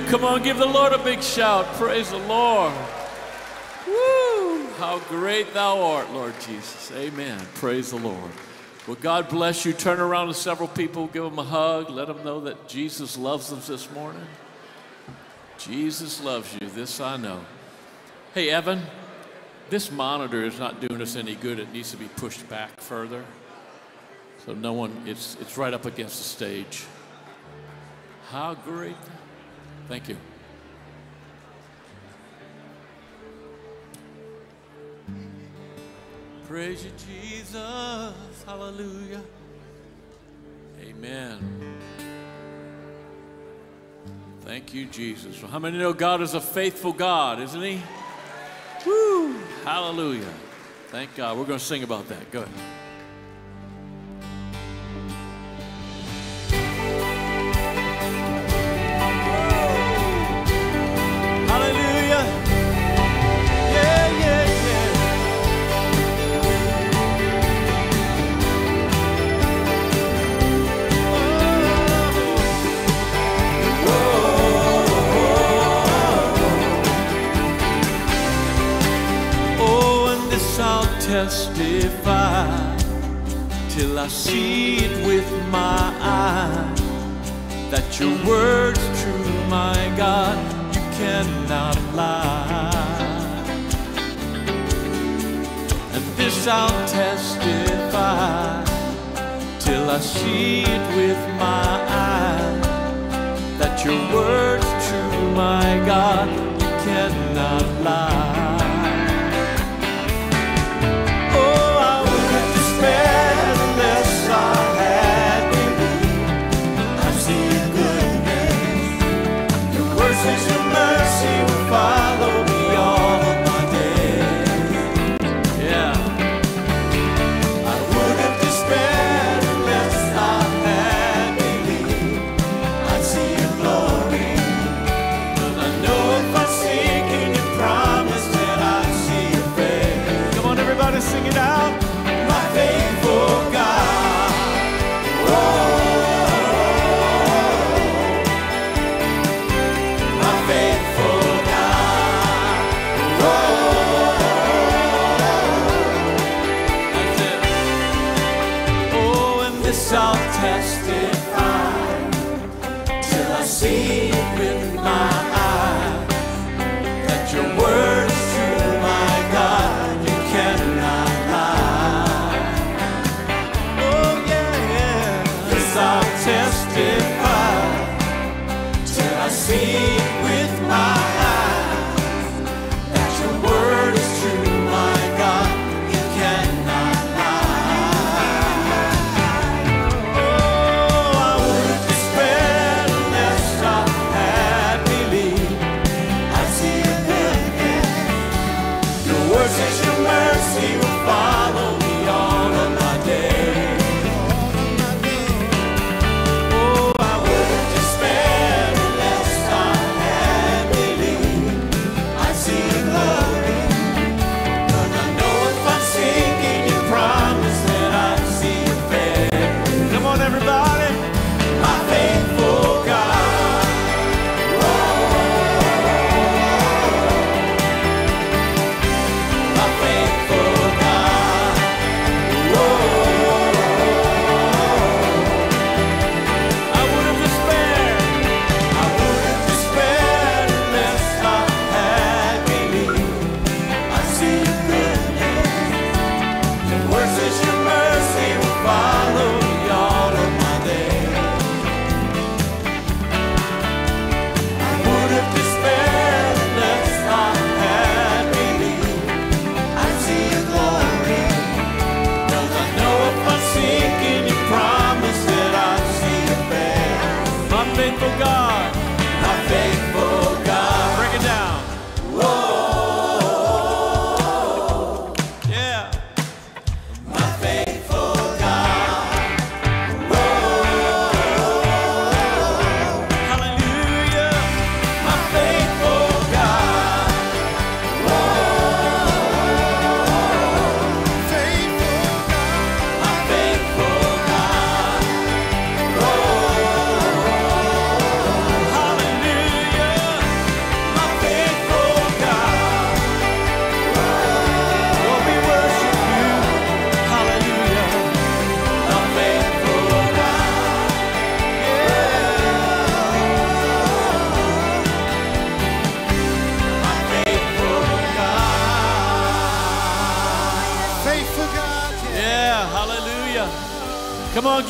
Come on, give the Lord a big shout. Praise the Lord. Woo! How great thou art, Lord Jesus. Amen. Praise the Lord. Well, God bless you. Turn around to several people, give them a hug, let them know that Jesus loves them this morning. Jesus loves you. This I know. Hey, Evan, this monitor is not doing us any good. It needs to be pushed back further. So no one, it's, it's right up against the stage. How great. Thank you. Praise you, Jesus. Hallelujah. Amen. Thank you, Jesus. Well, how many know God is a faithful God, isn't He? Woo! Hallelujah. Thank God. We're going to sing about that. Go ahead.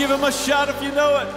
Give him a shout if you know it.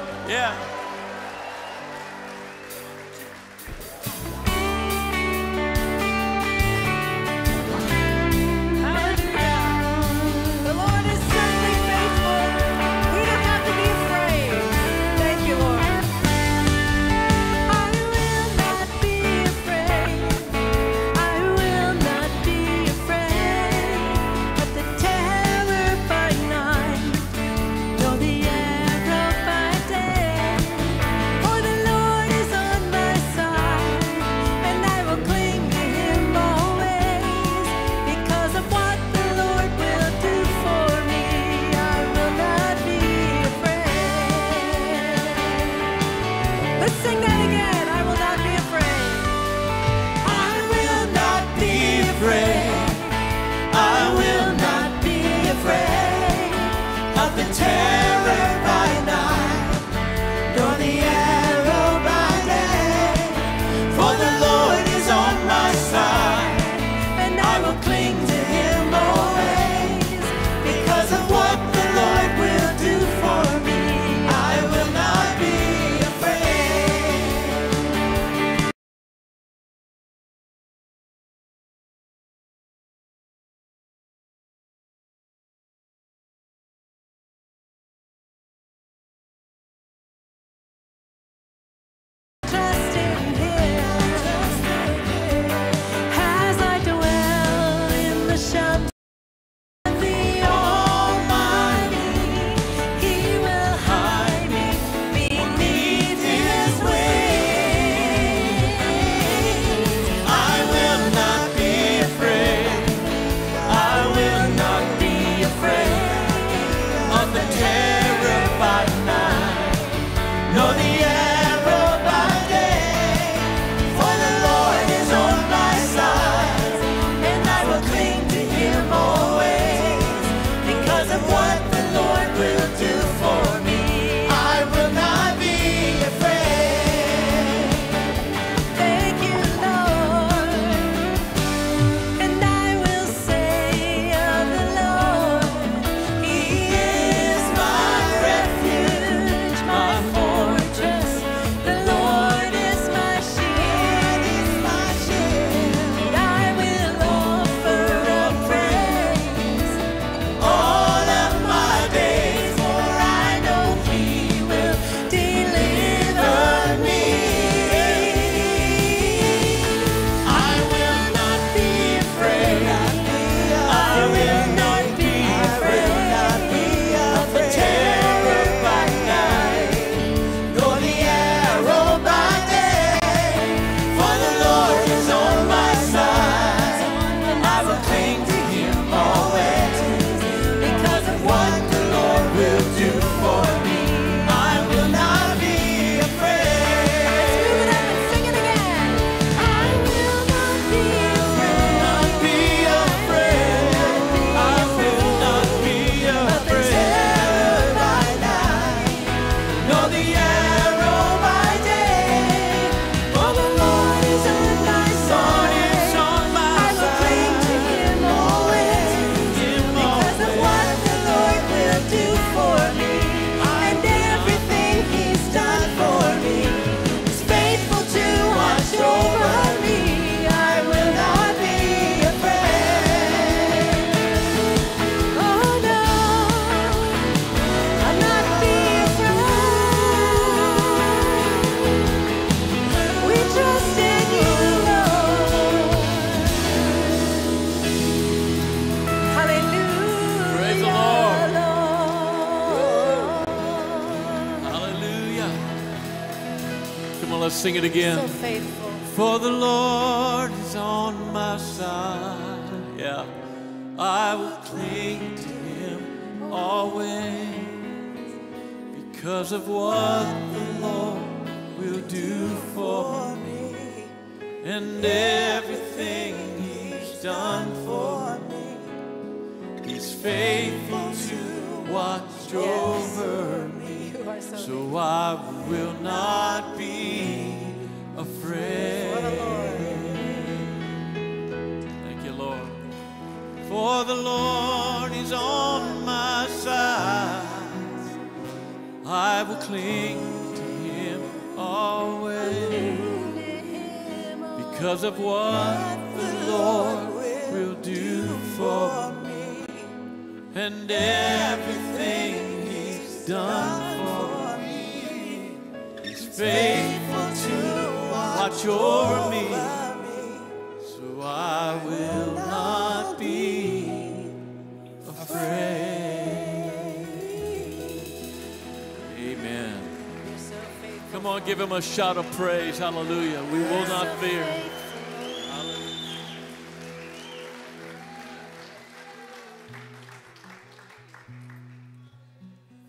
a shout of praise. Hallelujah. We will not fear.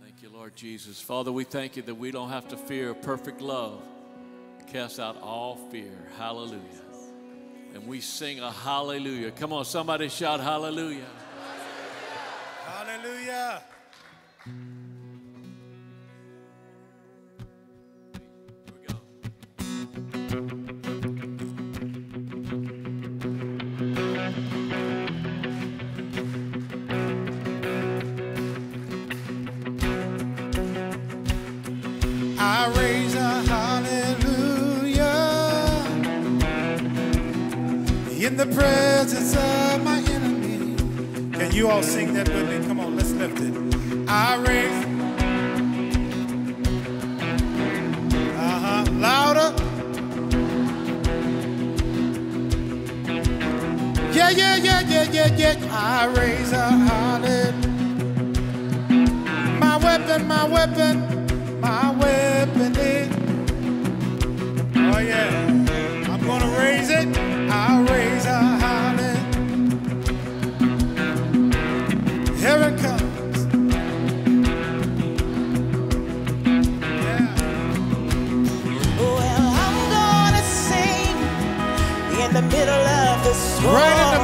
Thank you, Lord Jesus. Father, we thank you that we don't have to fear perfect love. Cast out all fear. Hallelujah. And we sing a hallelujah. Come on, somebody shout hallelujah. Hallelujah. hallelujah. I raise a hallelujah in the presence of my enemy. Can you all sing that with me? Come on, let's lift it. I raise Yeah, yeah, yeah, yeah, yeah, yeah. I raise a hallelujah. My weapon, my weapon, my weapon is. Oh yeah. Right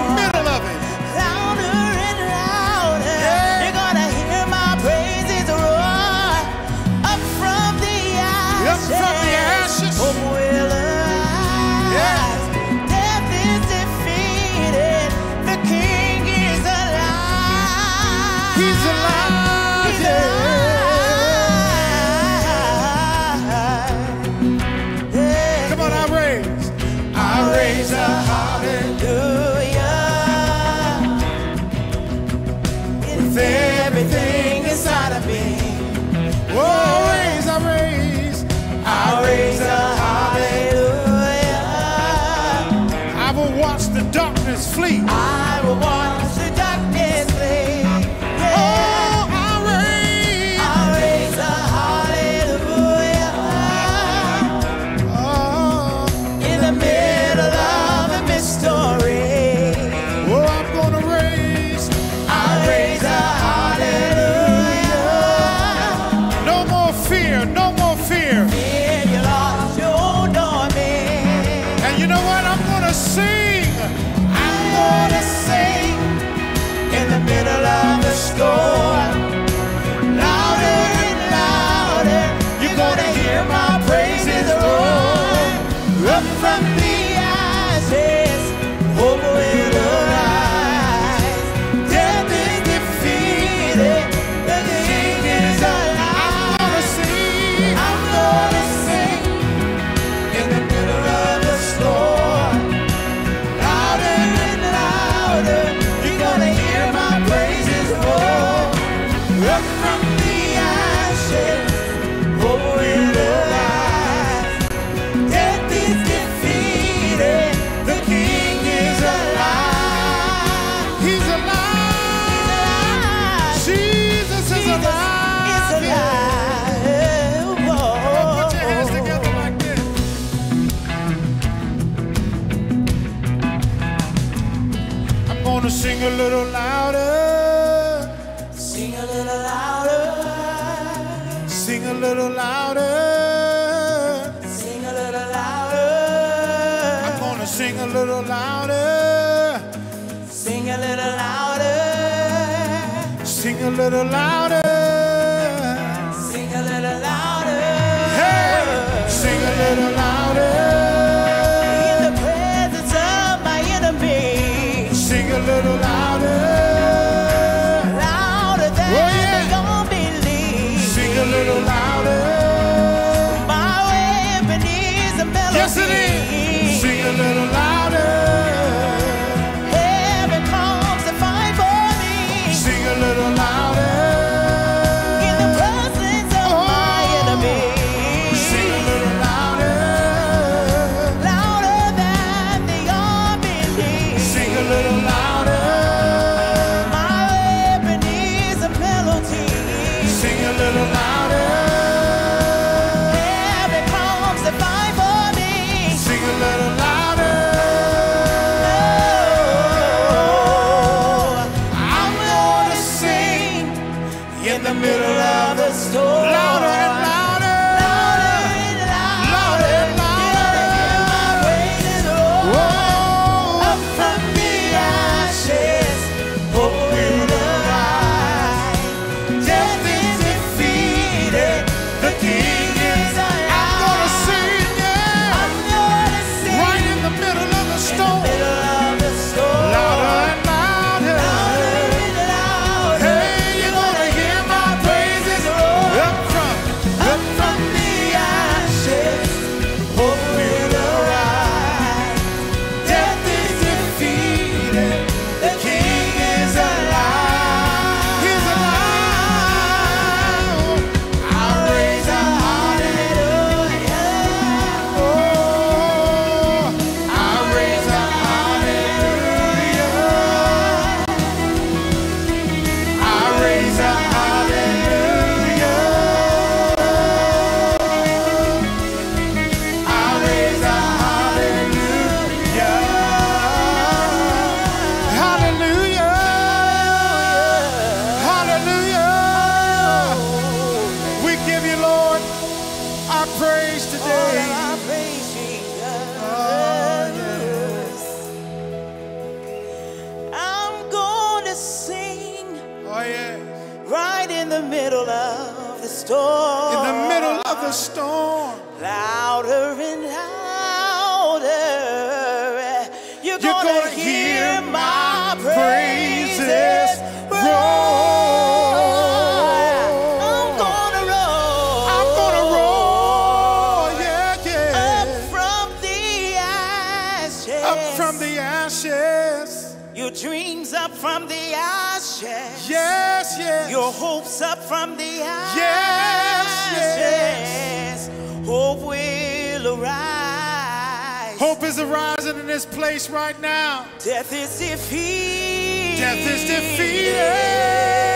lifts up from the ashes. Yes, yes. Hope will arise. Hope is arising in this place right now. Death is defeated. Death is defeated.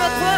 gotta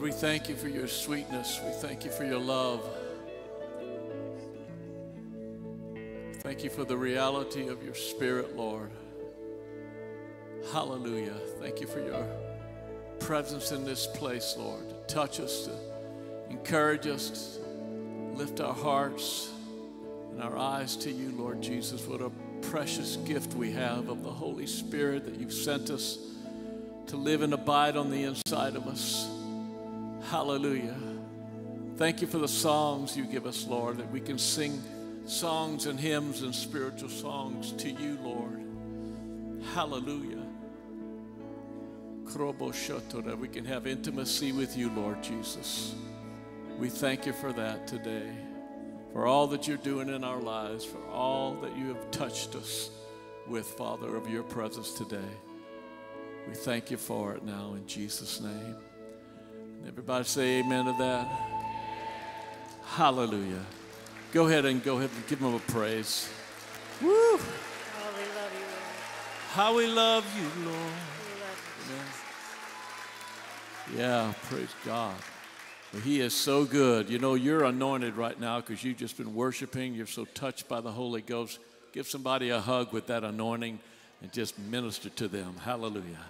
Lord, we thank you for your sweetness. We thank you for your love. Thank you for the reality of your spirit, Lord. Hallelujah. Thank you for your presence in this place, Lord. To touch us, to encourage us, to lift our hearts and our eyes to you, Lord Jesus. What a precious gift we have of the Holy Spirit that you've sent us to live and abide on the inside of us. Hallelujah. Thank you for the songs you give us, Lord, that we can sing songs and hymns and spiritual songs to you, Lord. Hallelujah. We can have intimacy with you, Lord Jesus. We thank you for that today for all that you're doing in our lives, for all that you have touched us with, Father, of your presence today. We thank you for it now in Jesus' name. Everybody say amen to that. Hallelujah. Go ahead and go ahead and give them a praise. Woo! Oh, we love you, Lord. How we love you, Lord. Love you. Amen. Yeah, praise God. But he is so good. You know, you're anointed right now because you've just been worshiping. You're so touched by the Holy Ghost. Give somebody a hug with that anointing and just minister to them. Hallelujah.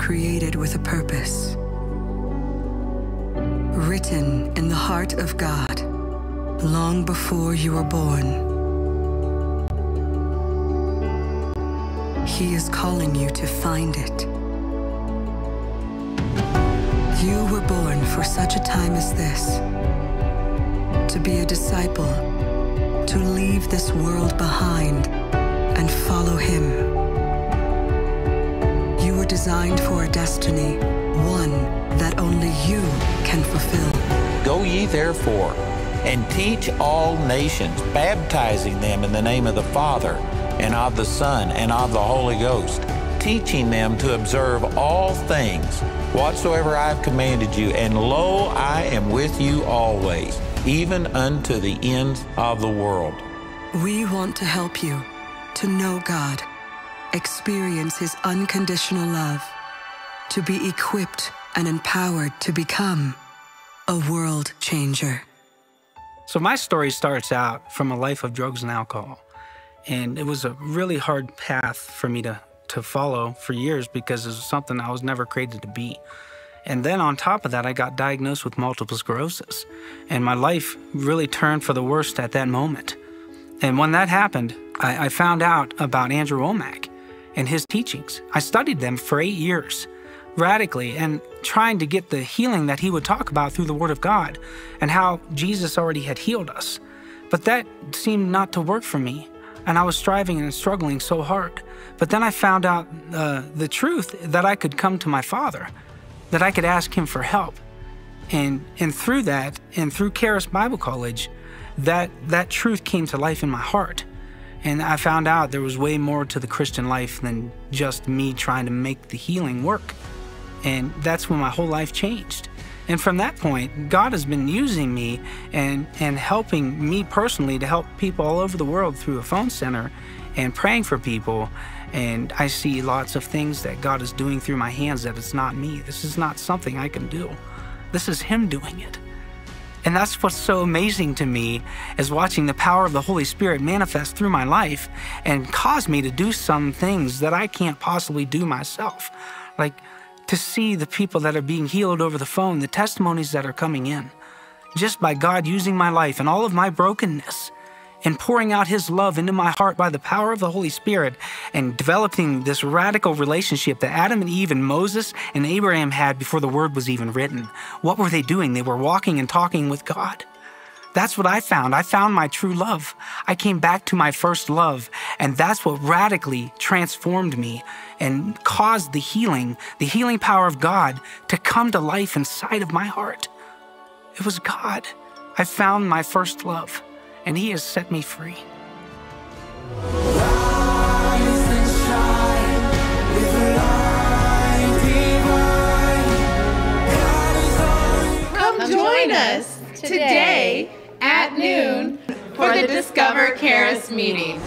Created with a purpose. Written in the heart of God, long before you were born. He is calling you to find it. You were born for such a time as this. To be a disciple, to leave this world behind and follow Him. Designed for a destiny, one that only you can fulfill. Go ye therefore and teach all nations, baptizing them in the name of the Father and of the Son and of the Holy Ghost, teaching them to observe all things whatsoever I have commanded you. And lo, I am with you always, even unto the ends of the world. We want to help you to know God, experience His unconditional love, to be equipped and empowered to become a world changer. So my story starts out from a life of drugs and alcohol. And it was a really hard path for me to, to follow for years because it was something I was never created to be. And then on top of that, I got diagnosed with multiple sclerosis. And my life really turned for the worst at that moment. And when that happened, I, I found out about Andrew Wommack and his teachings. I studied them for eight years. radically and trying to get the healing that he would talk about through the Word of God and how Jesus already had healed us. But that seemed not to work for me, and I was striving and struggling so hard. But then I found out uh, the truth that I could come to my Father, that I could ask Him for help. And, and through that, and through Charis Bible College, that, that truth came to life in my heart. And I found out there was way more to the Christian life than just me trying to make the healing work. And that's when my whole life changed. And from that point, God has been using me and, and helping me personally to help people all over the world through a phone center and praying for people. And I see lots of things that God is doing through my hands that it's not me. This is not something I can do. This is Him doing it. And that's what's so amazing to me is watching the power of the Holy Spirit manifest through my life and cause me to do some things that I can't possibly do myself. Like to see the people that are being healed over the phone, the testimonies that are coming in, just by God using my life and all of my brokenness and pouring out His love into my heart by the power of the Holy Spirit and developing this radical relationship that Adam and Eve and Moses and Abraham had before the word was even written. What were they doing? They were walking and talking with God. That's what I found. I found my true love. I came back to my first love, and that's what radically transformed me and caused the healing, the healing power of God to come to life inside of my heart. It was God. I found my first love and He has set me free. Come join us today at noon for the Discover Charis meeting.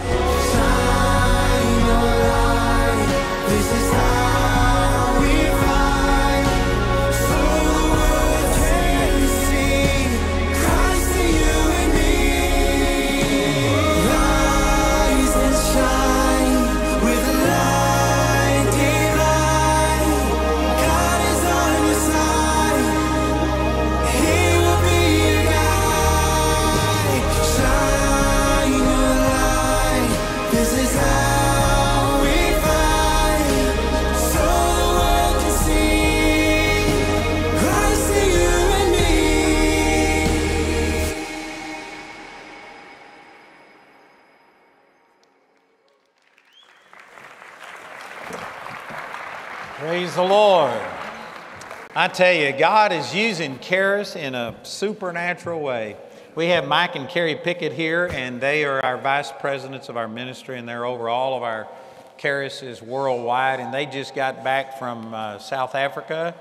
Praise the Lord. I tell you, God is using Charis in a supernatural way. We have Mike and Carrie Pickett here, and they are our vice presidents of our ministry, and they're over all of our Charises worldwide. And they just got back from uh, South Africa.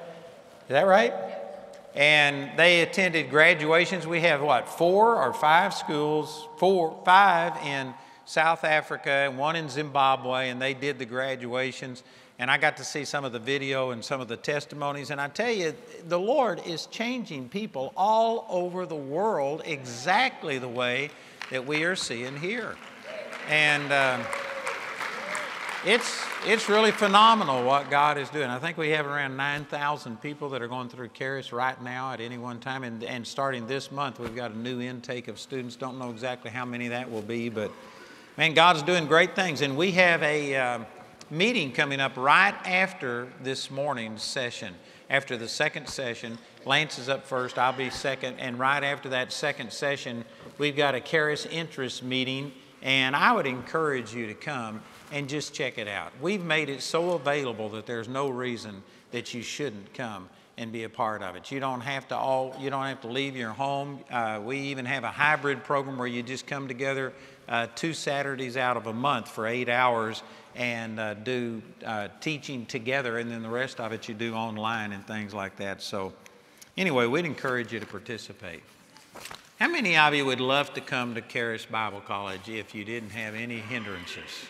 Is that right? And they attended graduations. We have what, four or five schools, four, five in South Africa, and one in Zimbabwe, and they did the graduations and I got to see some of the video and some of the testimonies. And I tell you, the Lord is changing people all over the world exactly the way that we are seeing here. And uh, it's, it's really phenomenal what God is doing. I think we have around 9,000 people that are going through Charis right now at any one time. And, and starting this month, we've got a new intake of students. Don't know exactly how many that will be, but man, God's doing great things. And we have a. Uh, meeting coming up right after this morning's session. After the second session, Lance is up first, I'll be second, and right after that second session, we've got a Charis interest meeting, and I would encourage you to come and just check it out. We've made it so available that there's no reason that you shouldn't come and be a part of it. You don't have to all you don't have to leave your home. Uh, we even have a hybrid program where you just come together uh, two Saturdays out of a month for eight hours and uh, do uh, teaching together, and then the rest of it you do online and things like that. So, anyway, we'd encourage you to participate. How many of you would love to come to Charis Bible College if you didn't have any hindrances?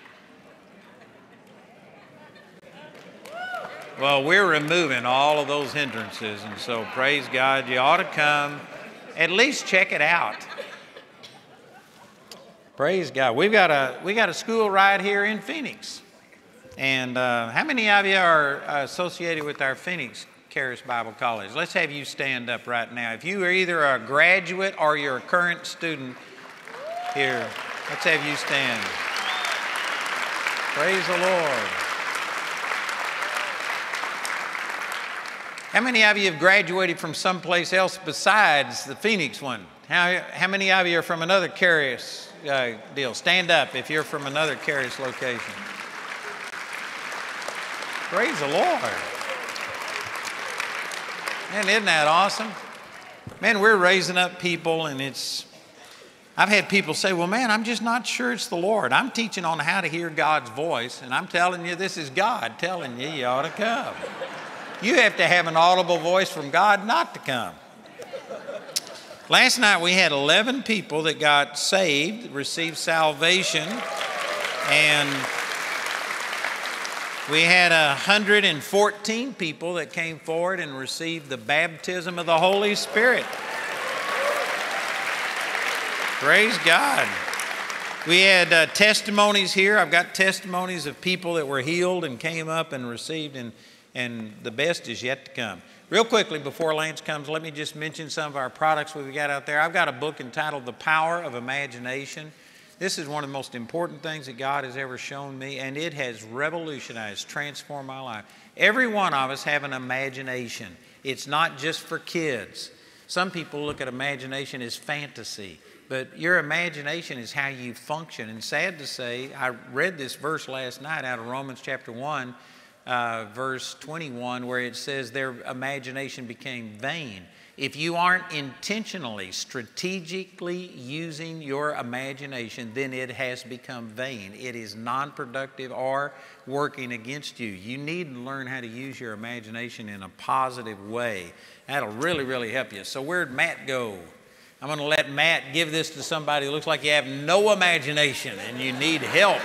Well, we're removing all of those hindrances, and so praise God, you ought to come, at least check it out. Praise God. We've got a, we got a school right here in Phoenix. And uh, how many of you are associated with our Phoenix Charis Bible College? Let's have you stand up right now. If you are either a graduate or you're a current student here, let's have you stand. Praise the Lord. How many of you have graduated from someplace else besides the Phoenix one? How, how many of you are from another Charis uh, deal? Stand up if you're from another Charis location. Praise the Lord. Man, isn't that awesome? Man, we're raising up people, and it's. I've had people say, Well, man, I'm just not sure it's the Lord. I'm teaching on how to hear God's voice, and I'm telling you, this is God telling you you ought to come. You have to have an audible voice from God not to come. Last night we had 11 people that got saved, received salvation, and we had 114 people that came forward and received the baptism of the Holy Spirit. Praise God. We had uh, testimonies here. I've got testimonies of people that were healed and came up and received, and, and the best is yet to come. Real quickly, before Lance comes, let me just mention some of our products we've got out there. I've got a book entitled The Power of Imagination. This is one of the most important things that God has ever shown me, and it has revolutionized, transformed my life. Every one of us have an imagination. It's not just for kids. Some people look at imagination as fantasy, but your imagination is how you function. And sad to say, I read this verse last night out of Romans chapter 1, uh, verse 21, where it says their imagination became vain. If you aren't intentionally, strategically using your imagination, then it has become vain. It is non productive or working against you. You need to learn how to use your imagination in a positive way. That'll really, really help you. So, where'd Matt go? I'm going to let Matt give this to somebody who looks like you have no imagination and you need help.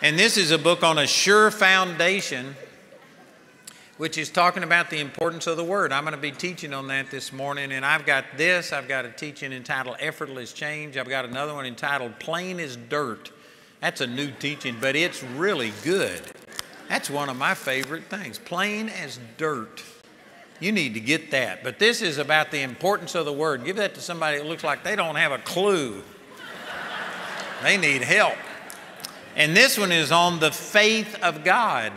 And this is a book on a sure foundation which is talking about the importance of the Word. I'm going to be teaching on that this morning, and I've got this. I've got a teaching entitled Effortless Change. I've got another one entitled Plain as Dirt. That's a new teaching, but it's really good. That's one of my favorite things. Plain as dirt. You need to get that. But this is about the importance of the Word. Give that to somebody that looks like they don't have a clue. They need help. And this one is on the faith of God.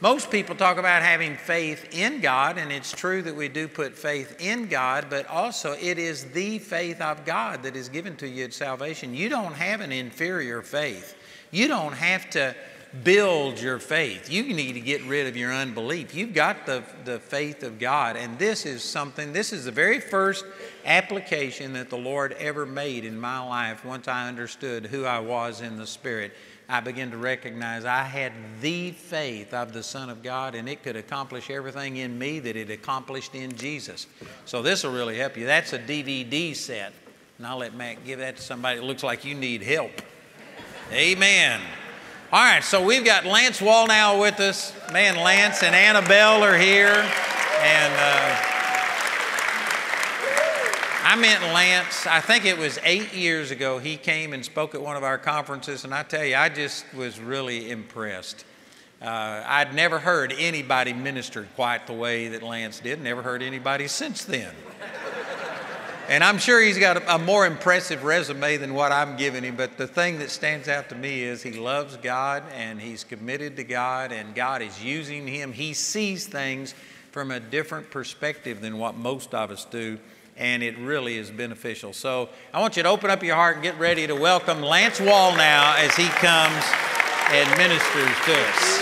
Most people talk about having faith in God, and it's true that we do put faith in God, but also it is the faith of God that is given to you at salvation. You don't have an inferior faith. You don't have to build your faith. You need to get rid of your unbelief. You've got the, the faith of God, and this is something, this is the very first application that the Lord ever made in my life once I understood who I was in the Spirit. I began to recognize I had the faith of the Son of God, and it could accomplish everything in me that it accomplished in Jesus. So this will really help you. That's a DVD set, and I'll let Matt give that to somebody that looks like you need help. Amen. All right, so we've got Lance Wallnau with us. Man, Lance and Annabelle are here, and. Uh, I met Lance, I think it was eight years ago. He came and spoke at one of our conferences, and I tell you, I just was really impressed. Uh, I'd never heard anybody minister quite the way that Lance did, never heard anybody since then. And I'm sure he's got a, a, more impressive resume than what I'm giving him, but the thing that stands out to me is he loves God and he's committed to God, and God is using him. He sees things from a different perspective than what most of us do and it really is beneficial. So I want you to open up your heart and get ready to welcome Lance Wallnau as he comes and ministers to us.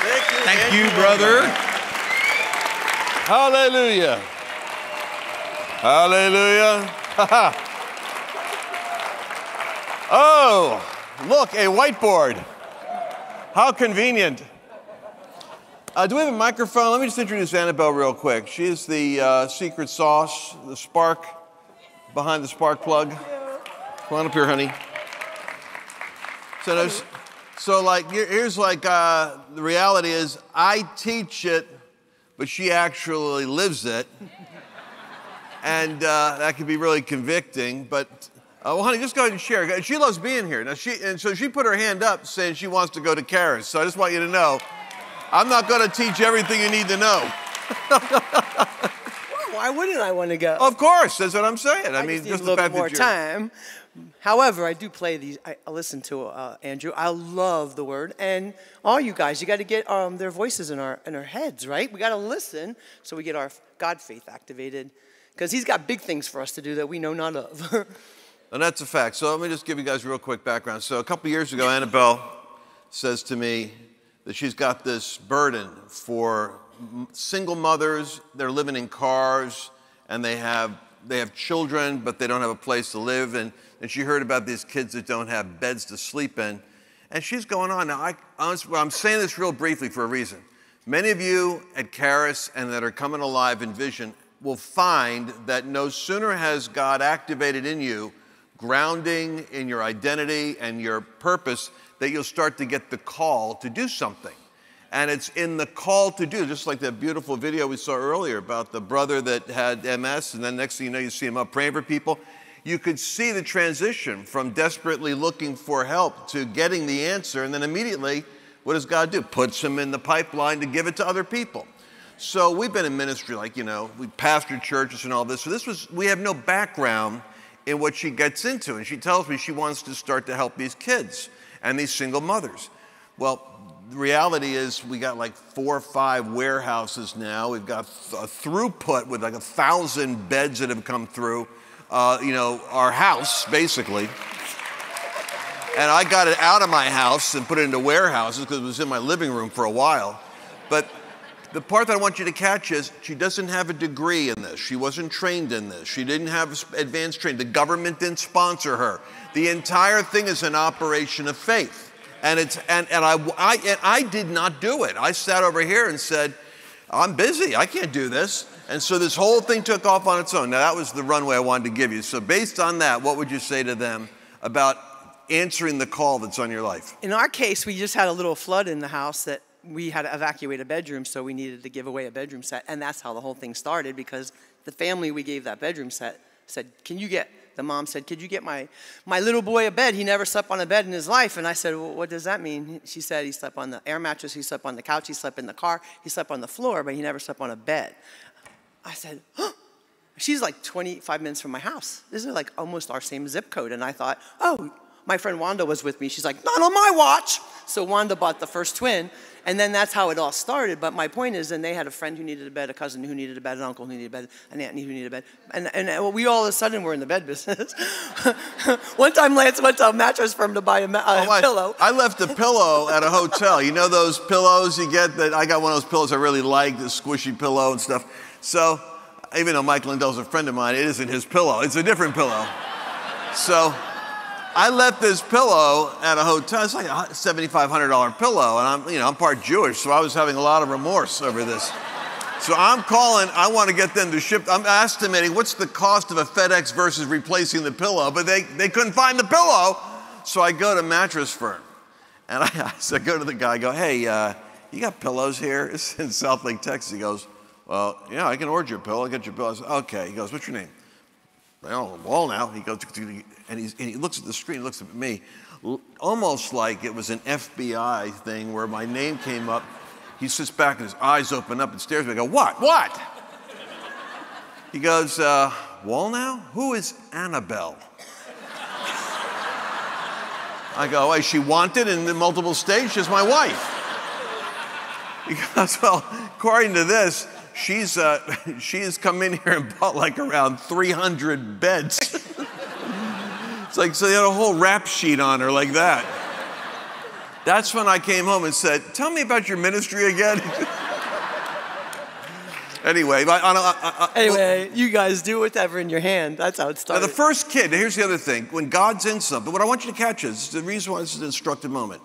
Thank you, Thank you, brother. Hallelujah. Hallelujah. oh, look, a whiteboard. How convenient. Uh, do we have a microphone? Let me just introduce Annabelle real quick. She's the uh, secret sauce, the spark behind the spark plug. Come on up here, honey. So, there's, so like, here's like uh, the reality is I teach it, but she actually lives it. And uh, that can be really convicting. But uh, well, honey, just go ahead and share. She loves being here. Now she and so she put her hand up saying she wants to go to Charis. So I just want you to know I'm not going to teach everything you need to know. Why wouldn't I want to go? Of course, that's what I'm saying. I, I mean, just, just a the little fact more time. However, I do play these. I, I listen to uh, Andrew. I love the word, and all you guys, you got to get um, their voices in our in our heads, right? We got to listen so we get our God faith activated, because He's got big things for us to do that we know not of. And that's a fact. So let me just give you guys real quick background. So a couple years ago, Annabelle says to me that she's got this burden for single mothers. They're living in cars and they have they have children, but they don't have a place to live. And, and she heard about these kids that don't have beds to sleep in. And she's going on. Now, I, honestly, I'm saying this real briefly for a reason. Many of you at Charis and that are coming alive in vision will find that no sooner has God activated in you grounding in your identity and your purpose that you'll start to get the call to do something. And it's in the call to do, just like that beautiful video we saw earlier about the brother that had MS, and then next thing you know, you see him up praying for people. You could see the transition from desperately looking for help to getting the answer, and then immediately, what does God do? Puts him in the pipeline to give it to other people. So we've been in ministry, like, you know, we pastored churches and all this. So this was, we have no background in what she gets into. And she tells me she wants to start to help these kids and these single mothers. Well, the reality is we got like four or five warehouses now. We've got a throughput with like a thousand beds that have come through, uh, you know, our house basically. And I got it out of my house and put it into warehouses because it was in my living room for a while. But the part that I want you to catch is she doesn't have a degree in this. She wasn't trained in this. She didn't have advanced training. The government didn't sponsor her. The entire thing is an operation of faith. And, it's, and, and, I, I, and I did not do it. I sat over here and said, I'm busy. I can't do this. And so this whole thing took off on its own. Now, that was the runway I wanted to give you. So, based on that, what would you say to them about answering the call that's on your life? in our case, we just had a little flood in the house that we had to evacuate a bedroom, so we needed to give away a bedroom set. And that's how the whole thing started because the family we gave that bedroom set said, Can you get, the mom said, Could you get my, my little boy a bed? He never slept on a bed in his life. And I said, well, What does that mean? She said, He slept on the air mattress, he slept on the couch, he slept in the car, he slept on the floor, but he never slept on a bed. I said, huh? She's like 25 minutes from my house. This is like almost our same zip code. And I thought, oh, my friend Wanda was with me. She's like, not on my watch. So Wanda bought the first twin. And then that's how it all started. But my point is, then they had a friend who needed a bed, a cousin who needed a bed, an uncle who needed a bed, an aunt who needed a bed. And, and we all of a sudden were in the bed business. One time Lance went to a mattress firm to buy a, ma- a Oh, I, pillow. I left a pillow at a hotel. You know those pillows you get that I got one of those pillows I really like, the squishy pillow and stuff. So even though Mike Lindell's a friend of mine, it isn't his pillow. It's a different pillow. So I left this pillow at a hotel. It's like a $7,500 pillow, and I'm, you know, I'm part Jewish, so I was having a lot of remorse over this. So I'm calling, I want to get them to ship. I'm estimating what's the cost of a FedEx versus replacing the pillow, but they, they couldn't find the pillow. So I go to mattress firm. And I, I go to the guy, I go, hey, uh, you got pillows here? It's in Southlake, Texas. He goes, well, yeah, I can order your pillow. I get your pillow. I said, okay. He goes, what's your name? Well, Wallnau. He goes, and, and he looks at the screen, looks at me, almost like it was an FBI thing where my name came up. He sits back and his eyes open up and stares at me. I go, what? What? He goes, uh, Wallnau? Who is Annabelle? I go, is she wanted in the multiple states? She's my wife. He goes, well, according to this, she's, uh, she has come in here and bought like around 300 beds. it's like, so they had a whole rap sheet on her like that. That's when I came home and said, tell me about your ministry again. anyway, I, I, I, Anyway, you guys do whatever in your hand. That's how it Now, started. the first kid, here's the other thing. When God's in something, what I want you to catch is the reason why this is an instructive moment.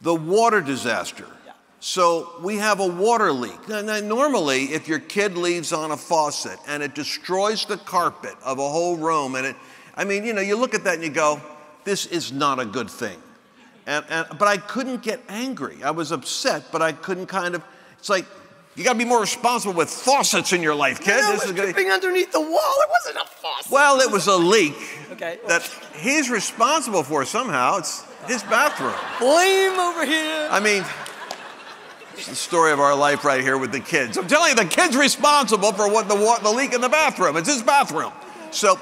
The water disaster. So we have a water leak. Now, now, normally, if your kid leaves on a faucet and it destroys the carpet of a whole room, and it, I mean, you know, you look at that and you go, this is not a good thing. And, and, but I couldn't get angry. I was upset, but I couldn't kind of, it's like, you got to be more responsible with faucets in your life, kid. No, This it is was gonna- dripping underneath the wall. It wasn't a faucet. well, it was a leak Okay. that he's responsible for somehow. It's his bathroom. Blame over here. I mean, it's the story of our life right here with the kids. I'm telling you, the kid's responsible for what the, the leak in the bathroom. It's his bathroom. So,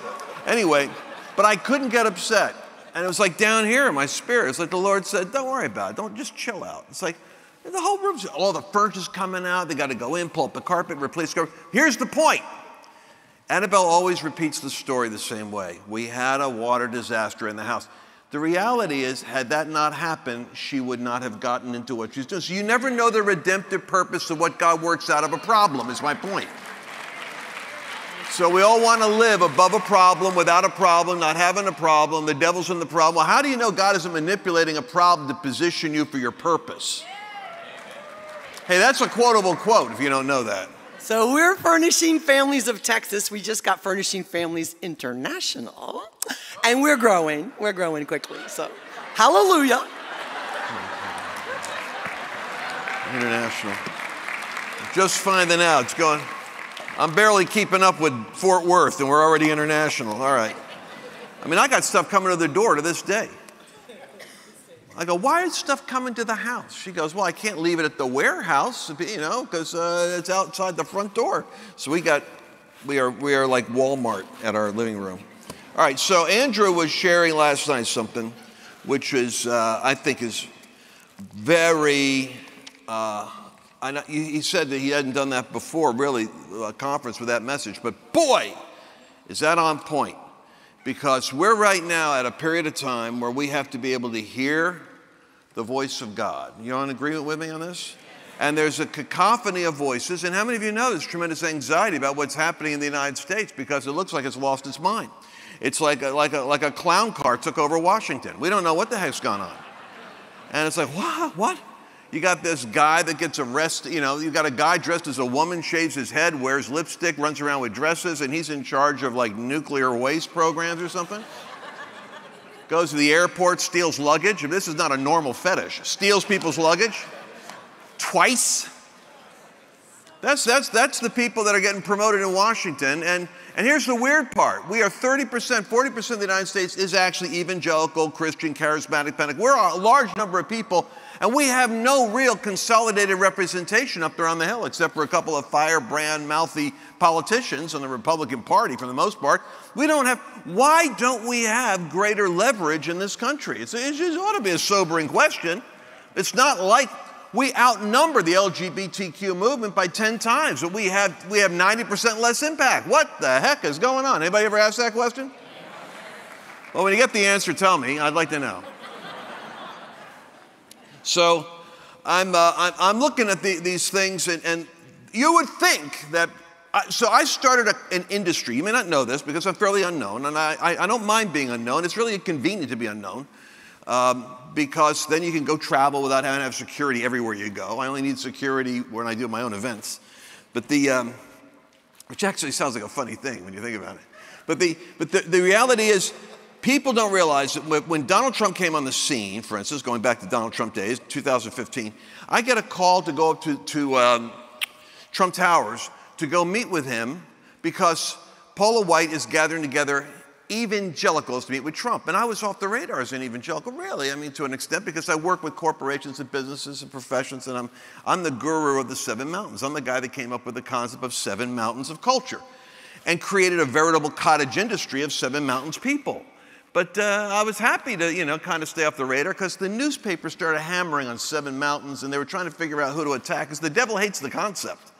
anyway, but I couldn't get upset. And it was like down here in my spirit. It's like the Lord said, Don't worry about it. Don't just chill out. It's like the whole room's all the furniture's coming out. They got to go in, pull up the carpet, replace the carpet. Here's the point. Annabelle always repeats the story the same way. We had a water disaster in the house. The reality is, had that not happened, she would not have gotten into what she's doing. So you never know the redemptive purpose of what God works out of a problem, is my point. So we all want to live above a problem, without a problem, not having a problem. The devil's in the problem. Well, how do you know God isn't manipulating a problem to position you for your purpose? Hey, that's a quotable quote if you don't know that. So we're Furnishing Families of Texas. We just got Furnishing Families International. And we're growing. We're growing quickly. So hallelujah. International. Just finding out. It's going. I'm barely keeping up with Fort Worth, and we're already international. All right. I mean, I got stuff coming to the door to this day. I go, why is stuff coming to the house? She goes, well, I can't leave it at the warehouse, you know, because uh, it's outside the front door. So we got, we are, we are like Walmart at our living room. All right, so Andrew was sharing last night something, which is, uh, I think, is very. Uh, He said that he hadn't done that before, really, a conference with that message. But boy, is that on point. Because we're right now at a period of time where we have to be able to hear the voice of God. You all in agreement with me on this? And there's a cacophony of voices. And how many of you know there's tremendous anxiety about what's happening in the United States because it looks like it's lost its mind? It's like a, like a, like a clown car took over Washington. We don't know what the heck's gone on. And it's like, what? What? You got this guy that gets arrested. You know, you got a guy dressed as a woman, shaves his head, wears lipstick, runs around with dresses, and he's in charge of like nuclear waste programs or something. Goes to the airport, steals luggage. This is not a normal fetish. Steals people's luggage twice. That's, that's, that's the people that are getting promoted in Washington. And, and here's the weird part we are 30%, 40% of the United States is actually evangelical, Christian, charismatic, Pentecostal. We're a large number of people, and we have no real consolidated representation up there on the Hill, except for a couple of firebrand, mouthy politicians on the Republican Party for the most part. We don't have, why don't we have greater leverage in this country? It's, it ought to be a sobering question. It's not like we outnumber the LGBTQ movement by 10 times, but we have, we have 90% less impact. What the heck is going on? Anybody ever ask that question? Well, when you get the answer, tell me. I'd like to know. So I'm, uh, I'm, looking at the, these things, and, and, you would think that. So I started a, an industry. You may not know this because I'm fairly unknown, and I, I, I don't mind being unknown. It's really convenient to be unknown. Um, because then you can go travel without having to have security everywhere you go. I only need security when I do my own events. But the, um, which actually sounds like a funny thing when you think about it. But the, but the, the reality is, people don't realize that when Donald Trump came on the scene, for instance, going back to Donald Trump days, 2015, I get a call to go up to, to um, Trump Towers to go meet with him because Paula White is gathering together evangelicals to meet with Trump. And I was off the radar as an evangelical, really. I mean, to an extent, because I work with corporations and businesses and professions, and I'm, I'm the guru of the seven mountains. I'm the guy that came up with the concept of seven mountains of culture and created a veritable cottage industry of seven mountains people. But uh, I was happy to, you know, kind of stay off the radar because the newspaper started hammering on seven mountains and they were trying to figure out who to attack because the devil hates the concept.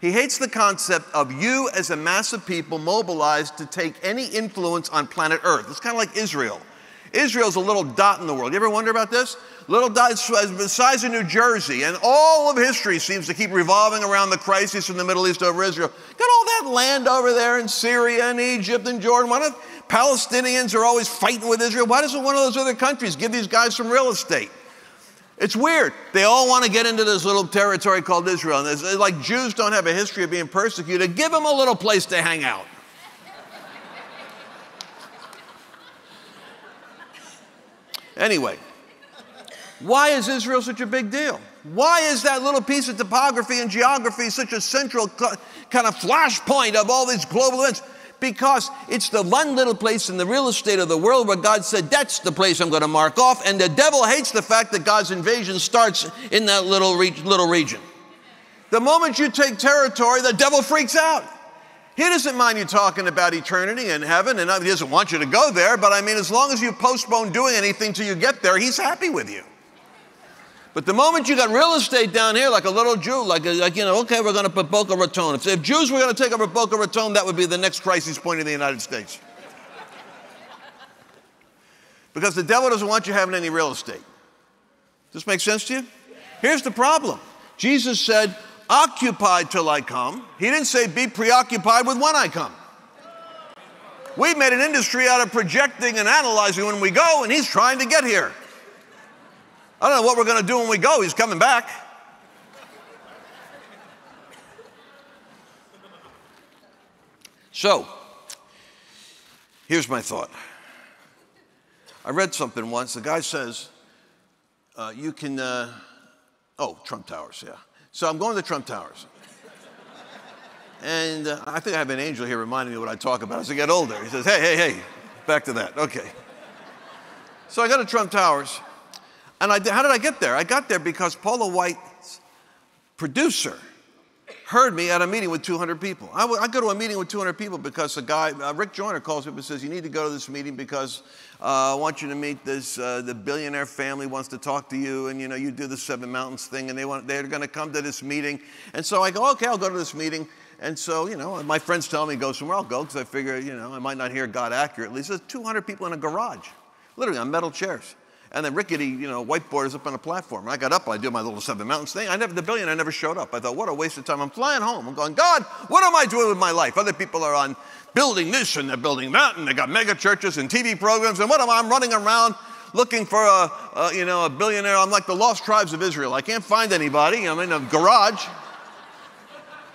He hates the concept of you as a mass of people mobilized to take any influence on planet Earth. It's kind of like Israel. Israel's a little dot in the world. You ever wonder about this? Little dot the size of New Jersey, and all of history seems to keep revolving around the crisis in the Middle East over Israel. Got all that land over there in Syria and Egypt and Jordan. Why don't Palestinians are always fighting with Israel? Why doesn't one of those other countries give these guys some real estate? It's weird. They all want to get into this little territory called Israel. And it's like Jews don't have a history of being persecuted. Give them a little place to hang out. Anyway, why is Israel such a big deal? Why is that little piece of topography and geography such a central kind of flashpoint of all these global events? Because it's the one little place in the real estate of the world where God said, That's the place I'm going to mark off. And the devil hates the fact that God's invasion starts in that little, re- little region. The moment you take territory, the devil freaks out. He doesn't mind you talking about eternity and heaven, and he doesn't want you to go there, but I mean, as long as you postpone doing anything till you get there, he's happy with you. But the moment you got real estate down here, like a little Jew, like, a, like you know, okay, we're going to put Boca Raton. If, if Jews were going to take over Boca Raton, that would be the next crisis point in the United States. because the devil doesn't want you having any real estate. Does this make sense to you? Here's the problem Jesus said, occupy till I come. He didn't say be preoccupied with when I come. We've made an industry out of projecting and analyzing when we go, and he's trying to get here. I don't know what we're going to do when we go. He's coming back. So, here's my thought. I read something once. The guy says, uh, you can, uh, oh, Trump Towers, yeah. So I'm going to Trump Towers. And uh, I think I have an angel here reminding me what I talk about as I get older. He says, hey, hey, hey, back to that. Okay. So I go to Trump Towers. And I, how did I get there? I got there because Paula White's producer heard me at a meeting with 200 people. I, go to a meeting with 200 people because a guy, uh, Rick Joyner, calls me and says, You need to go to this meeting because uh, I want you to meet this, uh, the billionaire family wants to talk to you, and you know, you do the Seven Mountains thing, and they want, they're going to come to this meeting. And so I go, Okay, I'll go to this meeting. And so, you know, my friends tell me go somewhere, I'll go because I figure, you know, I might not hear God accurately. Says 200 people in a garage, literally on metal chairs. And then rickety, you know, whiteboard is up on a platform. And I got up, I do my little Seven Mountains thing. I never, the billion, I never showed up. I thought, what a waste of time. I'm flying home. I'm going, God, what am I doing with my life? Other people are on building this and they're building that, and they got mega churches and TV programs. And what am I? I'm running around looking for a, a you know, a billionaire. I'm like the lost tribes of Israel. I can't find anybody. I'm in a garage.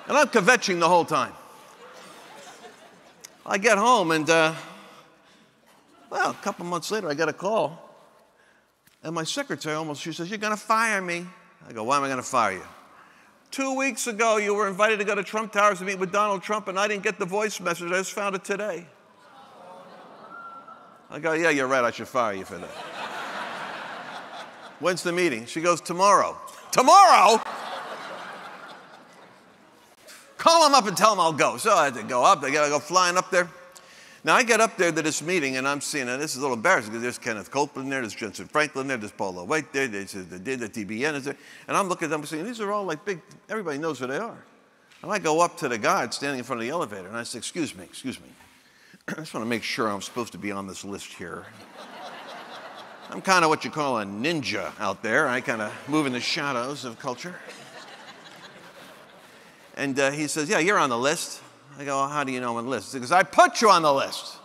And I'm kvetching the whole time. I get home and, uh, well, a couple months later, I get a call and my secretary almost, she says, You're going to fire me. I go, Why am I going to fire you? Two weeks ago, you were invited to go to Trump Towers to meet with Donald Trump, and I didn't get the voice message. I just found it today. I go, Yeah, you're right. I should fire you for that. When's the meeting? She goes, Tomorrow. Tomorrow? Call him up and tell him I'll go. So I had to go up. I got to go flying up there. Now I get up there to this meeting and I'm seeing, and this is a little embarrassing because there's Kenneth Copeland there, there's Jentezen Franklin there, there's Paula White there, there's the, the, the TBN is there. And I'm looking at them saying, these are all like big, everybody knows who they are. And I go up to the guard standing in front of the elevator and I say, excuse me, excuse me. I just want to make sure I'm supposed to be on this list here. I'm kind of what you call a ninja out there. I kind of move in the shadows of culture. And uh, he says, yeah, you're on the list. I go, well, how do you know I'm on the list? Because I put you on the list.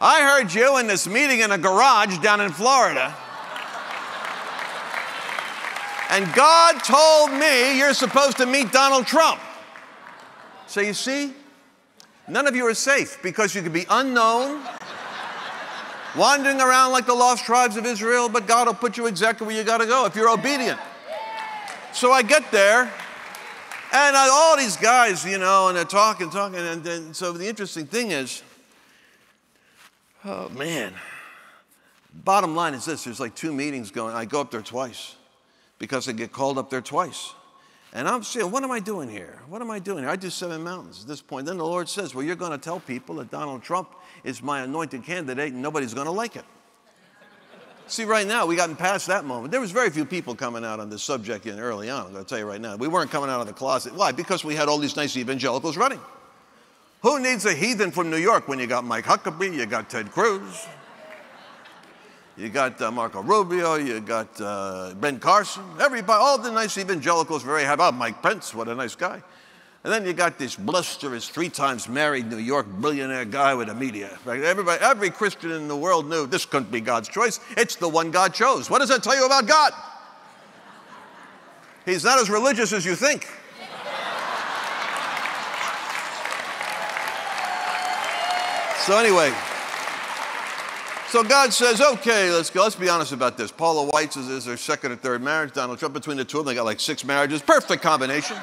I heard you in this meeting in a garage down in Florida. And God told me you're supposed to meet Donald Trump. So you see, none of you are safe because you could be unknown, wandering around like the lost tribes of Israel, but God will put you exactly where you got to go if you're obedient. So I get there, and all these guys, you know, and they're talking, talking. And then, so the interesting thing is, oh man, bottom line is this there's like two meetings going. I go up there twice because I get called up there twice. And I'm saying, what am I doing here? What am I doing here? I do seven mountains at this point. Then the Lord says, well, you're going to tell people that Donald Trump is my anointed candidate and nobody's going to like it. See, right now, we gotten past that moment. There was very few people coming out on this subject in early on, I'm going to tell you right now. We weren't coming out of the closet. Why? Because we had all these nice evangelicals running. Who needs a heathen from New York when you got Mike Huckabee, you got Ted Cruz, you got uh, Marco Rubio, you got uh, Ben Carson, everybody, all the nice evangelicals very happy. Oh, Mike Pence, what a nice guy. And then you got this blusterous, three times married New York billionaire guy with the media. Right? Everybody, every Christian in the world knew this couldn't be God's choice. It's the one God chose. What does that tell you about God? He's not as religious as you think. So anyway, so God says, okay, let's go. Let's be honest about this. Paula White's is, is her second or third marriage. Donald Trump, between the two of them, they got like six marriages. Perfect combination.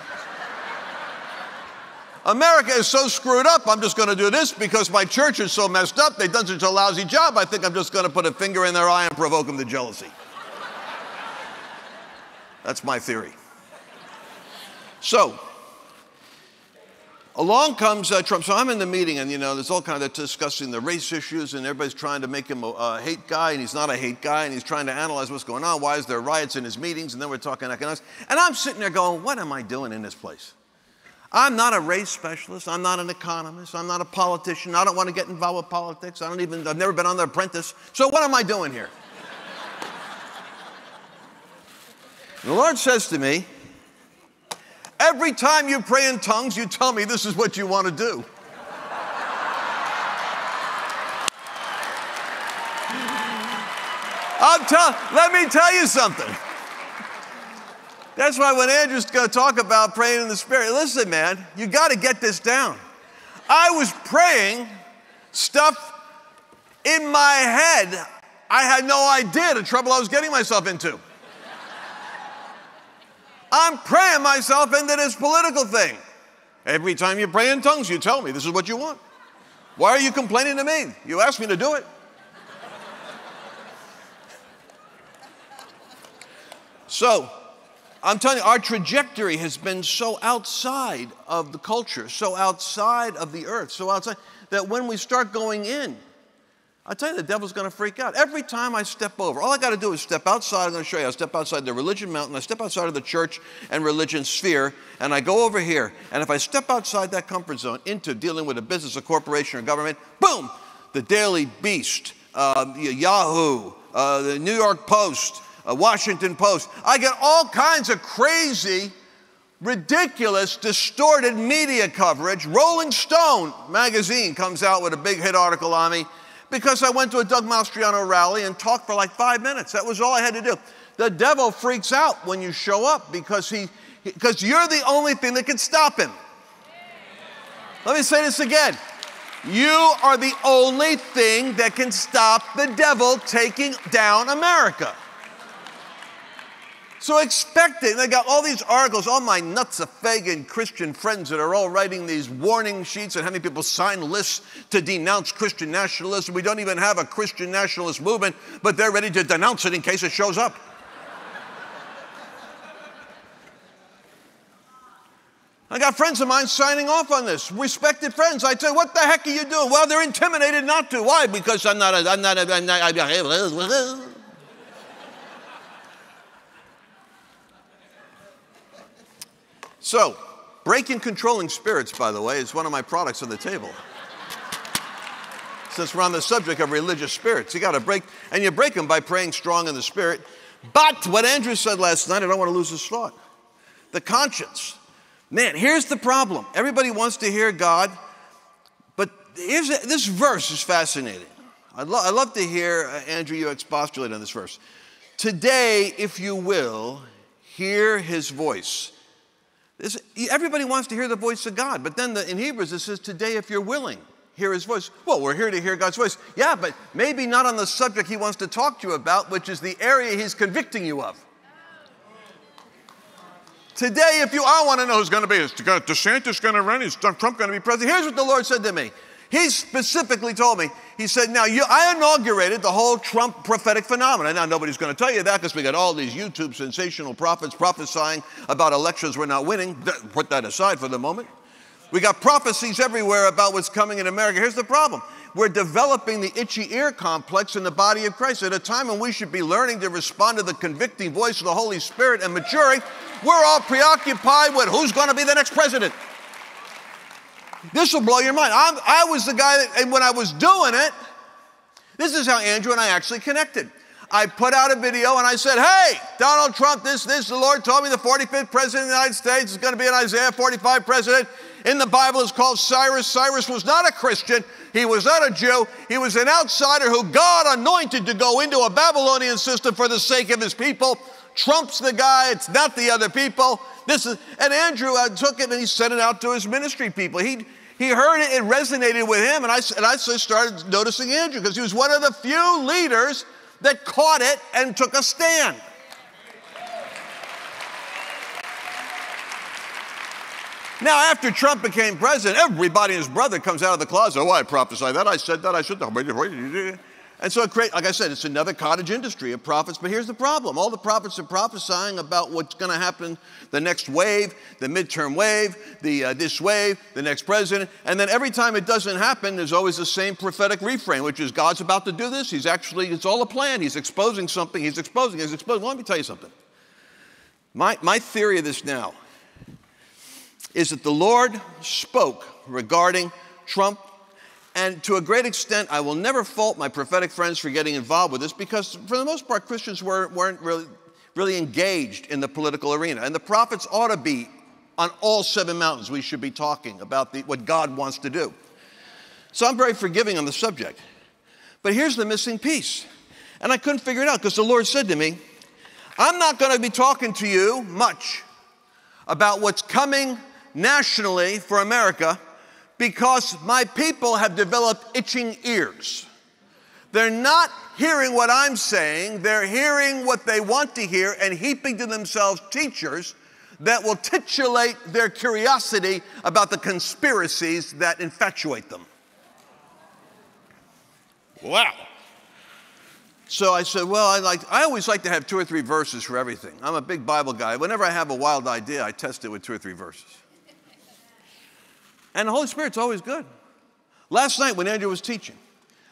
America is so screwed up, I'm just going to do this because my church is so messed up. They've done such a lousy job. I think I'm just going to put a finger in their eye and provoke them to jealousy. That's my theory. So, Along comes uh, Trump. So I'm in the meeting, and you know, there's all kind of discussing the race issues, and everybody's trying to make him a, a hate guy, and he's not a hate guy, and he's trying to analyze what's going on. Why is there riots in his meetings? And then we're talking economics, and I'm sitting there going, "What am I doing in this place?" I'm not a race specialist. I'm not an economist. I'm not a politician. I don't want to get involved with politics. I don't even. I've never been on The Apprentice. So what am I doing here? the Lord says to me, Every time you pray in tongues, you tell me this is what you want to do. I'll tell, let me tell you something. That's why when Andrew's going to talk about praying in the Spirit, listen, man, you got to get this down. I was praying stuff in my head. I had no idea the trouble I was getting myself into. I'm praying myself into this political thing. Every time you pray in tongues, you tell me this is what you want. Why are you complaining to me? You asked me to do it. So, I'm telling you, our trajectory has been so outside of the culture, so outside of the earth, so outside that when we start going in, I tell you, the devil's going to freak out. Every time I step over, all I got to do is step outside. I'm going to show you. I step outside the religion mountain. I step outside of the church and religion sphere, and I go over here. And if I step outside that comfort zone into dealing with a business, a corporation, or government, boom, the Daily Beast, uh, Yahoo, uh, the New York Post, uh, Washington Post. I get all kinds of crazy, ridiculous, distorted media coverage. Rolling Stone magazine comes out with a big hit article on me because I went to a Doug Mastriano rally and talked for like five minutes. That was all I had to do. The devil freaks out when you show up because he because you're the only thing that can stop him. Let me say this again. You are the only thing that can stop the devil taking down America. So expect it. And I got all these articles, all my nuts of Fagan Christian friends that are all writing these warning sheets and having people sign lists to denounce Christian nationalism. We don't even have a Christian nationalist movement, but they're ready to denounce it in case it shows up. I got friends of mine signing off on this, respected friends. I say, what the heck are you doing? Well, they're intimidated not to. Why? Because I'm not a, I'm not a, I'm not a, So, breaking controlling spirits, by the way, is one of my products on the table. Since we're on the subject of religious spirits, you got to break, and you break them by praying strong in the spirit. But what Andrew said last night, I don't want to lose this thought. The conscience. Man, here's the problem. Everybody wants to hear God, but here's this verse is fascinating. I'd, lo- I'd love to hear, uh, Andrew, you expostulate on this verse. Today, if you will, hear his voice. Everybody wants to hear the voice of God, but then the, in Hebrews it says, Today, if you're willing, hear his voice. Well, we're here to hear God's voice. Yeah, but maybe not on the subject he wants to talk to you about, which is the area he's convicting you of. Today, if you, I want to know who's going to be. Is DeSantis going to run? Is Trump going to be president? Here's what the Lord said to me. He specifically told me, he said, now you, I inaugurated the whole Trump prophetic phenomenon. Now nobody's going to tell you that because we got all these YouTube sensational prophets prophesying about elections we're not winning. Put that aside for the moment. We got prophecies everywhere about what's coming in America. Here's the problem. We're developing the itchy ear complex in the body of Christ at a time when we should be learning to respond to the convicting voice of the Holy Spirit and maturing. We're all preoccupied with who's going to be the next president. This will blow your mind. I'm, i was the guy that, and when I was doing it, this is how Andrew and I actually connected. I put out a video and I said, Hey, Donald Trump, this, this, the Lord told me the 45th president of the United States is going to be an Isaiah 45 president. In the Bible, it's called Cyrus. Cyrus was not a Christian, he was not a Jew, he was an outsider who God anointed to go into a Babylonian system for the sake of his people. Trump's the guy, it's not the other people. This is, and Andrew uh, took it and he sent it out to his ministry people. He, he heard it, it resonated with him, and I, and I started noticing Andrew because he was one of the few leaders that caught it and took a stand. Now, after Trump became president, everybody and his brother comes out of the closet. Oh, I prophesied that. I said that. I should. And so, it create, like I said, it's another cottage industry of prophets. But here's the problem all the prophets are prophesying about what's going to happen the next wave, the midterm wave, the, uh, this wave, the next president. And then every time it doesn't happen, there's always the same prophetic refrain, which is God's about to do this. He's actually, it's all a plan. He's exposing something. He's exposing, he's exposing. Well, let me tell you something. My, my theory of this now is that the Lord spoke regarding Trump and to a great extent, I will never fault my prophetic friends for getting involved with this because, for the most part, Christians weren't, weren't really, really engaged in the political arena. And the prophets ought to be on all seven mountains. We should be talking about the, what God wants to do. So I'm very forgiving on the subject. But here's the missing piece. And I couldn't figure it out because the Lord said to me, I'm not going to be talking to you much about what's coming nationally for America because my people have developed itching ears. They're not hearing what I'm saying, they're hearing what they want to hear and heaping to themselves teachers that will titillate their curiosity about the conspiracies that infatuate them. Wow. So I said, well, I like I always like to have two or three verses for everything. I'm a big Bible guy. Whenever I have a wild idea, I test it with two or three verses. And the Holy Spirit's always good. Last night, when Andrew was teaching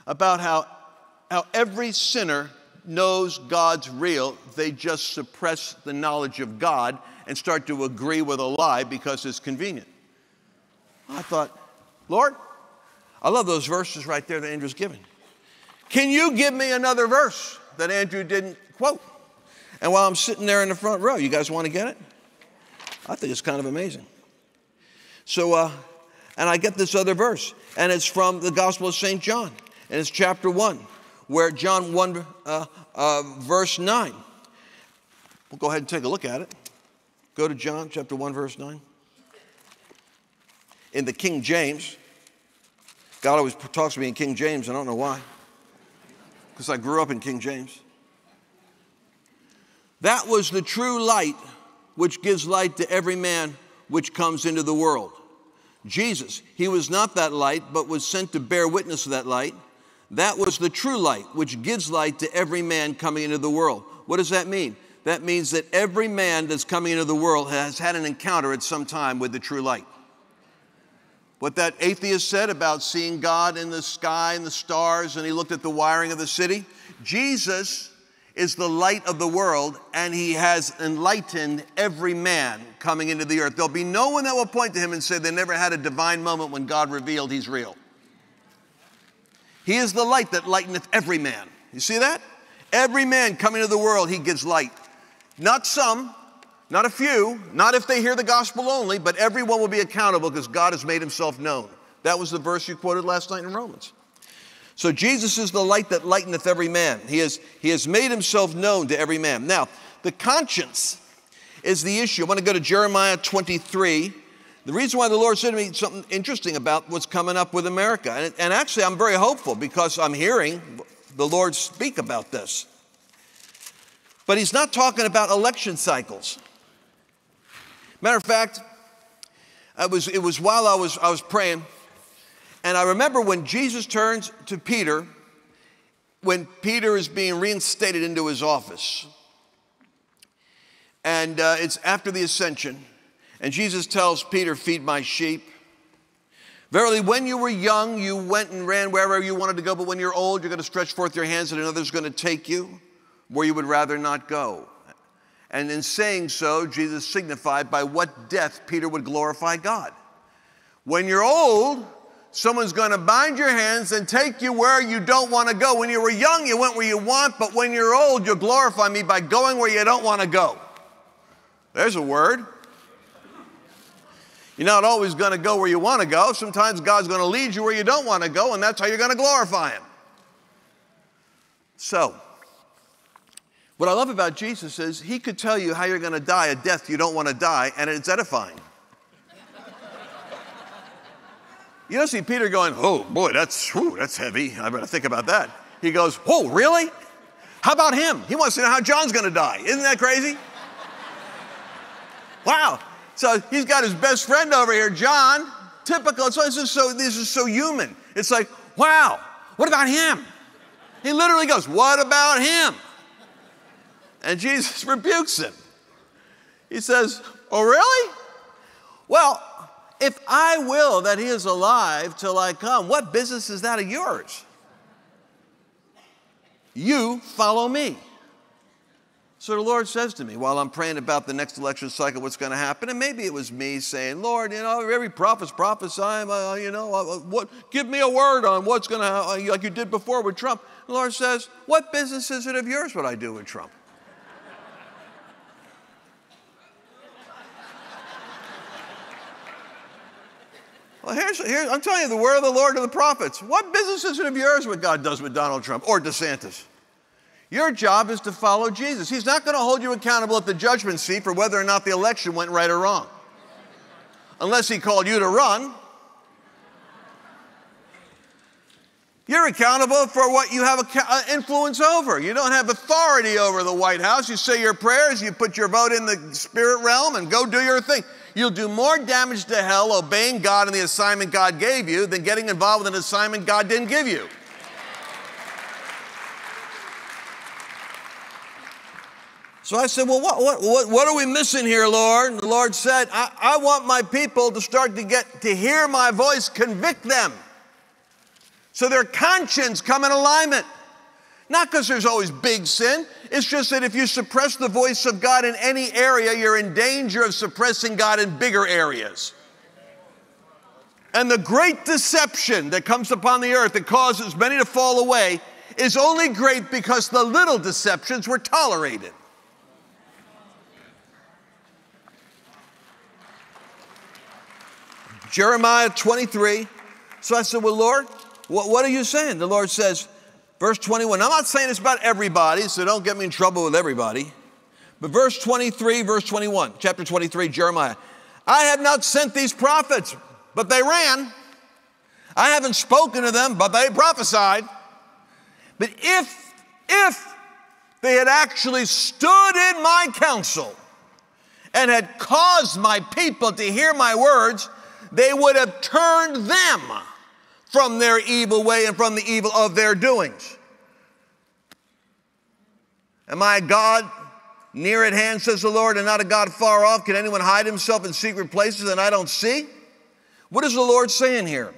about how, how every sinner knows God's real, they just suppress the knowledge of God and start to agree with a lie because it's convenient. I thought, Lord, I love those verses right there that Andrew's giving. Can you give me another verse that Andrew didn't quote? And while I'm sitting there in the front row, you guys want to get it? I think it's kind of amazing. So, uh, and I get this other verse, and it's from the Gospel of St. John, and it's chapter 1, where John 1, uh, uh, verse 9. We'll go ahead and take a look at it. Go to John chapter 1, verse 9. In the King James, God always talks to me in King James, I don't know why, because I grew up in King James. That was the true light which gives light to every man which comes into the world. Jesus, he was not that light, but was sent to bear witness of that light. That was the true light, which gives light to every man coming into the world. What does that mean? That means that every man that's coming into the world has had an encounter at some time with the true light. What that atheist said about seeing God in the sky and the stars, and he looked at the wiring of the city, Jesus is the light of the world, and he has enlightened every man coming into the earth. There'll be no one that will point to him and say they never had a divine moment when God revealed he's real. He is the light that lighteneth every man. You see that? Every man coming to the world, he gives light. Not some, not a few, not if they hear the gospel only, but everyone will be accountable because God has made himself known. That was the verse you quoted last night in Romans. So Jesus is the light that lighteneth every man. He has, he has made himself known to every man. Now, the conscience is the issue. I want to go to Jeremiah 23. The reason why the Lord said to me something interesting about what's coming up with America. And, and actually, I'm very hopeful because I'm hearing the Lord speak about this. But he's not talking about election cycles. Matter of fact, I was, it was while I was, I was praying, and I remember when Jesus turns to Peter, when Peter is being reinstated into his office. And uh, it's after the ascension. And Jesus tells Peter, Feed my sheep. Verily, when you were young, you went and ran wherever you wanted to go, but when you're old, you're going to stretch forth your hands and another's going to take you where you would rather not go. And in saying so, Jesus signified by what death Peter would glorify God. When you're old, someone's going to bind your hands and take you where you don't want to go. When you were young, you went where you want, but when you're old, you'll glorify me by going where you don't want to go. There's a word. You're not always going to go where you want to go. Sometimes God's going to lead you where you don't want to go, and that's how you're going to glorify Him. So, what I love about Jesus is He could tell you how you're going to die a death you don't want to die, and it's edifying. You don't see Peter going, oh boy, that's, whew, that's heavy. I better think about that. He goes, oh, really? How about him? He wants to know how John's going to die. Isn't that crazy? wow. So he's got his best friend over here, John. Typical. So this is so this is so human. It's like, wow. What about him? He literally goes, What about him? And Jesus rebukes him. He says, Oh, really? Well, if I will that he is alive till I come, what business is that of yours? You follow me. So the Lord says to me while I'm praying about the next election cycle, what's going to happen, and maybe it was me saying, Lord, you know, every prophet's prophesying, uh, you know, uh, what, give me a word on what's going to happen, like you did before with Trump. The Lord says, What business is it of yours what I do with Trump? Well, here's, here's, I'm telling you the word of the Lord to the prophets. What business is it of yours what God does with Donald Trump or DeSantis? Your job is to follow Jesus. He's not going to hold you accountable at the judgment seat for whether or not the election went right or wrong. Unless he called you to run. You're accountable for what you have uh, influence over. You don't have authority over the White House. You say your prayers, you put your vote in the spirit realm, and go do your thing. You'll do more damage to hell obeying God and the assignment God gave you than getting involved with an assignment God didn't give you. So I said, Well, what, what, what, what are we missing here, Lord? And the Lord said, I, I want my people to start to get to hear my voice convict them. So their conscience come in alignment. Not because there's always big sin. It's just that if you suppress the voice of God in any area, you're in danger of suppressing God in bigger areas. And the great deception that comes upon the earth that causes many to fall away is only great because the little deceptions were tolerated. Jeremiah 23. So I said, Well, Lord, what, what, are you saying? The Lord says, verse 21. I'm not saying it's about everybody, so don't get me in trouble with everybody. But verse 23, verse 21, chapter 23, Jeremiah. I have not sent these prophets, but they ran. I haven't spoken to them, but they prophesied. But if, if they had actually stood in my counsel and had caused my people to hear my words, they would have turned them from their evil way and from the evil of their doings. Am I a God near at hand, says the Lord, and not a God far off? Can anyone hide himself in secret places and I don't see? What is the Lord saying here?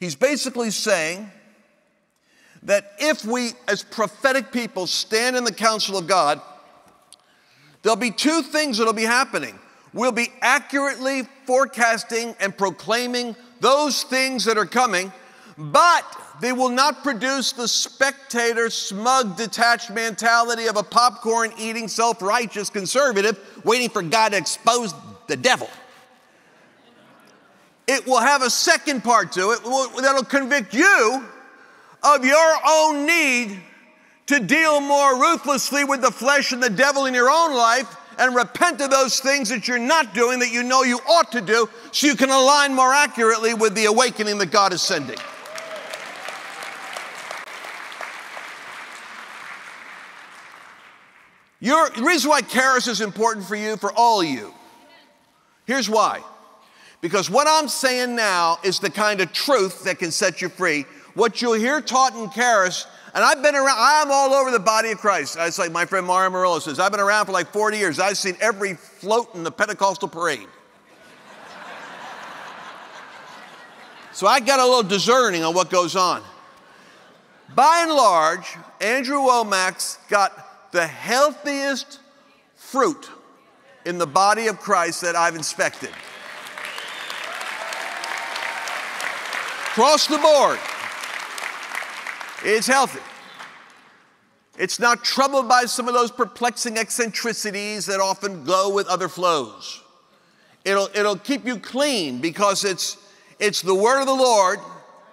He's basically saying that if we, as prophetic people, stand in the counsel of God, there'll be two things that'll be happening We'll be accurately forecasting and proclaiming those things that are coming, but they will not produce the spectator, smug, detached mentality of a popcorn eating, self righteous conservative waiting for God to expose the devil. It will have a second part to it that'll convict you of your own need to deal more ruthlessly with the flesh and the devil in your own life and repent of those things that you're not doing that you know you ought to do so you can align more accurately with the awakening that God is sending. Your, the reason why Charis is important for you, for all of you, here's why. Because what I'm saying now is the kind of truth that can set you free. What you'll hear taught in Charis and I've been around, I'm all over the body of Christ. It's like my friend Mario Murillo says, I've been around for like 40 years. I've seen every float in the Pentecostal parade. so I got a little discerning on what goes on. By and large, Andrew Wommack's got the healthiest fruit in the body of Christ that I've inspected. Across the board. It's healthy. It's not troubled by some of those perplexing eccentricities that often go with other flows. It'll, it'll keep you clean because it's, it's the word of the Lord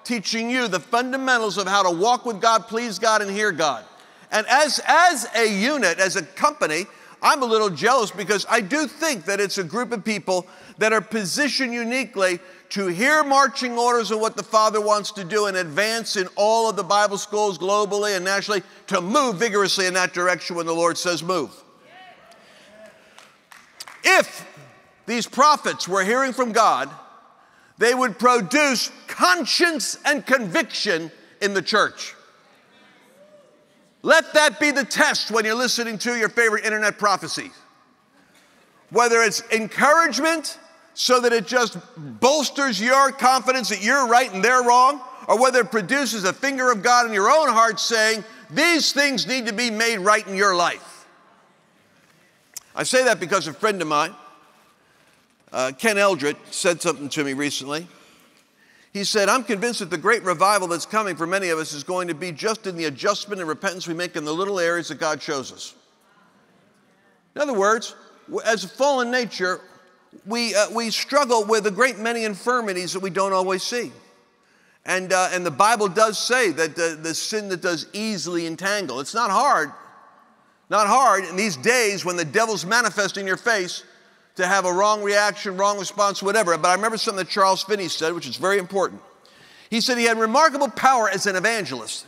teaching you the fundamentals of how to walk with God, please God, and hear God. And as, as a unit, as a company, I'm a little jealous because I do think that it's a group of people that are positioned uniquely to hear marching orders of what the Father wants to do and advance in all of the Bible schools globally and nationally to move vigorously in that direction when the Lord says move. If these prophets were hearing from God, they would produce conscience and conviction in the church. Let that be the test when you're listening to your favorite internet prophecies. Whether it's encouragement so that it just bolsters your confidence that you're right and they're wrong, or whether it produces a finger of God in your own heart saying, these things need to be made right in your life. I say that because a friend of mine, uh, Ken Eldred, said something to me recently. He said, I'm convinced that the great revival that's coming for many of us is going to be just in the adjustment and repentance we make in the little areas that God shows us. In other words, as a fallen nature, we, uh, we struggle with a great many infirmities that we don't always see. And, uh, and the Bible does say that the, the sin that does easily entangle. It's not hard, not hard in these days when the devil's manifesting your face to have a wrong reaction, wrong response, whatever. But I remember something that Charles Finney said, which is very important. He said he had remarkable power as an evangelist.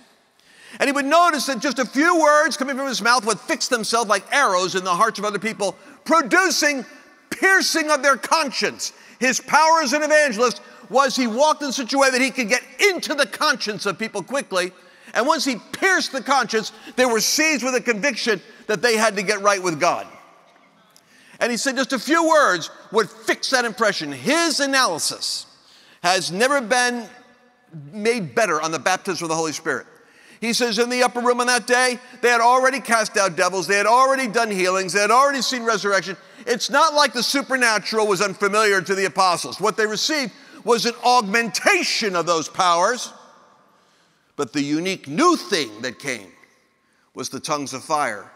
And he would notice that just a few words coming from his mouth would fix themselves like arrows in the hearts of other people, producing piercing of their conscience. His power as an evangelist was he walked in such a way that he could get into the conscience of people quickly. And once he pierced the conscience, they were seized with a conviction that they had to get right with God. And he said just a few words would fix that impression. His analysis has never been made better on the baptism of the Holy Spirit. He says in the upper room on that day, they had already cast out devils, they had already done healings, they had already seen resurrection. It's not like the supernatural was unfamiliar to the apostles. What they received was an augmentation of those powers. But the unique new thing that came was the tongues of fire,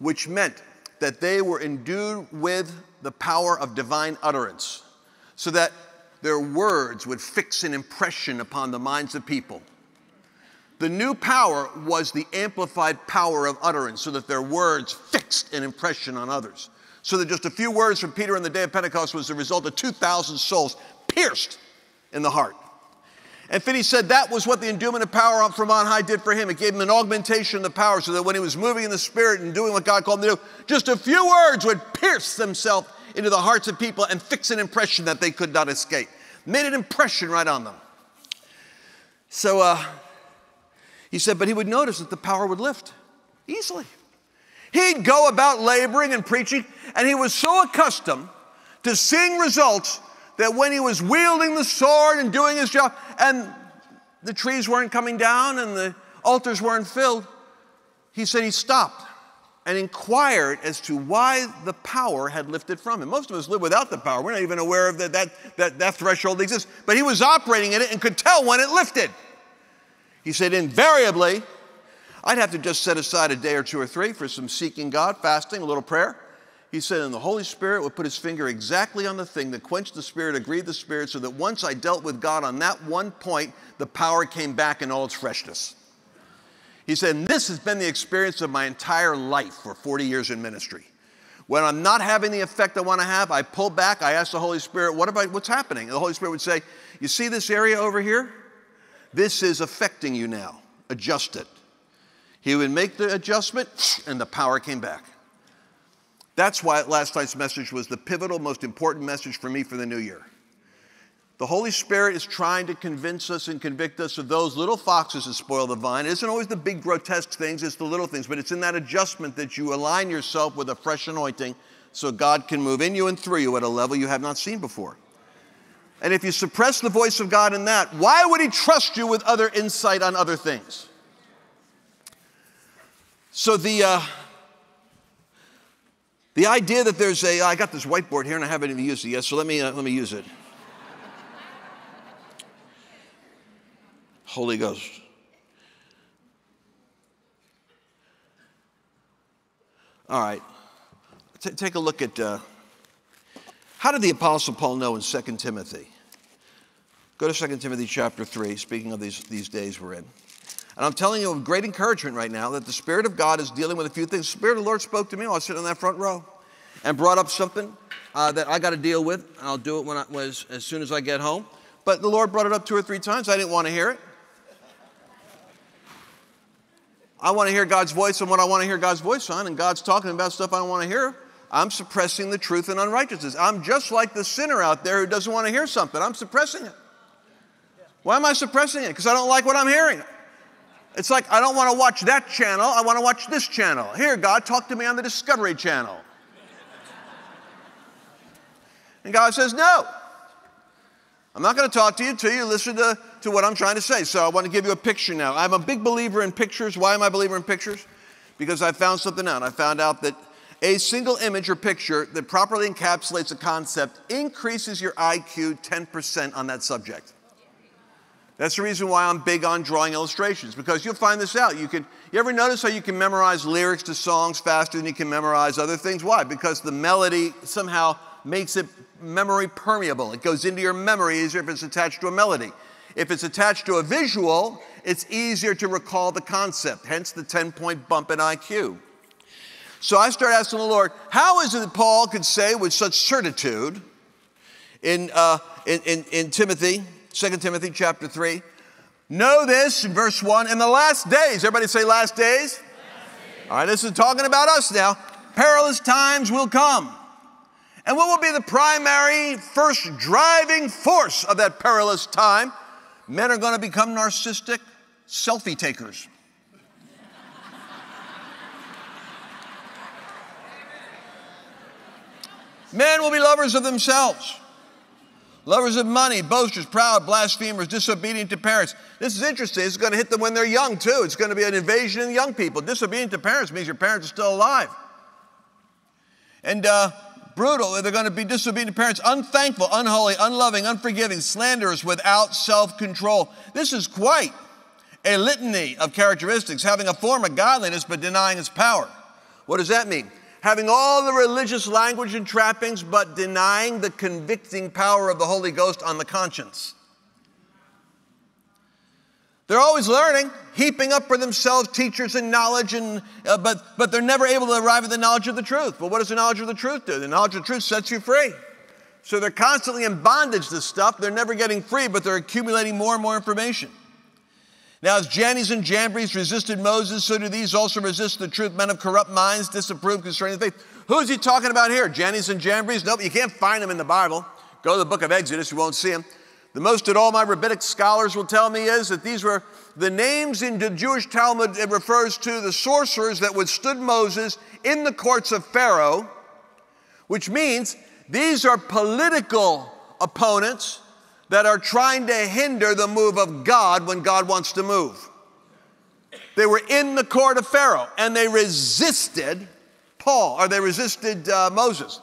which meant that they were endued with the power of divine utterance, so that their words would fix an impression upon the minds of people. The new power was the amplified power of utterance, so that their words fixed an impression on others. So that just a few words from Peter on the day of Pentecost was the result of 2,000 souls pierced in the heart. And Finney said that was what the endowment of power from on high did for him. It gave him an augmentation of the power so that when he was moving in the spirit and doing what God called him to do, just a few words would pierce themselves into the hearts of people and fix an impression that they could not escape. Made an impression right on them. So uh, he said, but he would notice that the power would lift easily. He'd go about laboring and preaching, and he was so accustomed to seeing results that when he was wielding the sword and doing his job, and the trees weren't coming down and the altars weren't filled, he said he stopped and inquired as to why the power had lifted from him. Most of us live without the power. We're not even aware of that, that, that, that threshold exists. But he was operating in it and could tell when it lifted. He said, invariably, I'd have to just set aside a day or two or three for some seeking God, fasting, a little prayer. He said, and the Holy Spirit would put his finger exactly on the thing that quenched the Spirit, agreed the Spirit, so that once I dealt with God on that one point, the power came back in all its freshness. He said, and this has been the experience of my entire life for 40 years in ministry. When I'm not having the effect I want to have, I pull back, I ask the Holy Spirit, what about what's happening? And the Holy Spirit would say, You see this area over here? This is affecting you now. Adjust it. He would make the adjustment, and the power came back. That's why last night's message was the pivotal, most important message for me for the new year. The Holy Spirit is trying to convince us and convict us of those little foxes that spoil the vine. It isn't always the big grotesque things, it's the little things, but it's in that adjustment that you align yourself with a fresh anointing so God can move in you and through you at a level you have not seen before. And if you suppress the voice of God in that, why would He trust you with other insight on other things? So the. Uh, the idea that there's a, I got this whiteboard here and I haven't even used it yet, so let me, uh, let me use it. Holy Ghost. All right. T- take a look at uh, how did the Apostle Paul know in 2 Timothy? Go to 2 Timothy chapter 3, speaking of these, these days we're in. And I'm telling you with great encouragement right now that the Spirit of God is dealing with a few things. The Spirit of the Lord spoke to me while I was sitting in that front row and brought up something uh, that I got to deal with. I'll do it when I was as soon as I get home. But the Lord brought it up two or three times. I didn't want to hear it. I want to hear God's voice on what I want to hear God's voice on, and God's talking about stuff I don't want to hear. I'm suppressing the truth and unrighteousness. I'm just like the sinner out there who doesn't want to hear something. I'm suppressing it. Why am I suppressing it? Because I don't like what I'm hearing. It's like, I don't want to watch that channel, I want to watch this channel. Here, God, talk to me on the Discovery Channel. and God says, No. I'm not going to talk to you until you listen to, to what I'm trying to say. So I want to give you a picture now. I'm a big believer in pictures. Why am I a believer in pictures? Because I found something out. I found out that a single image or picture that properly encapsulates a concept increases your IQ 10% on that subject. That's the reason why I'm big on drawing illustrations because you'll find this out. You can you ever notice how you can memorize lyrics to songs faster than you can memorize other things? Why? Because the melody somehow makes it memory permeable. It goes into your memory easier if it's attached to a melody. If it's attached to a visual, it's easier to recall the concept, hence the 10 point bump in IQ. So I started asking the Lord, how is it that Paul could say with such certitude in, uh, in, in, in Timothy, 2 Timothy chapter 3, know this verse 1, in the last days, everybody say last days? Last days. All right, this is talking about us now. Perilous times will come. And what will be the primary first driving force of that perilous time? Men are going to become narcissistic selfie takers. Men will be lovers of themselves, lovers of money, boasters, proud, blasphemers, disobedient to parents. This is interesting. It's going to hit them when they're young, too. It's going to be an invasion in young people. Disobedient to parents means your parents are still alive. And uh, brutal. They're going to be disobedient to parents, unthankful, unholy, unloving, unforgiving, slanderous, without self control. This is quite a litany of characteristics, having a form of godliness but denying its power. What does that mean? Having all the religious language and trappings but denying the convicting power of the Holy Ghost on the conscience. They're always learning, heaping up for themselves teachers and knowledge, and, uh, but, but they're never able to arrive at the knowledge of the truth. But what does the knowledge of the truth do? The knowledge of the truth sets you free. So they're constantly in bondage to stuff. They're never getting free, but they're accumulating more and more information. Now, as Jannes and Jambres resisted Moses, so do these also resist the truth. Men of corrupt minds disapprove concerning the faith. Who's he talking about here? Jannes and Jambres? Nope, you can't find them in the Bible. Go to the book of Exodus, you won't see them. The most that all my rabbinic scholars will tell me is that these were the names in the Jewish Talmud, it refers to the sorcerers that withstood Moses in the courts of Pharaoh, which means these are political opponents that are trying to hinder the move of God when God wants to move. They were in the court of Pharaoh and they resisted Paul, or they resisted uh, Moses.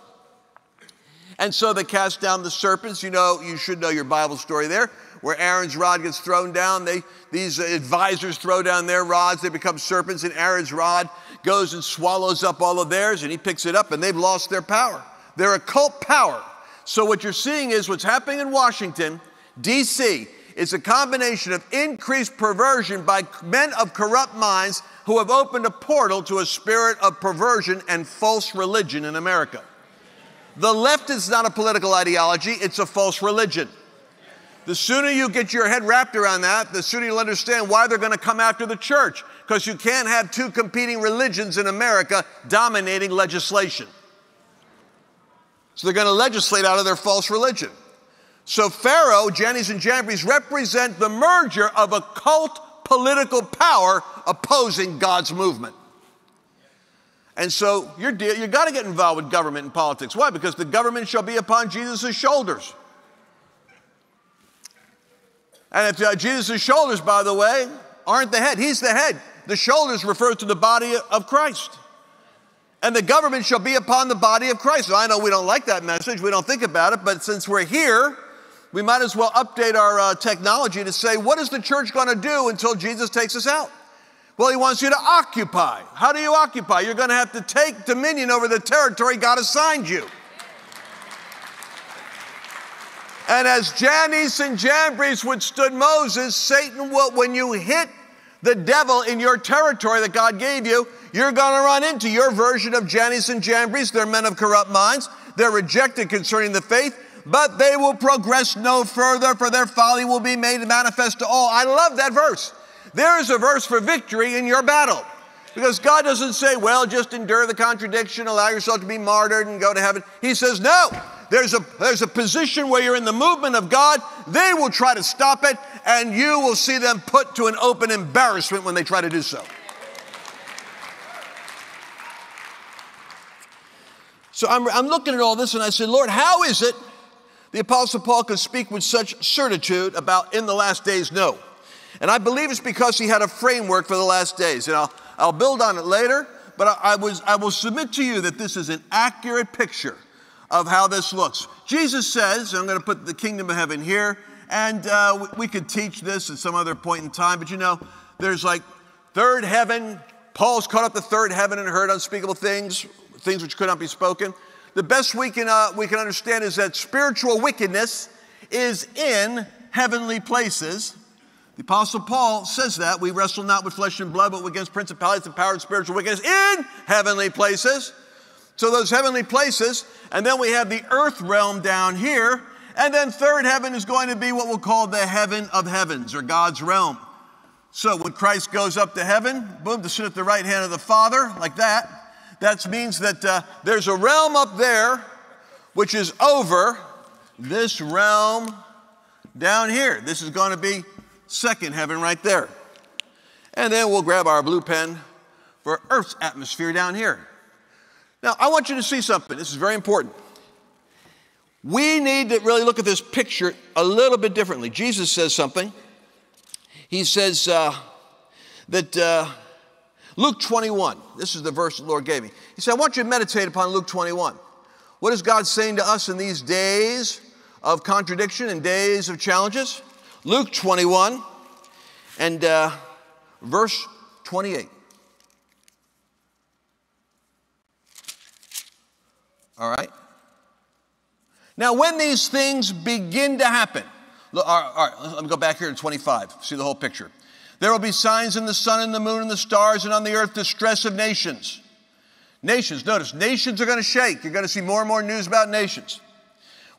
And so they cast down the serpents. You know, you should know your Bible story there, where Aaron's rod gets thrown down. They, these advisors throw down their rods, they become serpents, and Aaron's rod goes and swallows up all of theirs, and he picks it up, and they've lost their power. They're occult power. So what you're seeing is what's happening in Washington, D.C., is a combination of increased perversion by men of corrupt minds who have opened a portal to a spirit of perversion and false religion in America. The left is not a political ideology, it's a false religion. The sooner you get your head wrapped around that, the sooner you'll understand why they're going to come after the church. Because you can't have two competing religions in America dominating legislation. So they're going to legislate out of their false religion. So Pharaoh, Jannes, and Jambres represent the merger of occult political power opposing God's movement. And so you're you got to get involved with government and politics. Why? Because the government shall be upon Jesus' shoulders. And if uh, Jesus' shoulders, by the way, aren't the head, he's the head. The shoulders refer to the body of Christ. And the government shall be upon the body of Christ. I know we don't like that message, we don't think about it, but since we're here, we might as well update our uh, technology to say, what is the church going to do until Jesus takes us out? Well, he wants you to occupy. How do you occupy? You're going to have to take dominion over the territory God assigned you. And as Jannes and Jambres withstood Moses, Satan will, when you hit the devil in your territory that God gave you, you're going to run into your version of Jannes and Jambres. They're men of corrupt minds. They're rejected concerning the faith, but they will progress no further, for their folly will be made manifest to all. I love that verse. There is a verse for victory in your battle. Because God doesn't say, well, just endure the contradiction, allow yourself to be martyred and go to heaven. He says, no, there's a, there's a position where you're in the movement of God. They will try to stop it, and you will see them put to an open embarrassment when they try to do so. So I'm, I'm looking at all this and I said, Lord, how is it the Apostle Paul could speak with such certitude about in the last days? No. And I believe it's because he had a framework for the last days. And I'll, I'll build on it later, but I, I, was, I will submit to you that this is an accurate picture of how this looks. Jesus says, I'm going to put the kingdom of heaven here, and uh, we, could teach this at some other point in time, but you know, there's like third heaven. Paul's caught up the third heaven and heard unspeakable things, things which could not be spoken. The best we can, uh, we can understand is that spiritual wickedness is in heavenly places. The Apostle Paul says that. We wrestle not with flesh and blood, but against principalities and power and spiritual wickedness in heavenly places. So, those heavenly places, and then we have the earth realm down here, and then third heaven is going to be what we'll call the heaven of heavens or God's realm. So, when Christ goes up to heaven, boom, to sit at the right hand of the Father, like that, that means that uh, there's a realm up there which is over this realm down here. This is going to be second heaven right there. And then we'll grab our blue pen for Earth's atmosphere down here. Now, I want you to see something. This is very important. We need to really look at this picture a little bit differently. Jesus says something. He says uh, that uh, Luke 21, this is the verse the Lord gave me. He said, I want you to meditate upon Luke 21. What is God saying to us in these days of contradiction and days of challenges? Luke 21 and uh, verse 28. All right? Now, when these things begin to happen, look, all, right, all right, let me go back here to 25, see the whole picture. There will be signs in the sun and the moon and the stars, and on the earth, distress of nations. Nations, notice, nations are going to shake. You're going to see more and more news about nations.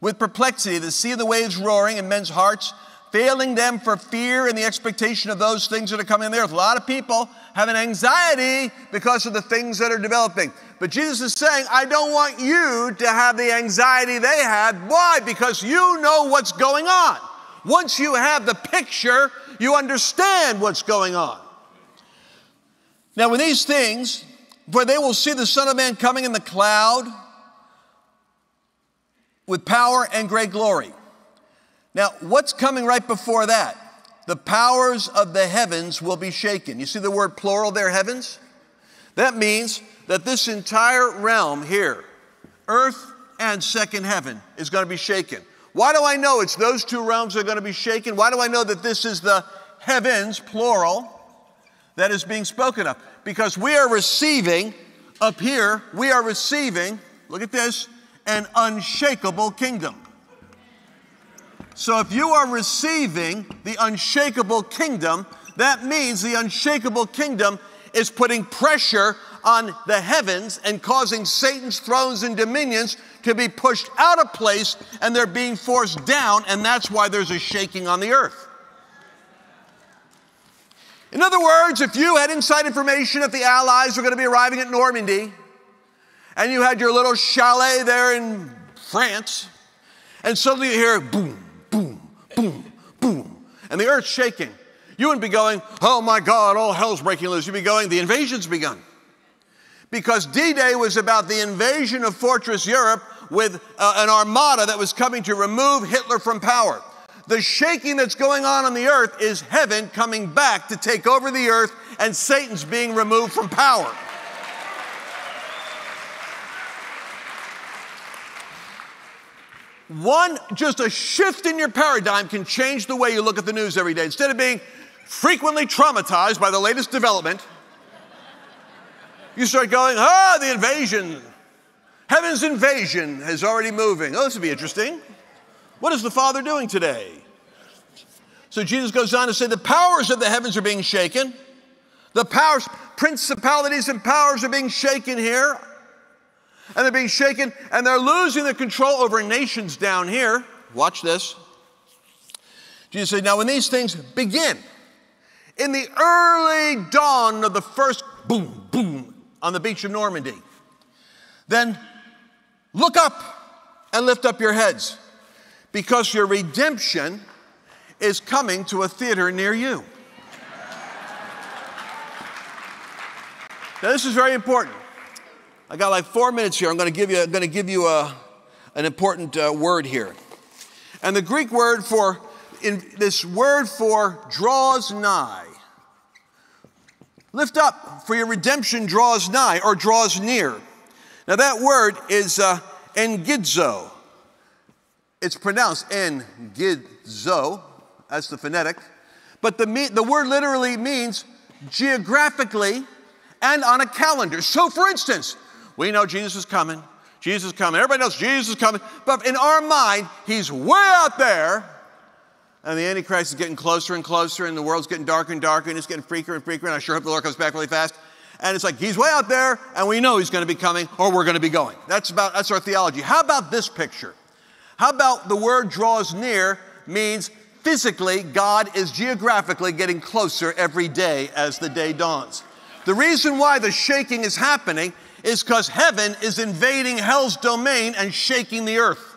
With perplexity, the sea and the waves roaring, and men's hearts failing them for fear and the expectation of those things that are coming on the earth. A lot of people have an anxiety because of the things that are developing. But Jesus is saying, I don't want you to have the anxiety they had. Why? Because you know what's going on. Once you have the picture, you understand what's going on. Now, when these things, for they will see the Son of Man coming in the cloud with power and great glory. Now, what's coming right before that? The powers of the heavens will be shaken. You see the word plural there, heavens? That means that this entire realm here, earth and second heaven, is going to be shaken. Why do I know it's those two realms are going to be shaken? Why do I know that this is the heavens, plural, that is being spoken of? Because we are receiving, up here, we are receiving, look at this, an unshakable kingdom. So if you are receiving the unshakable kingdom, that means the unshakable kingdom is putting pressure on the heavens and causing Satan's thrones and dominions to be pushed out of place and they're being forced down, and that's why there's a shaking on the earth. In other words, if you had inside information that the Allies were going to be arriving at Normandy, and you had your little chalet there in France, and suddenly you hear boom, boom, boom, and the earth's shaking. You wouldn't be going, oh my God, all hell's breaking loose. You'd be going, the invasion's begun. Because D Day was about the invasion of Fortress Europe with uh, an armada that was coming to remove Hitler from power. The shaking that's going on on the earth is heaven coming back to take over the earth, and Satan's being removed from power. One, just a shift in your paradigm can change the way you look at the news every day. Instead of being frequently traumatized by the latest development, you start going, ah, the invasion. Heaven's invasion is already moving. Oh, this would be interesting. What is the Father doing today? So Jesus goes on to say, the powers of the heavens are being shaken. The powers, principalities and powers are being shaken here and they're being shaken and they're losing the control over nations down here. Watch this. Jesus said, Now, when these things begin, in the early dawn of the first boom, boom on the beach of Normandy, then look up and lift up your heads because your redemption is coming to a theater near you. Now, this is very important. I got like four minutes here. I'm going to give you, I'm going to give you a, an important uh, word here. And the Greek word for, in, this word for draws nigh. Lift up, for your redemption draws nigh or draws near. Now, that word is uh, engidzo. It's pronounced engidzo, that's the phonetic. But the, the word literally means geographically and on a calendar. So, for instance, we know Jesus is coming. Jesus is coming. Everybody knows Jesus is coming. But in our mind, he's way out there. And the Antichrist is getting closer and closer, and the world's getting darker and darker, and it's getting freakier and freakier. And I sure hope the Lord comes back really fast. And it's like he's way out there, and we know he's going to be coming, or we're going to be going. That's about that's our theology. How about this picture? How about the word draws near means physically God is geographically getting closer every day as the day dawns. The reason why the shaking is happening is because heaven is invading hell's domain and shaking the earth.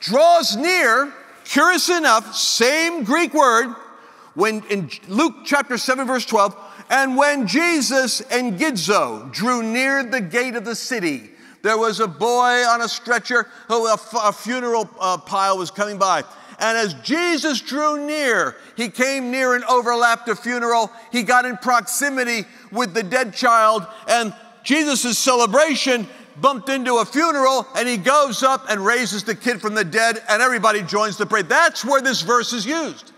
Draws near, curious enough, same Greek word, when in Luke chapter 7, verse 12, and when Jesus engidzo drew near the gate of the city, there was a boy on a stretcher who a, funeral uh, pile was coming by. And as Jesus drew near, he came near and overlapped a funeral. He got in proximity with the dead child, and Jesus' celebration bumped into a funeral, and he goes up and raises the kid from the dead, and everybody joins the parade. That's where this verse is used.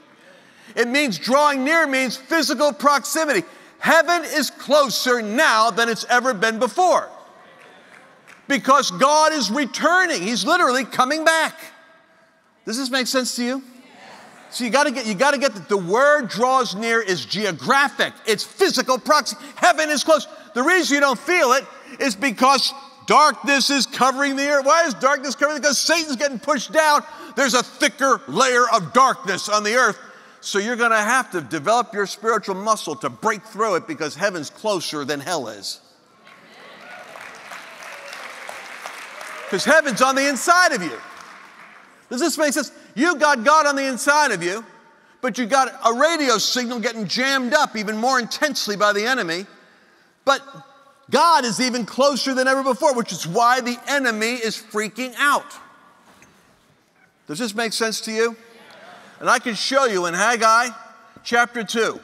It means drawing near means physical proximity. Heaven is closer now than it's ever been before. Because God is returning. He's literally coming back. Does this make sense to you? So you got to get you got to get that the word draws near is geographic. It's physical proximity. Heaven is close. The reason you don't feel it is because darkness is covering the earth. Why is darkness covering? Because Satan's getting pushed down. There's a thicker layer of darkness on the earth. So you're going to have to develop your spiritual muscle to break through it because heaven's closer than hell is. Because heaven's on the inside of you. Does this make sense? You got God on the inside of you, but you got a radio signal getting jammed up even more intensely by the enemy. But God is even closer than ever before, which is why the enemy is freaking out. Does this make sense to you? And I can show you in Haggai chapter 2,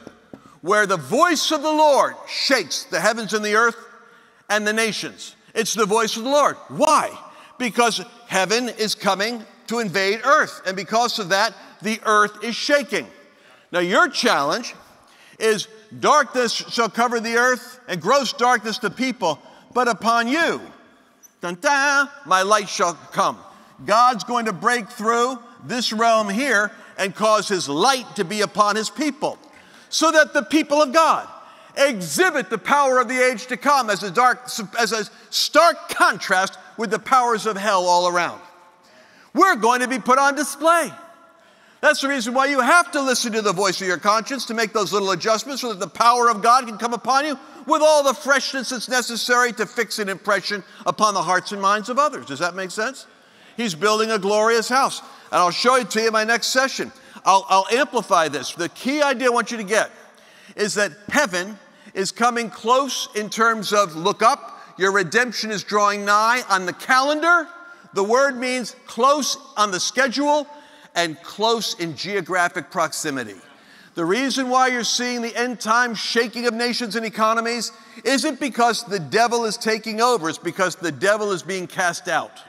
where the voice of the Lord shakes the heavens and the earth and the nations. It's the voice of the Lord. Why? Because heaven is coming to invade earth. And because of that, the earth is shaking. Now, your challenge is darkness shall cover the earth and gross darkness the people, but upon you, dun, dun, my light shall come. God's going to break through this realm here and cause his light to be upon his people so that the people of God exhibit the power of the age to come as a dark as a stark contrast with the powers of hell all around. We're going to be put on display. That's the reason why you have to listen to the voice of your conscience to make those little adjustments so that the power of God can come upon you with all the freshness that's necessary to fix an impression upon the hearts and minds of others. Does that make sense? He's building a glorious house. And I'll show it to you in my next session. I'll, I'll amplify this. The key idea I want you to get is that heaven is coming close in terms of look up, your redemption is drawing nigh on the calendar. The word means close on the schedule and close in geographic proximity. The reason why you're seeing the end time shaking of nations and economies isn't because the devil is taking over, it's because the devil is being cast out.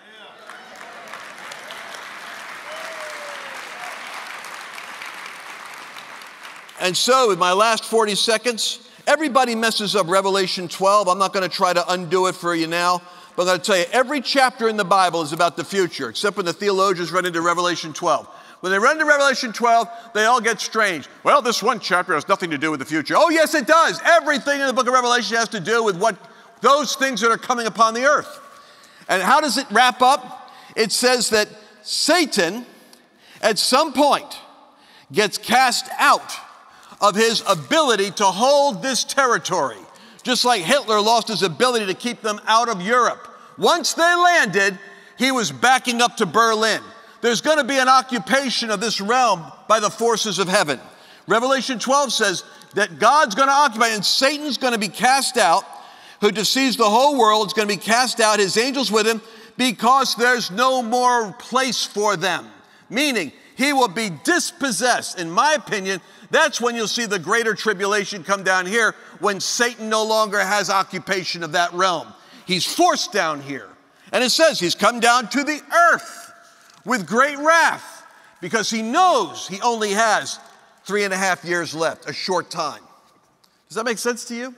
And so, in my last 40 seconds, everybody messes up Revelation 12. I'm not going to try to undo it for you now, but I'm going to tell you every chapter in the Bible is about the future, except when the theologians run into Revelation 12. When they run to Revelation 12, they all get strange. Well, this one chapter has nothing to do with the future. Oh, yes, it does. Everything in the book of Revelation has to do with what those things that are coming upon the earth. And how does it wrap up? It says that Satan, at some point, gets cast out of his ability to hold this territory, just like Hitler lost his ability to keep them out of Europe. Once they landed, he was backing up to Berlin. there's going to be an occupation of this realm by the forces of heaven. Revelation 12 says that God's going to occupy and Satan's going to be cast out, who deceives the whole world, is going to be cast out, his angels with him, because there's no more place for them. Meaning, he will be dispossessed. In my opinion, that's when you'll see the greater tribulation come down here when Satan no longer has occupation of that realm. He's forced down here. And it says he's come down to the earth with great wrath because he knows he only has three and a half years left, a short time. Does that make sense to you?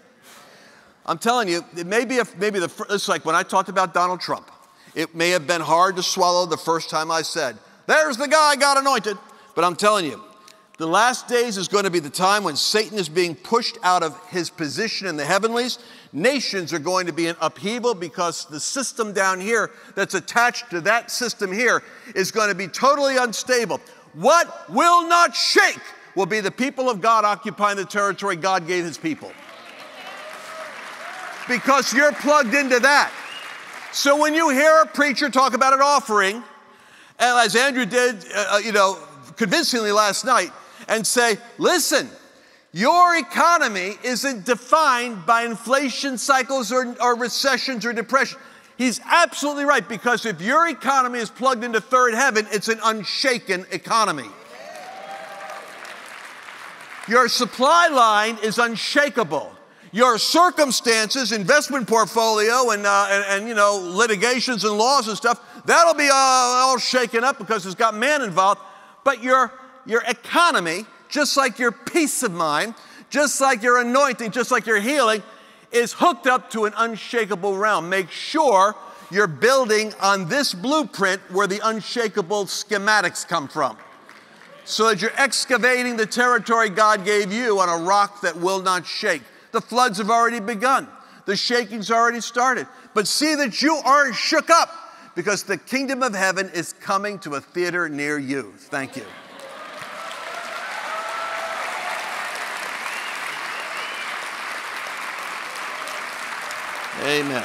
I'm telling you, it may be, a, maybe the, it's like when I talked about Donald Trump. It may have been hard to swallow the first time I said, there's the guy got anointed. But I'm telling you, the last days is going to be the time when Satan is being pushed out of his position in the heavenlies. Nations are going to be in upheaval because the system down here that's attached to that system here is going to be totally unstable. What will not shake will be the people of God occupying the territory God gave his people. Because you're plugged into that. So when you hear a preacher talk about an offering, and as Andrew did, uh, you know, convincingly last night, and say, listen, your economy isn't defined by inflation cycles or, or recessions or depression. He's absolutely right because if your economy is plugged into third heaven, it's an unshaken economy. Your supply line is unshakable. Your circumstances, investment portfolio, and, uh, and, and, you know litigations and laws and stuff, that'll be uh, all shaken up because it's got man involved. But your your economy, just like your peace of mind, just like your anointing, just like your healing, is hooked up to an unshakable realm. Make sure you're building on this blueprint where the unshakable schematics come from. So that you're excavating the territory God gave you on a rock that will not shake. The floods have already begun, the shaking's already started. But see that you aren't shook up because the kingdom of heaven is coming to a theater near you. Thank you. Amen.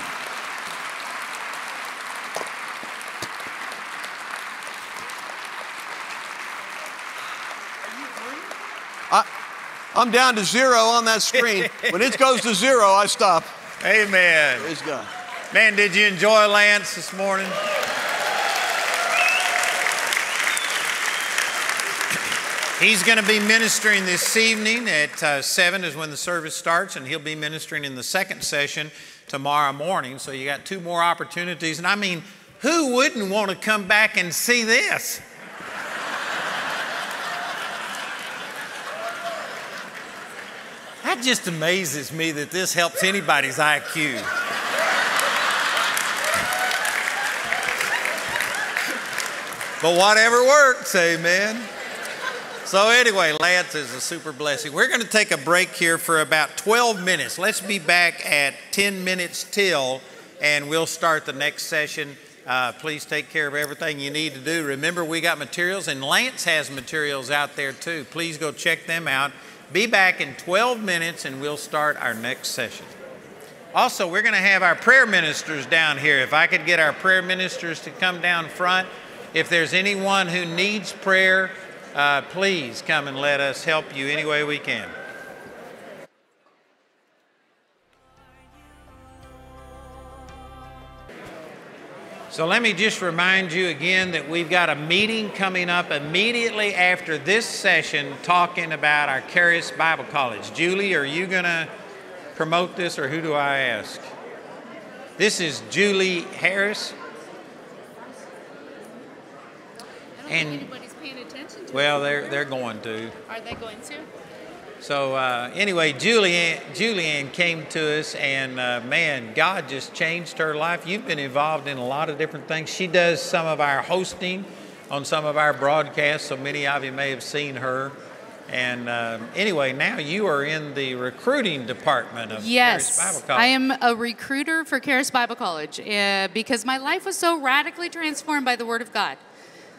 I, I'm down to zero on that screen. when it goes to zero, I stop. Amen. Praise God. Man, did you enjoy Lance this morning? He's going to be ministering this evening at uh, 7 is when the service starts, and he'll be ministering in the second session tomorrow morning. So you got two more opportunities. And I mean, who wouldn't want to come back and see this? That just amazes me that this helps anybody's IQ. but whatever works, amen. So, anyway, Lance is a super blessing. We're going to take a break here for about 12 minutes. Let's be back at 10 minutes till, and we'll start the next session. Uh, please take care of everything you need to do. Remember, we got materials, and Lance has materials out there too. Please go check them out. Be back in 12 minutes, and we'll start our next session. Also, we're going to have our prayer ministers down here. If I could get our prayer ministers to come down front. If there's anyone who needs prayer, uh, please come and let us help you any way we can. So let me just remind you again that we've got a meeting coming up immediately after this session talking about our Charis Bible College. Julie, are you going to promote this or who do I ask? This is Julie Harris. And anybody's paying attention to well, they're they're going to. Are they going to? So uh, anyway, Julianne, Julianne came to us, and uh, man, God just changed her life. You've been involved in a lot of different things. She does some of our hosting on some of our broadcasts, so many of you may have seen her. And uh, anyway, now you are in the recruiting department of Yes, Bible College. I am a recruiter for Charis Bible College uh, because my life was so radically transformed by the Word of God.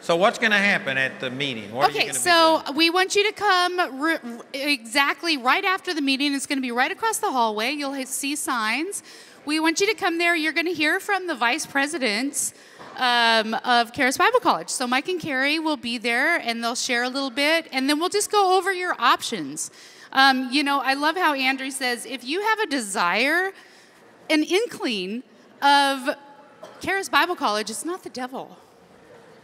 So what's going to happen at the meeting? What are you okay, be so we want you to come exactly right after the meeting. It's going to be right across the hallway. You'll see signs. We want you to come there. You're going to hear from the vice presidents um, of Charis Bible College. So Mike and Carrie will be there and they'll share a little bit, and then we'll just go over your options. Um, you know, I love how Andrew says if you have a desire, an inkling of Charis Bible College, it's not the devil,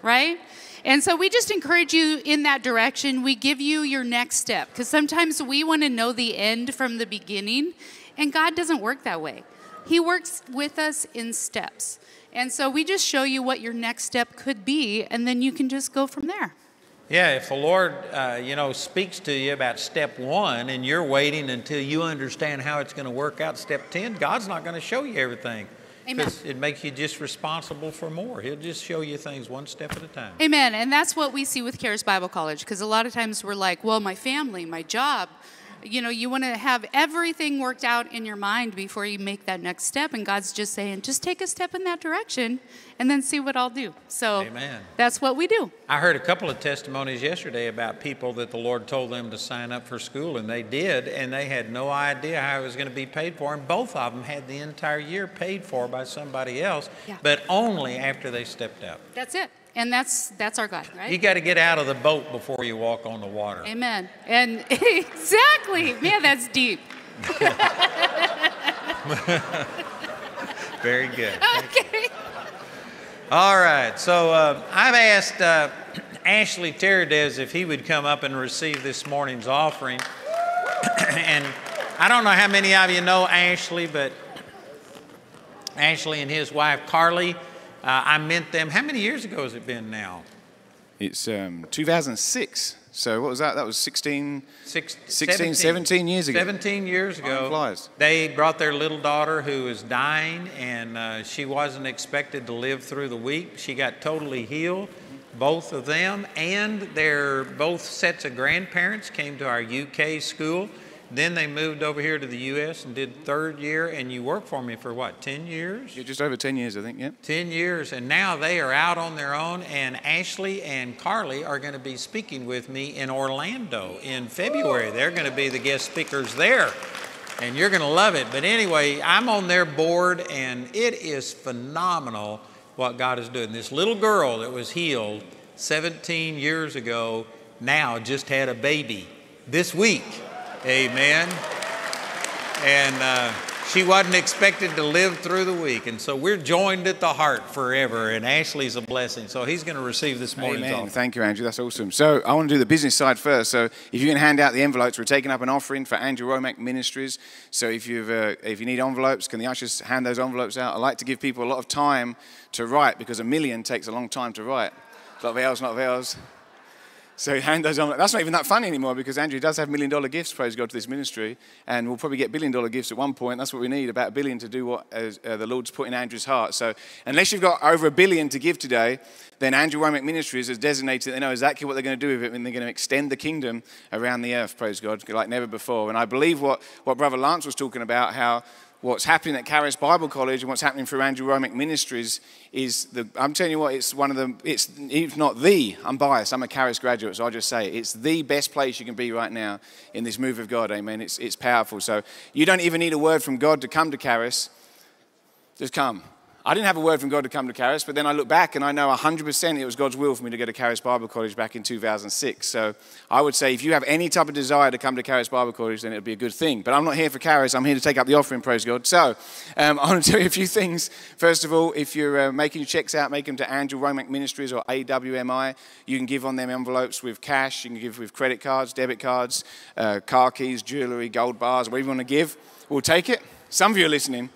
right? And so we just encourage you in that direction. We give you your next step because sometimes we want to know the end from the beginning, and God doesn't work that way. He works with us in steps. And so we just show you what your next step could be, and then you can just go from there. Yeah, if the Lord, uh, you know, speaks to you about step one and you're waiting until you understand how it's going to work out step 10, God's not going to show you everything. Amen. It makes you just responsible for more. He'll just show you things one step at a time. Amen. And that's what we see with Charis Bible College because a lot of times we're like, well, my family, my job. You know, you want to have everything worked out in your mind before you make that next step. And God's just saying, just take a step in that direction and then see what I'll do. So Amen. that's what we do. I heard a couple of testimonies yesterday about people that the Lord told them to sign up for school, and they did, and they had no idea how it was going to be paid for. And both of them had the entire year paid for by somebody else, Yeah. but only after they stepped up. That's it. And that's that's our God, right? You got to get out of the boat before you walk on the water. Amen. And exactly. Man, that's deep. Very good. Okay. All right. So uh, I've asked uh, Ashley Terradez if he would come up and receive this morning's offering. and I don't know how many of you know Ashley, but Ashley and his wife Carly, uh, I met them. How many years ago has it been now? It's um, 2006. So what was that? That was 16, Six, 16 17 years ago. 17 years ago. They brought their little daughter who was dying, and uh, she wasn't expected to live through the week. She got totally healed, both of them, and their both sets of grandparents came to our UK school. Then they moved over here to the US and did third year, and you worked for me for what, 10 years? Yeah, just over 10 years, I think, yeah. 10 years, and now they are out on their own. And Ashley and Carly are going to be speaking with me in Orlando in February. They're going to be the guest speakers there, and you're going to love it. But anyway, I'm on their board, and it is phenomenal what God is doing. This little girl that was healed 17 years ago now just had a baby this week. Amen and uh, she wasn't expected to live through the week. And so we're joined at the heart forever. And Ashley's a blessing. So he's going to receive this morning's Amen. offering. Thank you, Andrew. That's awesome. So I want to do the business side first. So if you can hand out the envelopes, we're taking up an offering for Andrew Wommack Ministries. So if you've uh, if you need envelopes, can the ushers hand those envelopes out? I like to give people a lot of time to write because a million takes a long time to write. A lot of L's, not of L's. So hand those envelopes. That's not even that funny anymore because Andrew does have million dollar gifts, praise God, to this ministry. And we'll probably get billion dollar gifts at one point. That's what we need, about a billion to do what uh, the Lord's put in Andrew's heart. So unless you've got over a billion to give today, then Andrew Wommack Ministries has designated, they know exactly what they're going to do with it and they're going to extend the kingdom around the earth, praise God, like never before. And I believe what, what Brother Lance was talking about, how what's happening at Charis Bible College and what's happening through Andrew Wommack Ministries is the, I'm telling you what, it's one of the, it's, if not the, I'm biased, I'm a Charis graduate, so I'll just say it. It's the best place you can be right now in this move of God, amen. It's, it's powerful. So you don't even need a word from God to come to Charis, just come. I didn't have a word from God to come to Charis, but then I look back and I know 100% it was God's will for me to go to Charis Bible College back in 2006. So I would say if you have any type of desire to come to Charis Bible College, then it would be a good thing. But I'm not here for Charis, I'm here to take up the offering, praise God. So um, I want to tell you a few things. First of all, if you're uh, making your checks out, make them to Andrew Wommack Ministries or AWMI. You can give on them envelopes with cash, you can give with credit cards, debit cards, uh, car keys, jewelry, gold bars, whatever you want to give. We'll take it. Some of you are listening.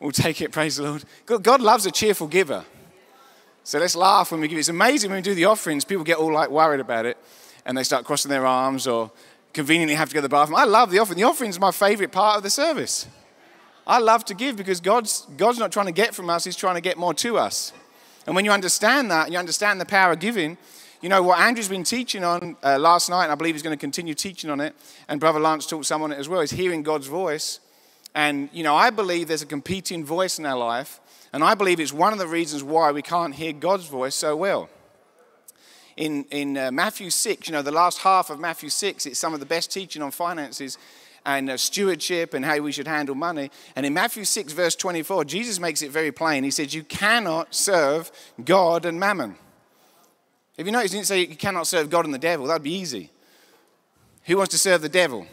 We'll take it, praise the Lord. God loves a cheerful giver. So let's laugh when we give. It's amazing when we do the offerings, people get all like worried about it and they start crossing their arms or conveniently have to go to the bathroom. I love the offering. The offering is my favorite part of the service. I love to give because God's, God's not trying to get from us, He's trying to get more to us. And when you understand that, and you understand the power of giving, you know what Andrew's been teaching on uh, last night, and I believe he's going to continue teaching on it, and Brother Lance taught some on it as well, is hearing God's voice. And, you know, I believe there's a competing voice in our life, and I believe it's one of the reasons why we can't hear God's voice so well. In, in uh, Matthew 6, you know, the last half of Matthew 6, it's some of the best teaching on finances. and uh, stewardship and how we should handle money. And in Matthew 6, verse 24, Jesus makes it very plain. He says, You cannot serve God and mammon. If you notice, he didn't say you cannot serve God and the devil. That'd be easy. Who wants to serve the devil?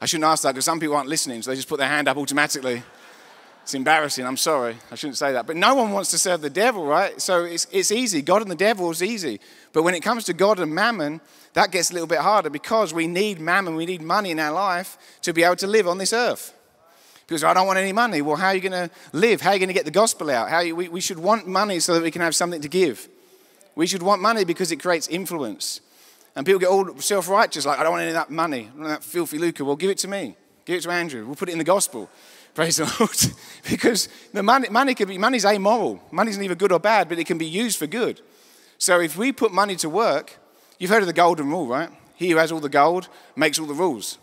I shouldn't ask that because some people aren't listening, so they just put their hand up automatically. It's embarrassing. I'm sorry. I shouldn't say that. But no one wants to serve the devil, right? So it's, it's easy. God and the devil is easy. But when it comes to God and mammon, that gets a little bit harder because we need mammon, we need money in our life to be able to live on this earth. Because I don't want any money. Well, how are you going to live? How are you going to get the gospel out? How you, we, we should want money so that we can have something to give. We should want money because it creates influence. And people get all self righteous, like, I don't want any of that money, I don't want that filthy lucre. Well, give it to me. Give it to Andrew. We'll put it in the gospel. Praise the Lord. because the money, money can be, money's amoral. Money's neither good or bad, but it can be used for good. So if we put money to work, you've heard of the golden rule, right? He who has all the gold makes all the rules.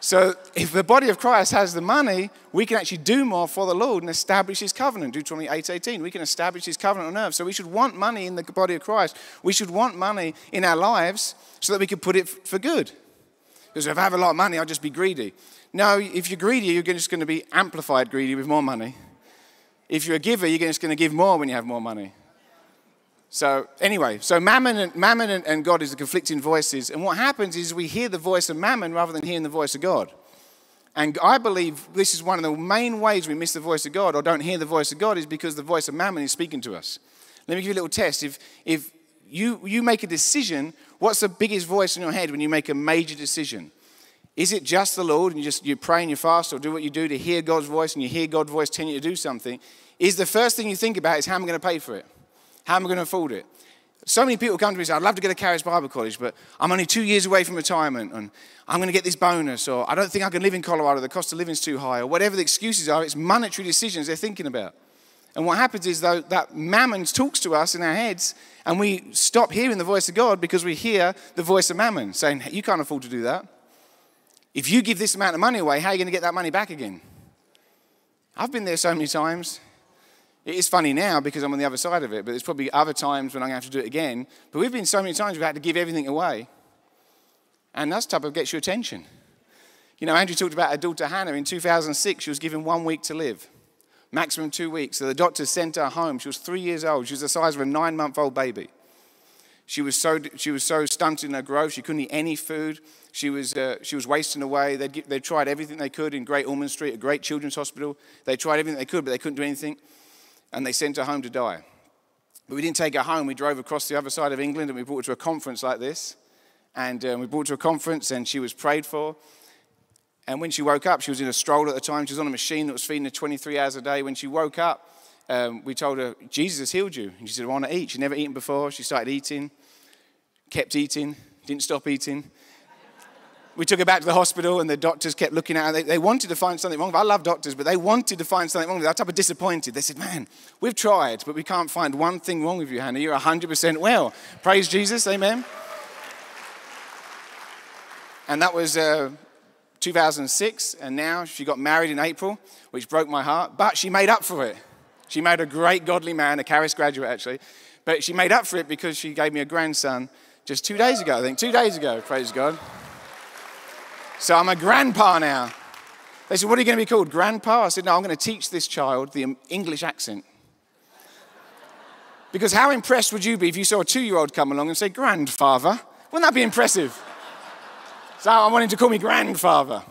So if the body of Christ has the money, we can actually do more for the Lord and establish his covenant. Deuteronomy 8:18. We can establish his covenant on earth. So we should want money in the body of Christ. We should want money in our lives so that we can put it for good. Because if I have a lot of money, I'll just be greedy. No, if you're greedy, you're just going to be amplified greedy with more money. If you're a giver, you're just going to give more when you have more money. So anyway, so Mammon and, Mammon and, God is the conflicting voices. And what happens is we hear the voice of Mammon rather than hearing the voice of God. And I believe this is one of the main ways we miss the voice of God or don't hear the voice of God is because the voice of Mammon is speaking to us. Let me give you a little test. If, if you, you make a decision, what's the biggest voice in your head when you make a major decision? Is it just the Lord and you just you pray and you fast or do what you do to hear God's voice and you hear God's voice telling you to do something? Is the first thing you think about is how am I going to pay for it? How am I going to afford it? So many people come to me and say, I'd love to go to Charis Bible College, but I'm only two years away from retirement, and I'm going to get this bonus, or I don't think I can live in Colorado, the cost of living is too high, or whatever the excuses are, it's monetary decisions they're thinking about. And what happens is, though, that mammon talks to us in our heads, and we stop hearing the voice of God because we hear the voice of mammon saying, You can't afford to do that. If you give this amount of money away, how are you going to get that money back again? I've been there so many times. It is funny now because I'm on the other side of it, but there's probably other times when I'm going to have to do it again. But we've been so many times we've had to give everything away. And that's type of gets your attention. You know, Andrew talked about her daughter Hannah. In 2006, she was given one week to live, maximum two weeks. So the doctor sent her home. She was three years old. She was the size of a nine month old baby. She was, so, she was so stunted in her growth, she couldn't eat any food. She was, uh, she was wasting away. They'd, they'd tried everything they could in Great Ormond Street, a great children's hospital. They tried everything they could, but they couldn't do anything and they sent her home to die. But we didn't take her home. We drove across the other side of England and we brought her to a conference like this. And um, we brought her to a conference and she was prayed for. And when she woke up, she was in a stroller at the time. She was on a machine that was feeding her 23 hours a day. When she woke up, um, we told her, Jesus has healed you. And she said, I want to eat. She'd never eaten before. She started eating, kept eating, didn't stop eating we took her back to the hospital, and the doctors kept looking at her. They, they wanted to find something wrong. I love doctors, but they wanted to find something wrong with her. They were disappointed. They said, Man, we've tried, but we can't find one thing wrong with you, Hannah. You're 100% well. Praise Jesus. Amen. And that was uh, 2006, and now she got married in April, which broke my heart, but she made up for it. She made a great godly man, a Charis graduate actually, but she made up for it because she gave me a grandson just two days ago, I think. Two days ago, praise God. So I'm a grandpa now. They said, What are you going to be called? Grandpa? I said, No, I'm going to teach this child the English accent. Because how impressed would you be if you saw a two year old come along and say, Grandfather? Wouldn't that be impressive? So I want him to call me grandfather.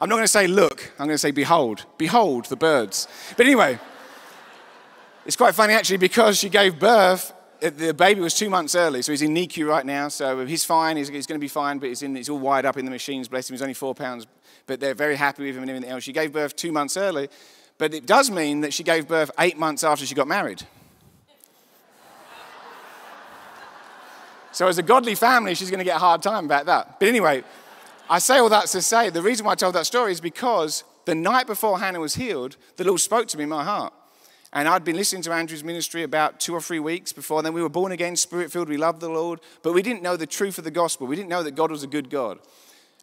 I'm not going to say, Look, I'm going to say, Behold. Behold the birds. But anyway, it's quite funny actually because she gave birth the baby was two months early, so he's in NICU right now. So he's fine. He's, he's going to be fine, but he's, in, he's all wired up in the machines. Bless him. He's only four pounds, but they're very happy with him and everything else. She gave birth two months early, but it does mean that she gave birth eight months after she got married. so as a godly family, she's going to get a hard time about that. But anyway, I say all that to say the reason why I told that story is because the night before Hannah was healed, the Lord spoke to me in my heart. And I'd been listening to Andrew's ministry about two or three weeks before. Then we were born again, spirit filled. We loved the Lord, but we didn't know the truth of the gospel. We didn't know that God was a good God.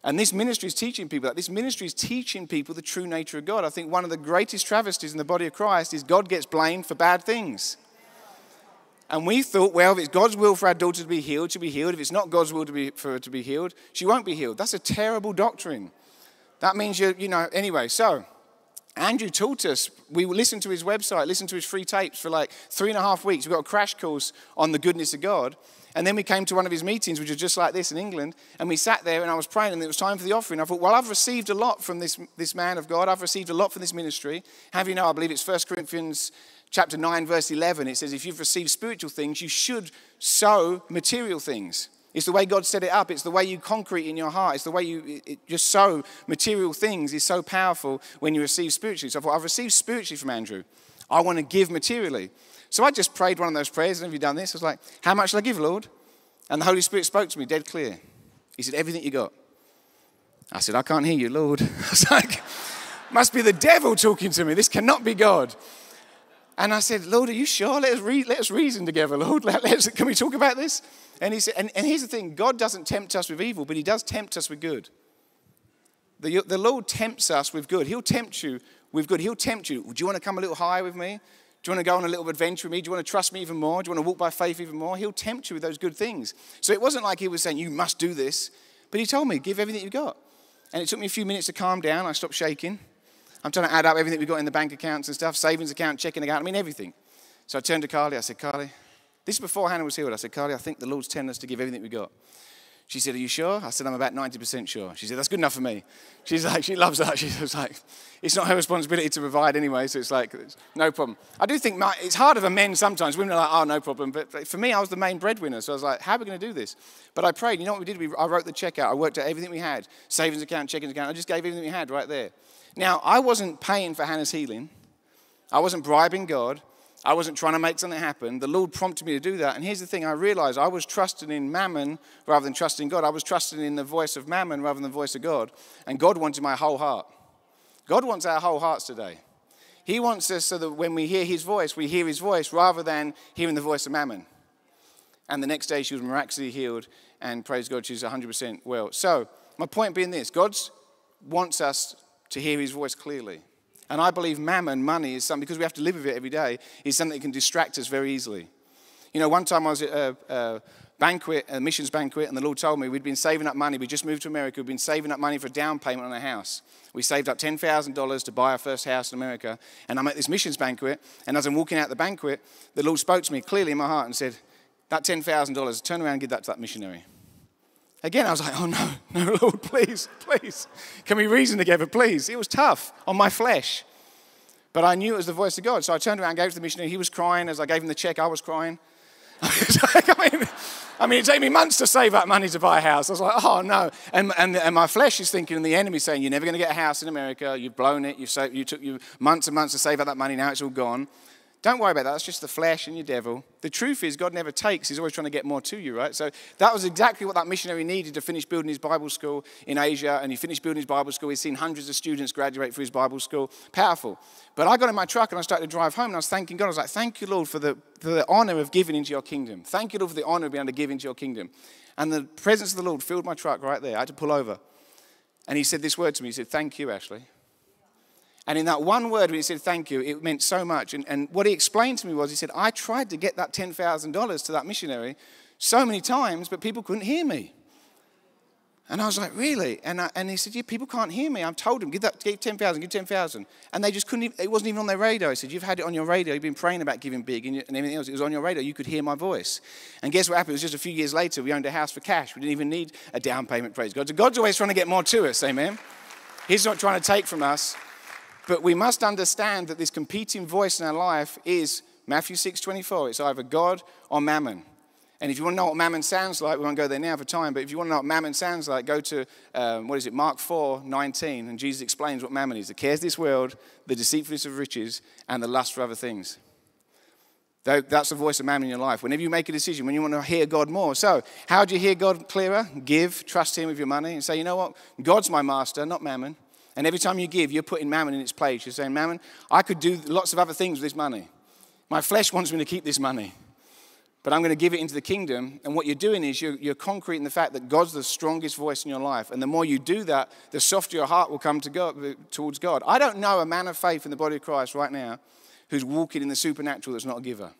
And this ministry is teaching people that. This ministry is teaching people the true nature of God. I think one of the greatest travesties in the body of Christ is God gets blamed for bad things. And we thought, well, if it's God's will for our daughter to be healed, she'll be healed. If it's not God's will to be, for her to be healed, she won't be healed. That's a terrible doctrine. That means you, you know, anyway, so Andrew taught us, we listened to his website, listened to his free tapes for like three and a half weeks. We got a crash course on the goodness of God. And then we came to one of his meetings, which was just like this in England. And we sat there and I was praying, and it was time for the offering. I thought, well, I've received a lot from this, this man of God. I've received a lot from this ministry. Have you know, I believe it's 1 Corinthians chapter 9, verse 11. It says, if you've received spiritual things, you should sow material things. It's the way God set it up. It's the way you concrete in your heart. It's the way you it, just sow material things is so powerful when you receive spiritually. So I thought, I've received spiritually from Andrew. I want to give materially. So I just prayed one of those prayers. Have you done this? I was like, How much shall I give, Lord? And the Holy Spirit spoke to me dead clear. He said, Everything you got. I said, I can't hear you, Lord. I was like, Must be the devil talking to me. This cannot be God. And I said, Lord, are you sure? Let us, re- let us reason together, Lord. Let, us, can we talk about this? And he said, and, and here's the thing God doesn't tempt us with evil, but he does tempt us with good. The, the Lord tempts us with good. He'll tempt you with good. He'll tempt you. Do you want to come a little higher with me? Do you want to go on a little adventure with me? Do you want to trust me even more? Do you want to walk by faith even more? He'll tempt you with those good things. So it wasn't like he was saying, You must do this. But he told me, Give everything you've got. And it took me a few minutes to calm down. I stopped shaking. I'm trying to add up everything we've got in the bank accounts and stuff, savings account, checking account, I mean, everything. So I turned to Carly. I said, Carly, this is before Hannah was healed. I said, Carly, I think the Lord's telling us to give everything we got. She said, Are you sure? I said, I'm about 90% sure. She said, That's good enough for me. She's like, She loves that. She was like, It's not her responsibility to provide anyway, so it's like, it's no problem. I do think my, it's harder for men sometimes. Women are like, Oh, no problem. But for me, I was the main breadwinner, so I was like, How are we going to do this? But I prayed. You know what we did? We, I wrote the check out. I worked out everything we had savings account, checking account. I just gave everything we had right there. Now, I wasn't paying for Hannah's healing, I wasn't bribing God. I wasn't trying to make something happen. The Lord prompted me to do that. And here's the thing I realized I was trusting in mammon rather than trusting God. I was trusting in the voice of mammon rather than the voice of God. And God wanted my whole heart. God wants our whole hearts today. He wants us so that when we hear his voice, we hear his voice rather than hearing the voice of mammon. And the next day she was miraculously healed, and praise God, she's 100% well. So, my point being this God wants us to hear his voice clearly. And I believe mammon, money, is something, because we have to live with it every day, is something that can distract us very easily. You know, one time I was at a, a banquet, a missions banquet, and the Lord told me we'd been saving up money. We just moved to America. We'd been saving up money for a down payment on a house. We saved up $10,000 to buy our first house in America. And I'm at this missions banquet, and as I'm walking out the banquet, the Lord spoke to me clearly in my heart and said, That $10,000, turn around and give that to that missionary. Again, I was like, oh no, no, Lord, please, please. Can we reason together, please? It was tough on my flesh. But I knew it was the voice of God. So I turned around, and gave it to the missionary. He was crying. As I gave him the check, I was crying. I, mean, I mean, it took me months to save up money to buy a house. I was like, oh no. And, and, and my flesh is thinking, and the enemy saying, you're never going to get a house in America. You've blown it. You've saved, you took you months and months to save up that money. Now it's all gone. Don't worry about that. That's just the flesh and your devil. The truth is, God never takes. He's always trying to get more to you, right? So that was exactly what that missionary needed to finish building his Bible school in Asia. And he finished building his Bible school. He's seen hundreds of students graduate through his Bible school. Powerful. But I got in my truck and I started to drive home and I was thanking God. I was like, thank you, Lord, for the, for the honor of giving into your kingdom. Thank you, Lord, for the honor of being able to give into your kingdom. And the presence of the Lord filled my truck right there. I had to pull over. And he said this word to me. He said, thank you, Ashley. And in that one word, when he said thank you, it meant so much. And, and what he explained to me was, he said, I tried to get that $10,000 to that missionary so many times, but people couldn't hear me. And I was like, really? And, I, and he said, yeah, people can't hear me. I've told them, give that, give 10,000, give 10,000. And they just couldn't, even, it wasn't even on their radio. I said, you've had it on your radio. You've been praying about giving big and, and everything else. It was on your radio. You could hear my voice. And guess what happened? It was just a few years later, we owned a house for cash. We didn't even need a down payment, praise God. So God's always trying to get more to us, amen? He's not trying to take from us. But we must understand that this competing voice in our life is Matthew 6 24. It's either God or mammon. And if you want to know what mammon sounds like, we won't go there now for time, but if you want to know what mammon sounds like, go to, um, what is it, Mark 4 19, and Jesus explains what mammon is the cares of this world, the deceitfulness of riches, and the lust for other things. That's the voice of mammon in your life. Whenever you make a decision, when you want to hear God more. So, how do you hear God clearer? Give, trust Him with your money, and say, you know what? God's my master, not mammon. And every time you give, you're putting mammon in its place. You're saying, Mammon, I could do lots of other things with this money. My flesh wants me to keep this money, but I'm going to give it into the kingdom. And what you're doing is you're, you're concreting the fact that God's the strongest voice in your life. And the more you do that, the softer your heart will come to God, towards God. I don't know a man of faith in the body of Christ right now who's walking in the supernatural that's not a giver.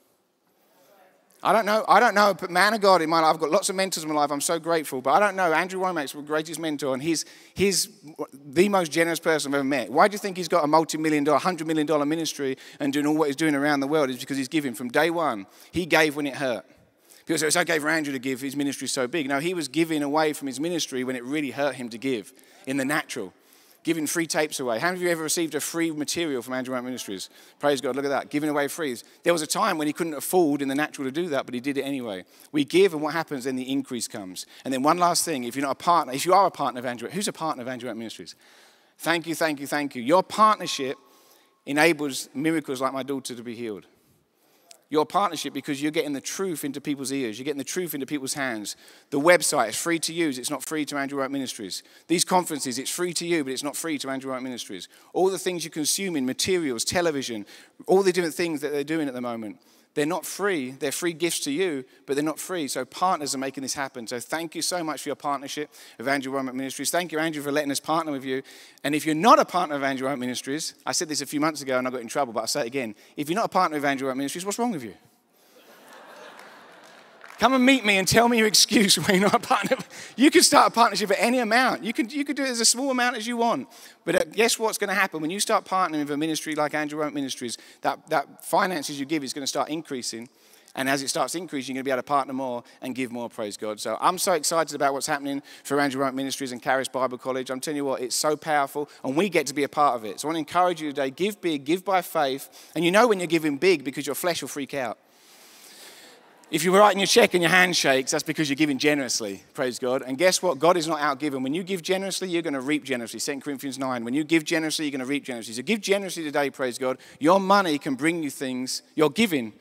I don't know. I don't know. But man of God in my life, I've got lots of mentors in my life. I'm so grateful. But I don't know. Andrew Wommack's my greatest mentor, and he's, he's the most generous person I've ever met. Why do you think he's got a multi-million dollar, hundred million dollar ministry and doing all what he's doing around the world? Is because he's giving from day one. He gave when it hurt. Because say it's okay for Andrew to give. His ministry is so big. No, he was giving away from his ministry when it really hurt him to give in the natural giving free tapes away. How many of you ever received a free material from Andrew White Ministries? Praise God, look at that, giving away free. There was a time when he couldn't afford in the natural to do that, but he did it anyway. We give, and what happens? Then the increase comes. And then one last thing, if you're not a partner, if you are a partner of Andrew, who's a partner of Andrew White Ministries? Thank you, thank you, thank you. Your partnership enables miracles like my daughter to be healed your partnership because you're getting the truth into people's ears. You're getting the truth into people's hands. The website is free to use. It's not free to Andrew Wright Ministries. These conferences, it's free to you, but it's not free to Andrew Wright Ministries. All the things you're consuming, materials, television, all the different things that they're doing at the moment, they're not free. They're free gifts to you, but they're not free. So partners are making this happen. So thank you so much for your partnership of Andrew Wright Ministries. Thank you, Andrew, for letting us partner with you. And if you're not a partner of Andrew Wright Ministries, I said this a few months ago and I got in trouble, but I'll say it again. If you're not a partner of Andrew Wright Ministries, what's wrong with you? Come and meet me and tell me your excuse why you're not a partner. You can start a partnership at any amount. You can, you can do it as a small amount as you want. But uh, guess what's going to happen? When you start partnering with a ministry like Andrew Wright Ministries, that, that finances you give is going to start increasing. And as it starts increasing, you're going to be able to partner more and give more, praise God. So I'm so excited about what's happening for Andrew Wright Ministries and Charis Bible College. I'm telling you what, it's so powerful, and we get to be a part of it. So I want to encourage you today give big, give by faith. And you know when you're giving big because your flesh will freak out. If you're writing your check and your hand shakes, that's because you're giving generously, praise God. And guess what? God is not outgiven. When you give generously, you're going to reap generously. 2 Corinthians 9. When you give generously, you're going to reap generously. So give generously today, praise God. Your money can bring you things, your giving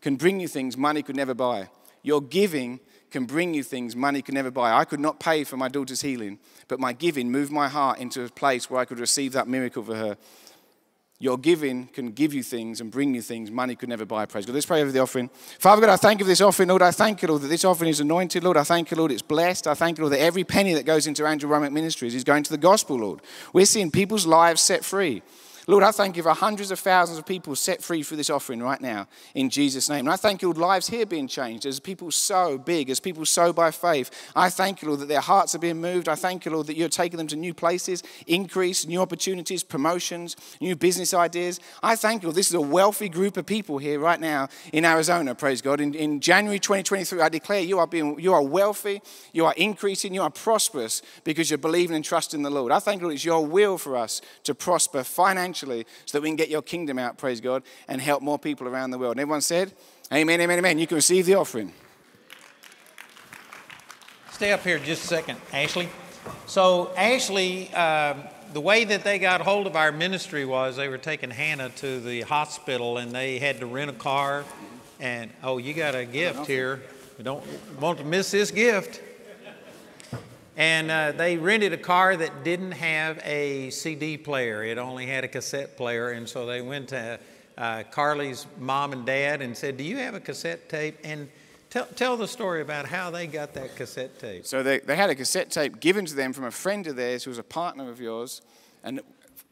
can bring you things money could never buy. Your giving can bring you things money could never buy. I could not pay for my daughter's healing, but my giving moved my heart into a place where I could receive that miracle for her. Your giving can give you things and bring you things money could never buy. Praise God. Let's pray over the offering. Father God, I thank you for this offering, Lord. I thank you, Lord, that this offering is anointed, Lord. I thank you, Lord, it's blessed. I thank you, Lord, that every penny that goes into Andrew Wommack Ministries is going to the gospel, Lord. We're seeing people's lives set free. Lord, I thank you for hundreds of thousands of people set free through this offering right now in Jesus' name. And I thank you, Lord, lives here being changed as people sow big, as people sow by faith. I thank you, Lord, that their hearts are being moved. I thank you, Lord, that you're taking them to new places, increase, new opportunities, promotions, new business ideas. I thank you, Lord, this is a wealthy group of people here right now in Arizona, praise God. In, in January 2023, I declare you are, being, you are wealthy, you are increasing, you are prosperous because you're believing and trusting the Lord. I thank you, Lord, it's your will for us to prosper financially so that we can get your kingdom out, praise God, and help more people around the world. And everyone said, Amen, amen, amen. You can receive the offering. Stay up here just a second, Ashley. So, Ashley, um, the way that they got hold of our ministry was they were taking Hannah to the hospital and they had to rent a car. And, oh, you got a gift here. We don't want to miss this gift. And uh, they rented a car that didn't have a CD player, it only had a cassette player. And so they went to uh, Carly's mom and dad and said, Do you have a cassette tape? And tell, tell the story about how they got that cassette tape. So they, they had a cassette tape given to them from a friend of theirs who was a partner of yours. And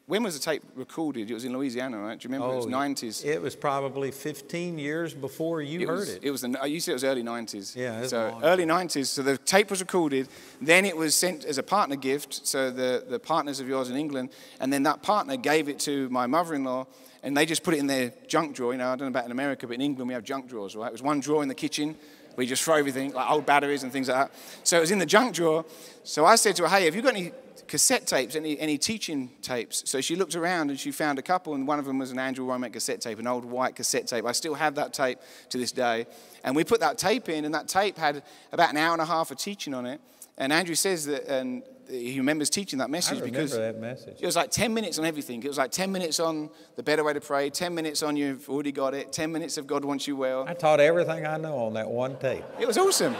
when was the tape recorded? It was in Louisiana, right? Do you remember? Oh, it was 90s. It was probably 15 years before you It heard was, it. it was the, you said it was early 90s. Yeah, it was so early 90s. So the tape was recorded. Then it was sent as a partner gift. So the, the partners of yours in England, and then that partner gave it to my mother-in-law, and they just put it in their junk drawer. You know, I don't know about in America, but in England we have junk drawers, right? It was one drawer in the kitchen. We just throw everything, like old batteries and things like that. So it was in the junk drawer. So I said to her, "Hey, have you got any cassette tapes, any, any teaching tapes. So she looked around and she found a couple, and one of them was an Andrew Wommack cassette tape, an old white cassette tape. I still have that tape to this day. And we put that tape in, and that tape had about an hour and a half of teaching on it. And Andrew says that and he remembers teaching that I message remember because that message. it was like 10 minutes on everything. It was like 10 minutes on the better way to pray, 10 minutes on you've already got it, 10 minutes of God wants you well. I taught everything I know on that one tape. It was awesome.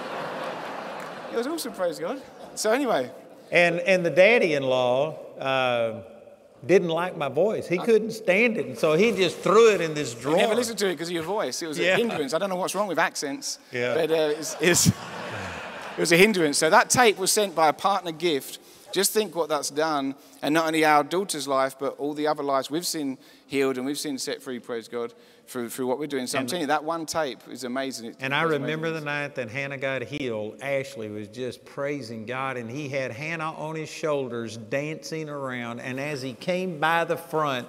It was awesome, praise God. So, anyway, And, and the daddy in law uh, didn't like my voice. He couldn't stand it. And so he just threw it in this I drawer. never listened to it because of your voice. It was Yeah. a hindrance. I don't know what's wrong with accents, Yeah. but uh, it's, it's, it was a hindrance. So that tape was sent by a partner gift just think what that's done. And not only our daughter's life, but all the other lives we've seen healed and we've seen set free, praise God, through, through what we're doing. So I'm telling you, that one tape is amazing. It- And I it's amazing. remember the night that Hannah got healed, Ashley was just praising God, and he had Hannah on his shoulders dancing around. And as he came by the front,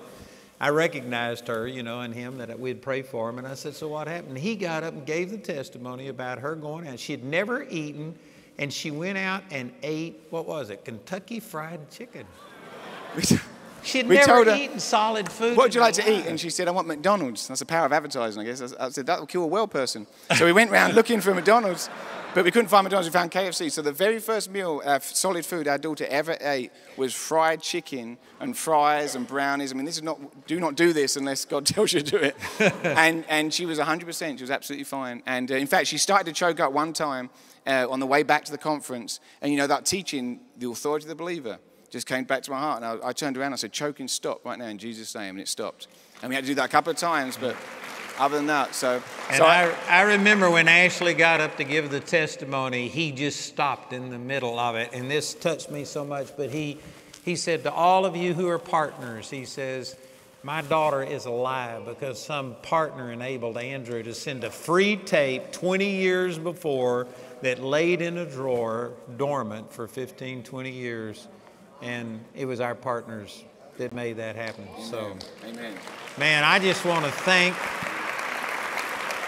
I recognized her, you know, and him that we'd pray for him. And I said, So what happened? He got up and gave the testimony about her going out. She had never eaten, and she went out and ate, what was it? Kentucky Fried Chicken. She had We never told her, eaten solid food. What would you like to eat? And she said, I want McDonald's. That's the power of advertising, I guess. I I said, that will kill a well person. So we went round looking for McDonald's, but we couldn't find McDonald's. We found KFC. So the very first meal, uh, solid food our daughter ever ate was fried chicken and fries and brownies. I mean, this is not, do not do this unless God tells you to do it. and, and she was 100%. She was absolutely fine. And uh, in fact, she started to choke up one time uh, on the way back to the conference. And you know, that teaching, the authority of the believer, just came back to my heart. And I, I turned around and I said, choking, stop right now in Jesus' name. And it stopped. And we had to do that a couple of times, but other than that, so. And so I, I remember when Ashley got up to give the testimony, he just stopped in the middle of it. And this touched me so much. But he, he said to all of you who are partners, he says, My daughter is alive because some partner enabled Andrew to send a free tape 20 years before that laid in a drawer dormant for 15, 20 years. And it was our partners that made that happen. So. Amen. Man, I just want to thank.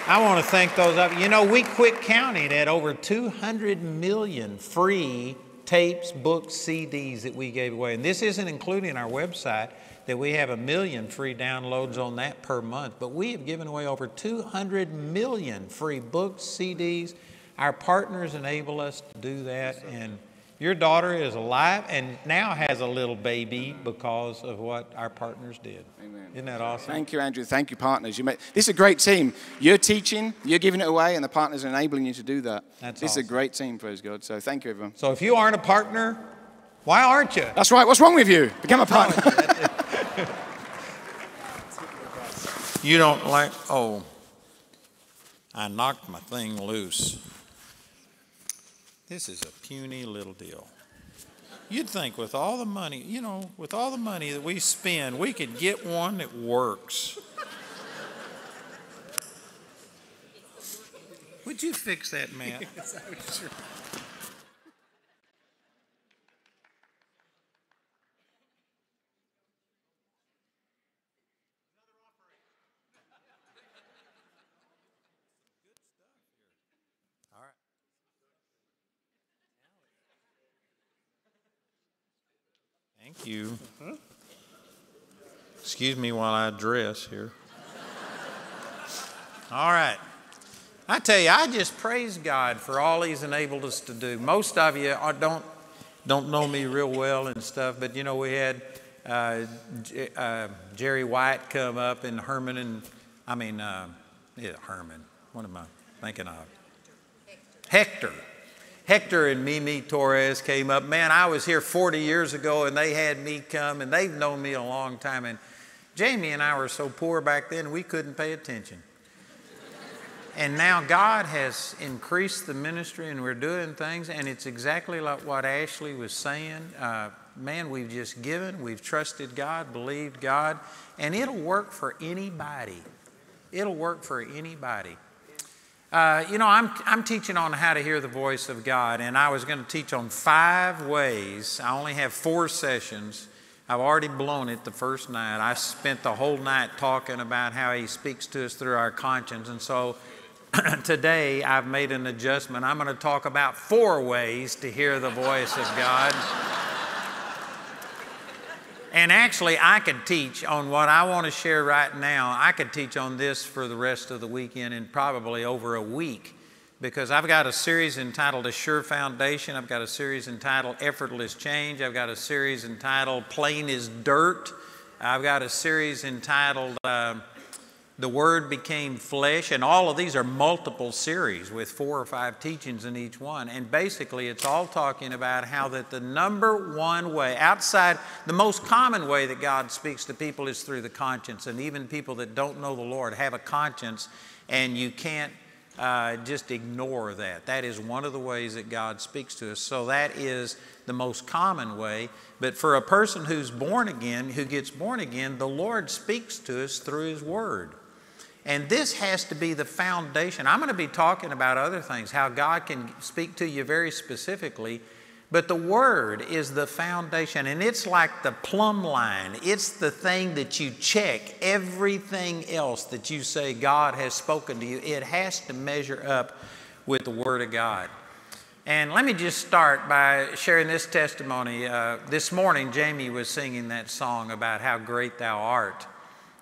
I want to thank those of you. know, we quit counting at over 200 million free tapes, books, CDs that we gave away. And this isn't including our website that we have a million free downloads on that per month. But we have given away over 200 million free books, CDs. Our partners enable us to do that. And your daughter is alive and now has a little baby because of what our partners did. Amen. Isn't that awesome? Thank you, Andrew. Thank you, partners. You made, this is a great team. You're teaching, you're giving it away, and the partners are enabling you to do that. That's this is a great team, praise God. So thank you, everyone. So if you aren't a partner, why aren't you? That's right. What's wrong with you? Become a partner. You don't like, oh, I knocked my thing loose. This is a puny little deal. You'd think with all the money, you know, with all the money that we spend, we could get one that works. Would you fix that, Matt? Thank you. Excuse me while I dress here. All right. I tell you, I just praise God for all He's enabled us to do. Most of you are, don't don't know me real well and stuff, but you know we had uh, uh, Jerry White come up and Herman and I mean uh, yeah Herman. What am I thinking of? Hector. Hector and Mimi Torres came up. Man, I was here 40 years ago and they had me come and they've known me a long time. And Jamie and I were so poor back then we couldn't pay attention. And now God has increased the ministry and we're doing things, and it's exactly like what Ashley was saying. Uh, man, we've just given, we've trusted God, believed God, and it'll work for anybody. It'll work for anybody. Uh, you know, I'm, I'm teaching on how to hear the voice of God, and I was going to teach on five ways. I only have four sessions. I've already blown it the first night. I spent the whole night talking about how He speaks to us through our conscience, and so today I've made an adjustment. I'm going to talk about four ways to hear the voice of God. And actually, I could teach on what I want to share right now. I could teach on this for the rest of the weekend and probably over a week because I've got a series entitled A Sure Foundation. I've got a series entitled Effortless Change. I've got a series entitled Plain as Dirt. I've got a series entitled uh, The Word Became Flesh. And all of these are multiple series with four or five teachings in each one. And basically, it's all talking about how that the number one way, outside the most common way that God speaks to people is through the conscience. And even people that don't know the Lord have a conscience, and you can't uh, just ignore that. That is one of the ways that God speaks to us. So that is the most common way. But for a person who's born again, who gets born again, the Lord speaks to us through His Word. And this has to be the foundation. I'm going to be talking about other things, how God can speak to you very specifically. But the Word is the foundation, and it's like the plumb line. It's the thing that you check everything else that you say God has spoken to you. It has to measure up with the Word of God. And let me just start by sharing this testimony. Uh, this morning, Jamie was singing that song about how great thou art.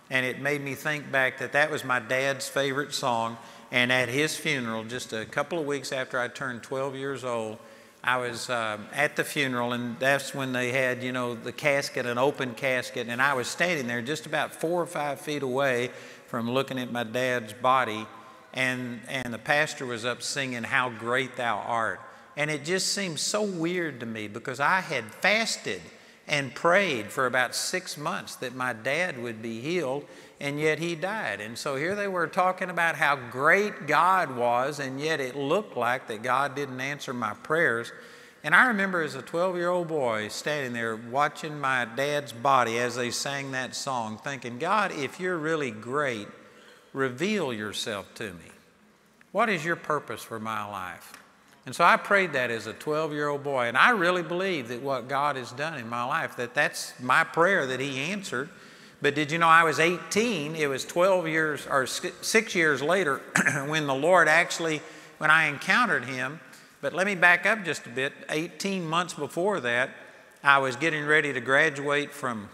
And it made me think back that that was my dad's favorite song. And at his funeral, just a couple of weeks after I turned 12 years old, I was uh, at the funeral, and that's when they had, you know, the casket, an open casket, and I was standing there just about four or five feet away from looking at my dad's body, and, and the pastor was up singing, How Great Thou Art. And it just seemed so weird to me because I had fasted and prayed for about six months that my dad would be healed, and yet he died. And so here they were talking about how great God was, and yet it looked like that God didn't answer my prayers. And I remember as a 12 year old boy standing there watching my dad's body as they sang that song, thinking, God, if you're really great, reveal yourself to me. What is your purpose for my life? And so I prayed that as a 12 year old boy. And I really believe that what God has done in my life, that that's my prayer that He answered. But did you know I was 18? It was 12 years or six years later when the Lord actually, when I encountered Him. But let me back up just a bit. 18 months before that, I was getting ready to graduate from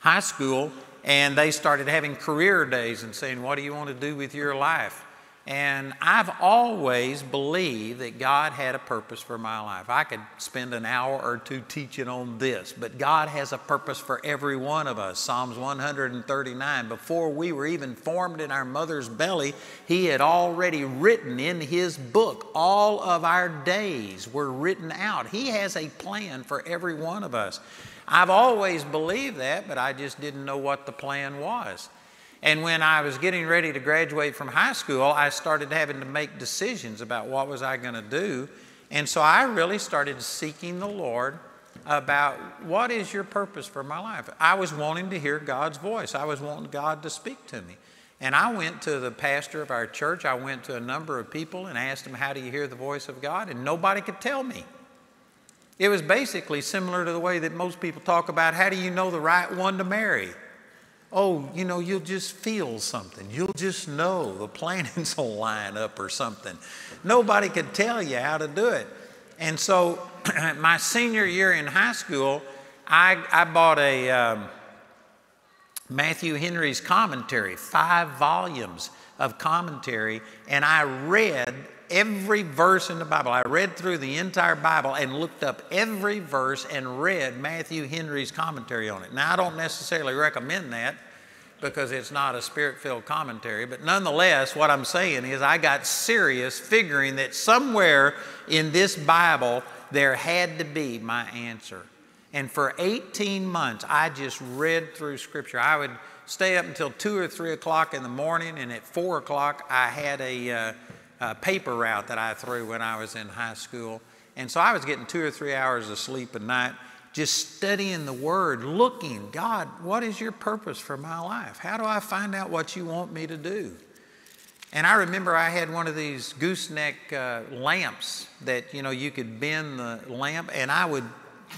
high school, and they started having career days and saying, What do you want to do with your life? And I've always believed that God had a purpose for my life. I could spend an hour or two teaching on this, but God has a purpose for every one of us. Psalms 139 Before we were even formed in our mother's belly, He had already written in His book all of our days were written out. He has a plan for every one of us. I've always believed that, but I just didn't know what the plan was. And when I was getting ready to graduate from high school, I started having to make decisions about what was I going to do. And so I really started seeking the Lord about what is your purpose for my life. I was wanting to hear God's voice. I was wanting God to speak to me. And I went to the pastor of our church. I went to a number of people and asked them, How do you hear the voice of God? And nobody could tell me. It was basically similar to the way that most people talk about how do you know the right one to marry? Oh, you know, you'll just feel something. You'll just know the planets will line up or something. Nobody could tell you how to do it. And so, my senior year in high school, I, I bought a um, Matthew Henry's commentary, five volumes of commentary, and I read every verse in the Bible. I read through the entire Bible and looked up every verse and read Matthew Henry's commentary on it. Now, I don't necessarily recommend that because it's not a spirit filled commentary, but nonetheless, what I'm saying is I got serious figuring that somewhere in this Bible there had to be my answer. And for 18 months, I just read through Scripture. I would stay up until 2 or 3 o'clock in the morning, and at 4 o'clock, I had a. Uh, uh, paper route that I threw when I was in high school. And so I was getting two or three hours of sleep a night just studying the Word, looking, God, what is your purpose for my life? How do I find out what you want me to do? And I remember I had one of these gooseneck uh, lamps that, you know, you could bend the lamp, and I would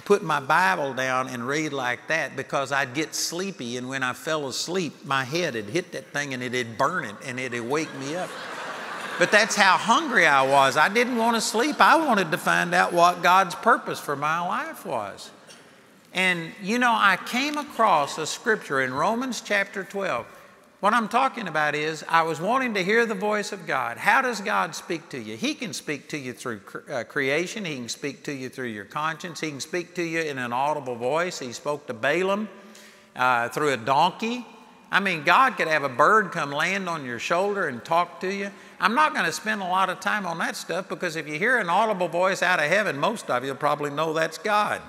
put my Bible down and read like that because I'd get sleepy, and when I fell asleep, my head had hit that thing and it'd burn it and it'd wake me up. But that's how hungry I was. I didn't want to sleep. I wanted to find out what God's purpose for my life was. And you know, I came across a scripture in Romans chapter 12. What I'm talking about is I was wanting to hear the voice of God. How does God speak to you? He can speak to you through uh, creation, He can speak to you through your conscience, He can speak to you in an audible voice. He spoke to Balaam uh, through a donkey. I mean, God could have a bird come land on your shoulder and talk to you. I'm not going to spend a lot of time on that stuff because if you hear an audible voice out of heaven, most of you probably know that's God.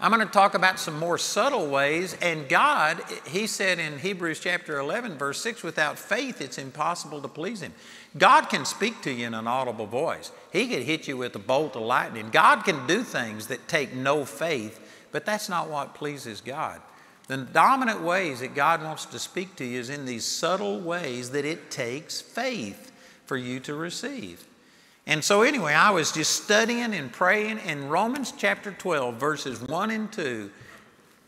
I'm going to talk about some more subtle ways. And God, He said in Hebrews chapter 11, verse 6, without faith, it's impossible to please Him. God can speak to you in an audible voice, He could hit you with a bolt of lightning. God can do things that take no faith, but that's not what pleases God. The dominant ways that God wants to speak to you is in these subtle ways that it takes faith for you to receive. And so, anyway, I was just studying and praying in Romans chapter 12, verses 1 and 2.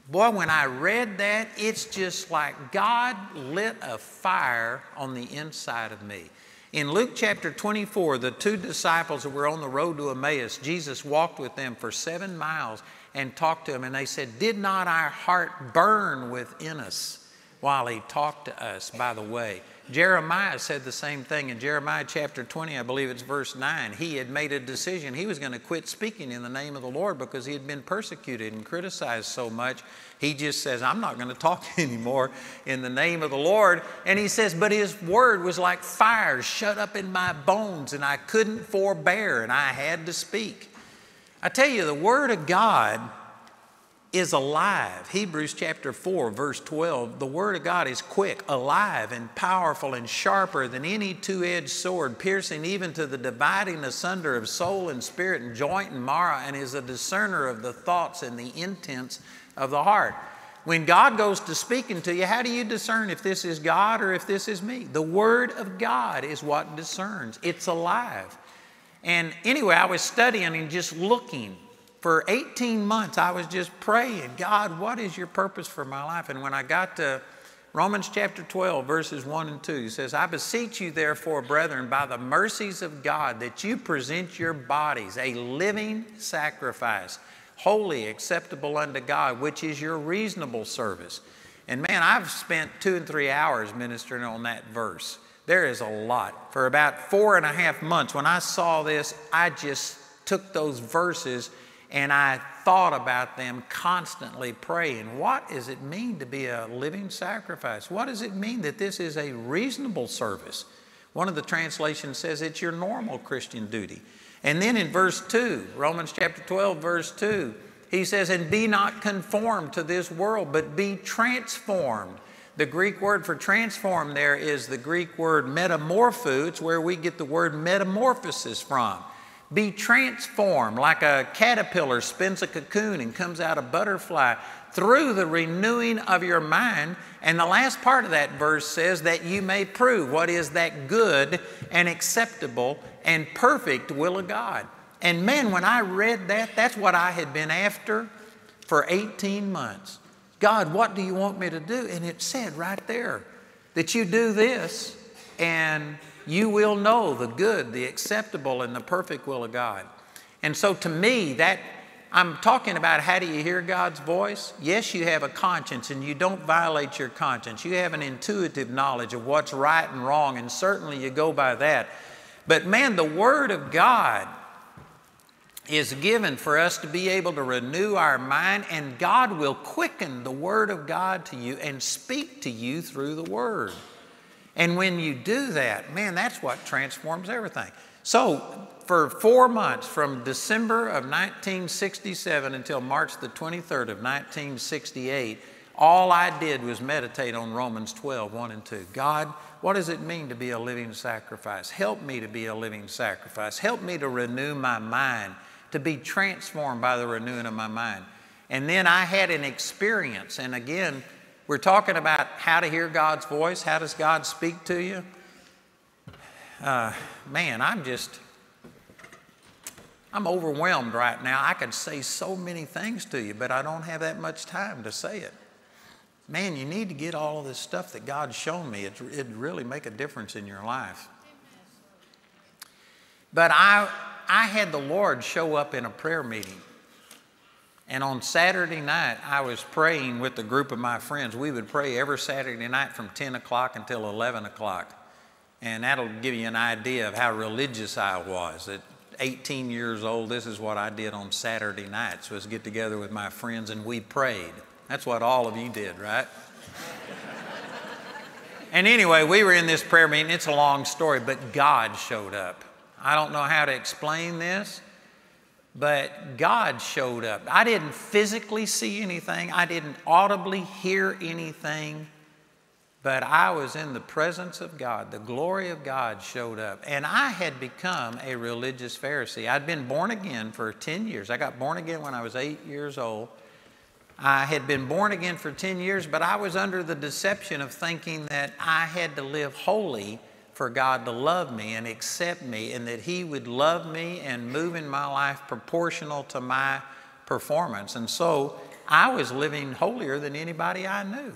Boy, when I read that, it's just like God lit a fire on the inside of me. In Luke chapter 24, the two disciples that were on the road to Emmaus, Jesus walked with them for seven miles and talked to him. and they said, Did not our heart burn within us while he talked to us by the way? Jeremiah said the same thing in Jeremiah chapter 20, I believe it's verse 9. He had made a decision. He was going to quit speaking in the name of the Lord because he had been persecuted and criticized so much. He just says, I'm not going to talk anymore in the name of the Lord. And he says, But his word was like fire shut up in my bones, and I couldn't forbear, and I had to speak. I tell you, the word of God is alive. Hebrews chapter 4, verse 12. The Word of God is quick, alive, and powerful, and sharper than any two edged sword, piercing even to the dividing asunder of soul and spirit and joint and marrow, and is a discerner of the thoughts and the intents of the heart. When God goes to speaking to you, how do you discern if this is God or if this is me? The Word of God is what discerns, it's alive. And anyway, I was studying and just looking for 18 months, I was just praying, God, what is your purpose for my life? And when I got to Romans chapter 12, verses 1 and 2, he says, I beseech you, therefore, brethren, by the mercies of God, that you present your bodies a living sacrifice, holy, acceptable unto God, which is your reasonable service. And man, I've spent two and three hours ministering on that verse. There is a lot. For about four and a half months, when I saw this, I just took those verses and I thought about them constantly praying. What does it mean to be a living sacrifice? What does it mean that this is a reasonable service? One of the translations says it's your normal Christian duty. And then in verse 2, Romans chapter 12, verse 2, he says, And be not conformed to this world, but be transformed. The Greek word for transform there is the Greek word metamorpho. It's where we get the word metamorphosis from. Be transformed like a caterpillar spins a cocoon and comes out a butterfly through the renewing of your mind. And the last part of that verse says that you may prove what is that good and acceptable and perfect will of God. And man, when I read that, that's what I had been after for 18 months. God, what do you want me to do? And it said right there that you do this and you will know the good, the acceptable, and the perfect will of God. And so to me, that I'm talking about how do you hear God's voice? Yes, you have a conscience and you don't violate your conscience. You have an intuitive knowledge of what's right and wrong, and certainly you go by that. But man, the Word of God is given for us to be able to renew our mind, and God will quicken the Word of God to you and speak to you through the Word. And when you do that, man, that's what transforms everything. So, for four months, from December of 1967 until March the 23rd of 1968, all I did was meditate on Romans 12, 1 and 2. God, what does it mean to be a living sacrifice? Help me to be a living sacrifice. Help me to renew my mind, to be transformed by the renewing of my mind. And then I had an experience, and again, we're talking about how to hear God's voice. How does God speak to you? Uh, man, I'm just, I'm overwhelmed right now. I could say so many things to you, but I don't have that much time to say it. Man, you need to get all of this stuff that God's shown me. It, it'd really make a difference in your life. But I, I had the Lord show up in a prayer meeting. And on Saturday night, I was praying with a group of my friends. We would pray every Saturday night from 10 o'clock until 11 o'clock. And that'll give you an idea of how religious I was. At 18 years old, this is what I did on Saturday nights, was get together with my friends and we prayed. That's what all of you did, right? and anyway, we were in this prayer meeting. It's a long story, but God showed up. I don't know how to explain this. but God showed up. I didn't physically see anything, I didn't audibly hear anything, but I was in the presence of God. The glory of God showed up. And I had become a religious Pharisee. I'd been born again for 10 years. I got born again when I was eight years old. I had been born again for 10 years, but I was under the deception of thinking that I had to live holy for God to love me and accept me, and that He would love me and move in my life proportional to my performance. And so I was living holier than anybody I knew.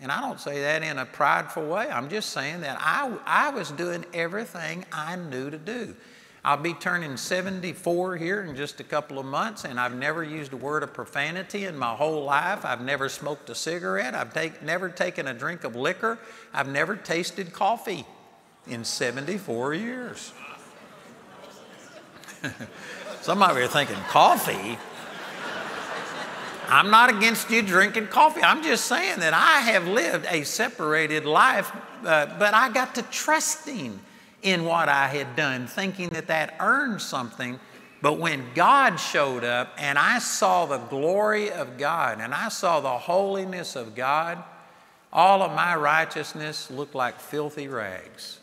And I don't say that in a prideful way. I'm just saying that I, I was doing everything I knew to do. I'll be turning 74 here in just a couple of months, and I've never used a word of profanity in my whole life. I've never smoked a cigarette. I've take, never taken a drink of liquor. I've never tasted coffee in 74 years. Some of you are thinking, coffee? I'm not against you drinking coffee. I'm just saying that I have lived a separated life, uh, but I got to trusting in what I had done, thinking that that earned something. But when God showed up and I saw the glory of God and I saw the holiness of God, all of my righteousness looked like filthy rags.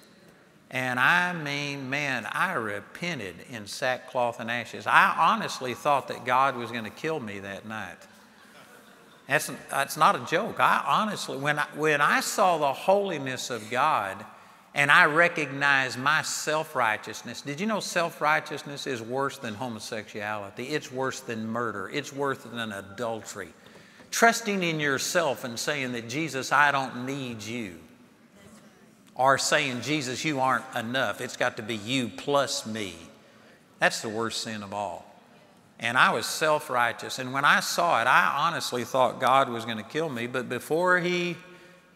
And I mean, man, I repented in sackcloth and ashes. I honestly thought that God was going to kill me that night. That's, that's not a joke. I honestly, when I, when I saw the holiness of God and I recognized my self righteousness, did you know self righteousness is worse than homosexuality? It's worse than murder, it's worse than adultery. Trusting in yourself and saying that, Jesus, I don't need you or saying, Jesus, you aren't enough. It's got to be you plus me. That's the worst sin of all. And I was self righteous. And when I saw it, I honestly thought God was going to kill me. But before He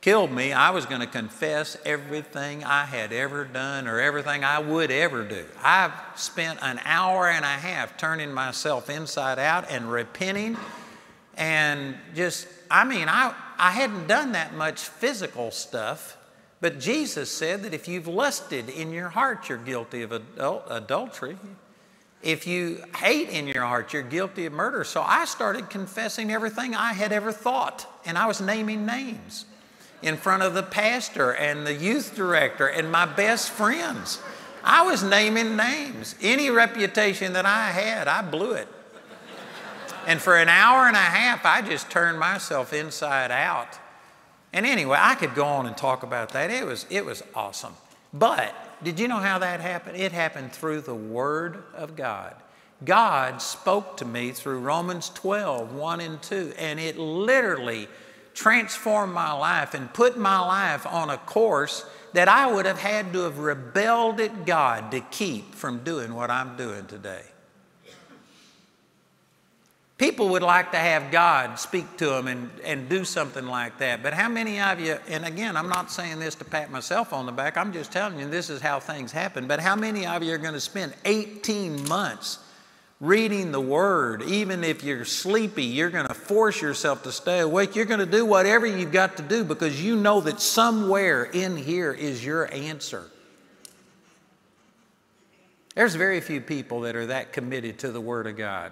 killed me, I was going to confess everything I had ever done or everything I would ever do. I've spent an hour and a half turning myself inside out and repenting. And just, I mean, I, I hadn't done that much physical stuff but Jesus said that if you've lusted in your heart, you're guilty of adul- adultery. If you hate in your heart, you're guilty of murder. So I started confessing everything I had ever thought, and I was naming names in front of the pastor and the youth director and my best friends. I was naming names. Any reputation that I had, I blew it. And for an hour and a half, I just turned myself inside out and anyway, I could go on and talk about that. It was, it was awesome. But did you know how that happened? It happened through the Word of God. God spoke to me through Romans 12, 1 and 2, and it literally transformed my life and put my life on a course that I would have had to have rebelled at God to keep from doing what I'm doing today. People would like to have God speak to them and, and do something like that. But how many of you, and again, I'm not saying this to pat myself on the back, I'm just telling you this is how things happen. But how many of you are going to spend 18 months reading the Word? Even if you're sleepy, you're going to force yourself to stay awake. You're going to do whatever you've got to do because you know that somewhere in here is your answer. There's very few people that are that committed to the Word of God.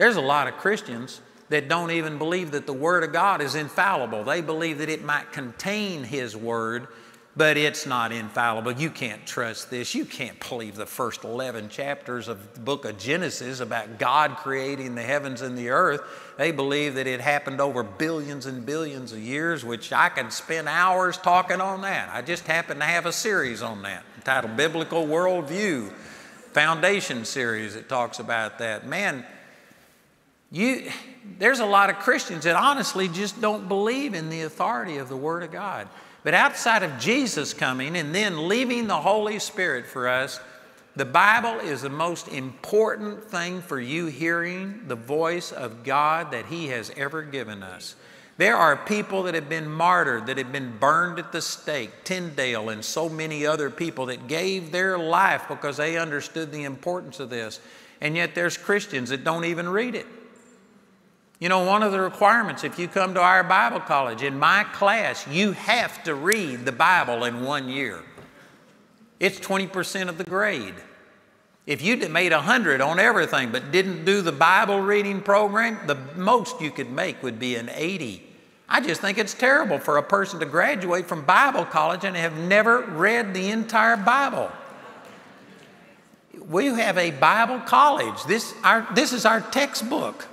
There's a lot of Christians that don't even believe that the Word of God is infallible. They believe that it might contain His Word, but it's not infallible. You can't trust this. You can't believe the first 11 chapters of the book of Genesis about God creating the heavens and the earth. They believe that it happened over billions and billions of years, which I could spend hours talking on that. I just happen to have a series on that entitled Biblical Worldview Foundation Series that talks about that. Man, you, there's a lot of Christians that honestly just don't believe in the authority of the Word of God. But outside of Jesus coming and then leaving the Holy Spirit for us, the Bible is the most important thing for you hearing the voice of God that He has ever given us. There are people that have been martyred, that have been burned at the stake, Tyndale and so many other people that gave their life because they understood the importance of this. And yet there's Christians that don't even read it. You know, one of the requirements, if you come to our Bible college, in my class, you have to read the Bible in one year. It's 20% of the grade. If you made 100 on everything but didn't do the Bible reading program, the most you could make would be an 80. I just think it's terrible for a person to graduate from Bible college and have never read the entire Bible. We have a Bible college. This, our, this is our textbook.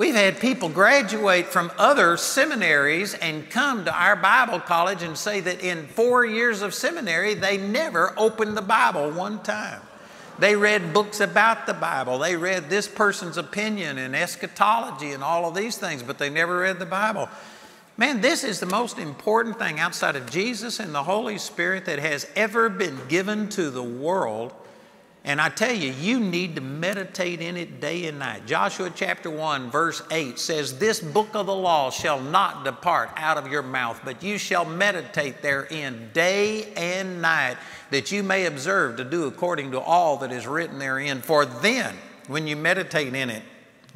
We've had people graduate from other seminaries and come to our Bible college and say that in four years of seminary, they never opened the Bible one time. They read books about the Bible. They read this person's opinion and eschatology and all of these things, but they never read the Bible. Man, this is the most important thing outside of Jesus and the Holy Spirit that has ever been given to the world. And I tell you, you need to meditate in it day and night. Joshua chapter 1, verse 8 says, This book of the law shall not depart out of your mouth, but you shall meditate therein day and night, that you may observe to do according to all that is written therein. For then, when you meditate in it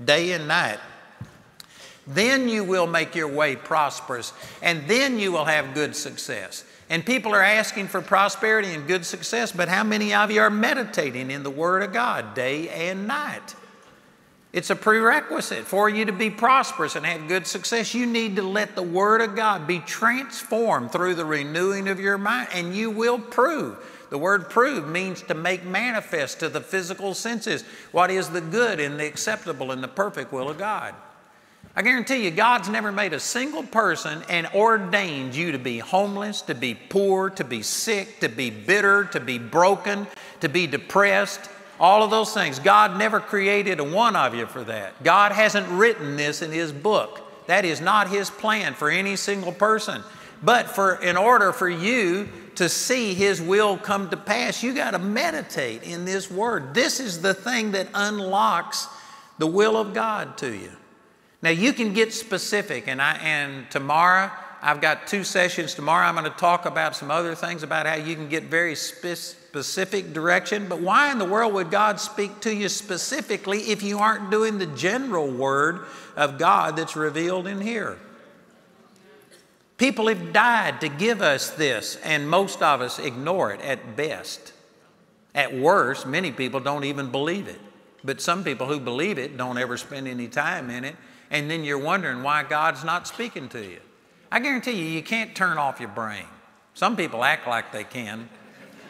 day and night, then you will make your way prosperous, and then you will have good success. And people are asking for prosperity and good success, but how many of you are meditating in the Word of God day and night? It's a prerequisite for you to be prosperous and have good success. You need to let the Word of God be transformed through the renewing of your mind, and you will prove. The word prove means to make manifest to the physical senses what is the good and the acceptable and the perfect will of God. I guarantee you, God's never made a single person and ordained you to be homeless, to be poor, to be sick, to be bitter, to be broken, to be depressed, all of those things. God never created a one of you for that. God hasn't written this in His book. That is not His plan for any single person. But for in order for you to see His will come to pass, you got to meditate in this Word. This is the thing that unlocks the will of God to you. Now you can get specific, and I and tomorrow I've got two sessions tomorrow. I'm going to talk about some other things about how you can get very specific direction. But why in the world would God speak to you specifically if you aren't doing the general word of God that's revealed in here? People have died to give us this, and most of us ignore it at best. At worst, many people don't even believe it. But some people who believe it don't ever spend any time in it and then you're wondering why God's not speaking to you. I guarantee you, you can't turn off your brain. Some people act like they can.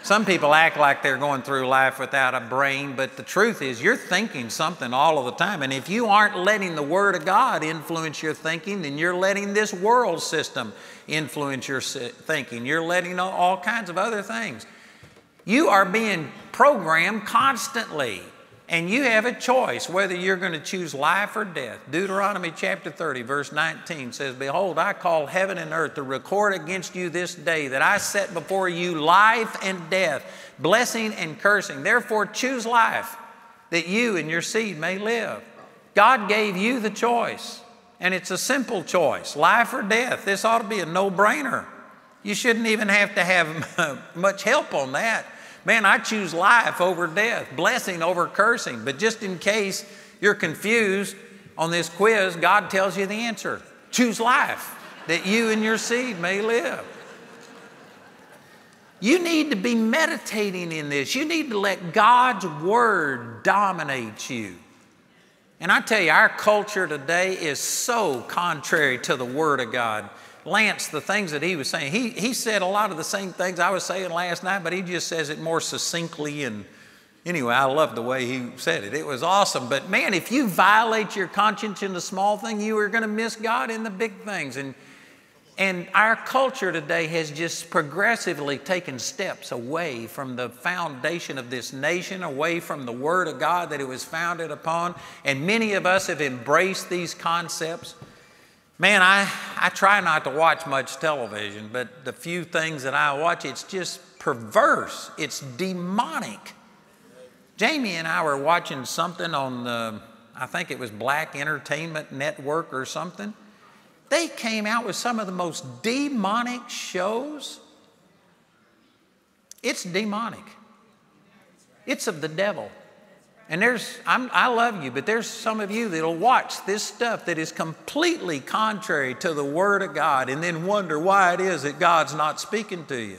Some people act like they're going through life without a brain, but the truth is, you're thinking something all of the time. And if you aren't letting the Word of God influence your thinking, then you're letting this world system influence your thinking. You're letting all kinds of other things. You are being programmed constantly. And you have a choice whether you're going to choose life or death. Deuteronomy chapter 30, verse 19 says, Behold, I call heaven and earth to record against you this day that I set before you life and death, blessing and cursing. Therefore, choose life that you and your seed may live. God gave you the choice, and it's a simple choice life or death. This ought to be a no brainer. You shouldn't even have to have much help on that. Man, I choose life over death, blessing over cursing. But just in case you're confused on this quiz, God tells you the answer choose life that you and your seed may live. You need to be meditating in this. You need to let God's word dominate you. And I tell you, our culture today is so contrary to the word of God. Lance the things that he was saying. He, he said a lot of the same things I was saying last night, but he just says it more succinctly. And anyway, I love the way he said it. It was awesome. But man, if you violate your conscience in the small thing, you are going to miss God in the big things. And, and our culture today has just progressively taken steps away from the foundation of this nation, away from the Word of God that it was founded upon. And many of us have embraced these concepts. Man, I, I try not to watch much television, but the few things that I watch, it's just perverse. It's demonic. Jamie and I were watching something on the, I think it was Black Entertainment Network or something. They came out with some of the most demonic shows. It's demonic, it's of the devil. And there's, I'm, i love you, but there's some of you that'll watch this stuff that is completely contrary to the Word of God and then wonder why it is that God's not speaking to you.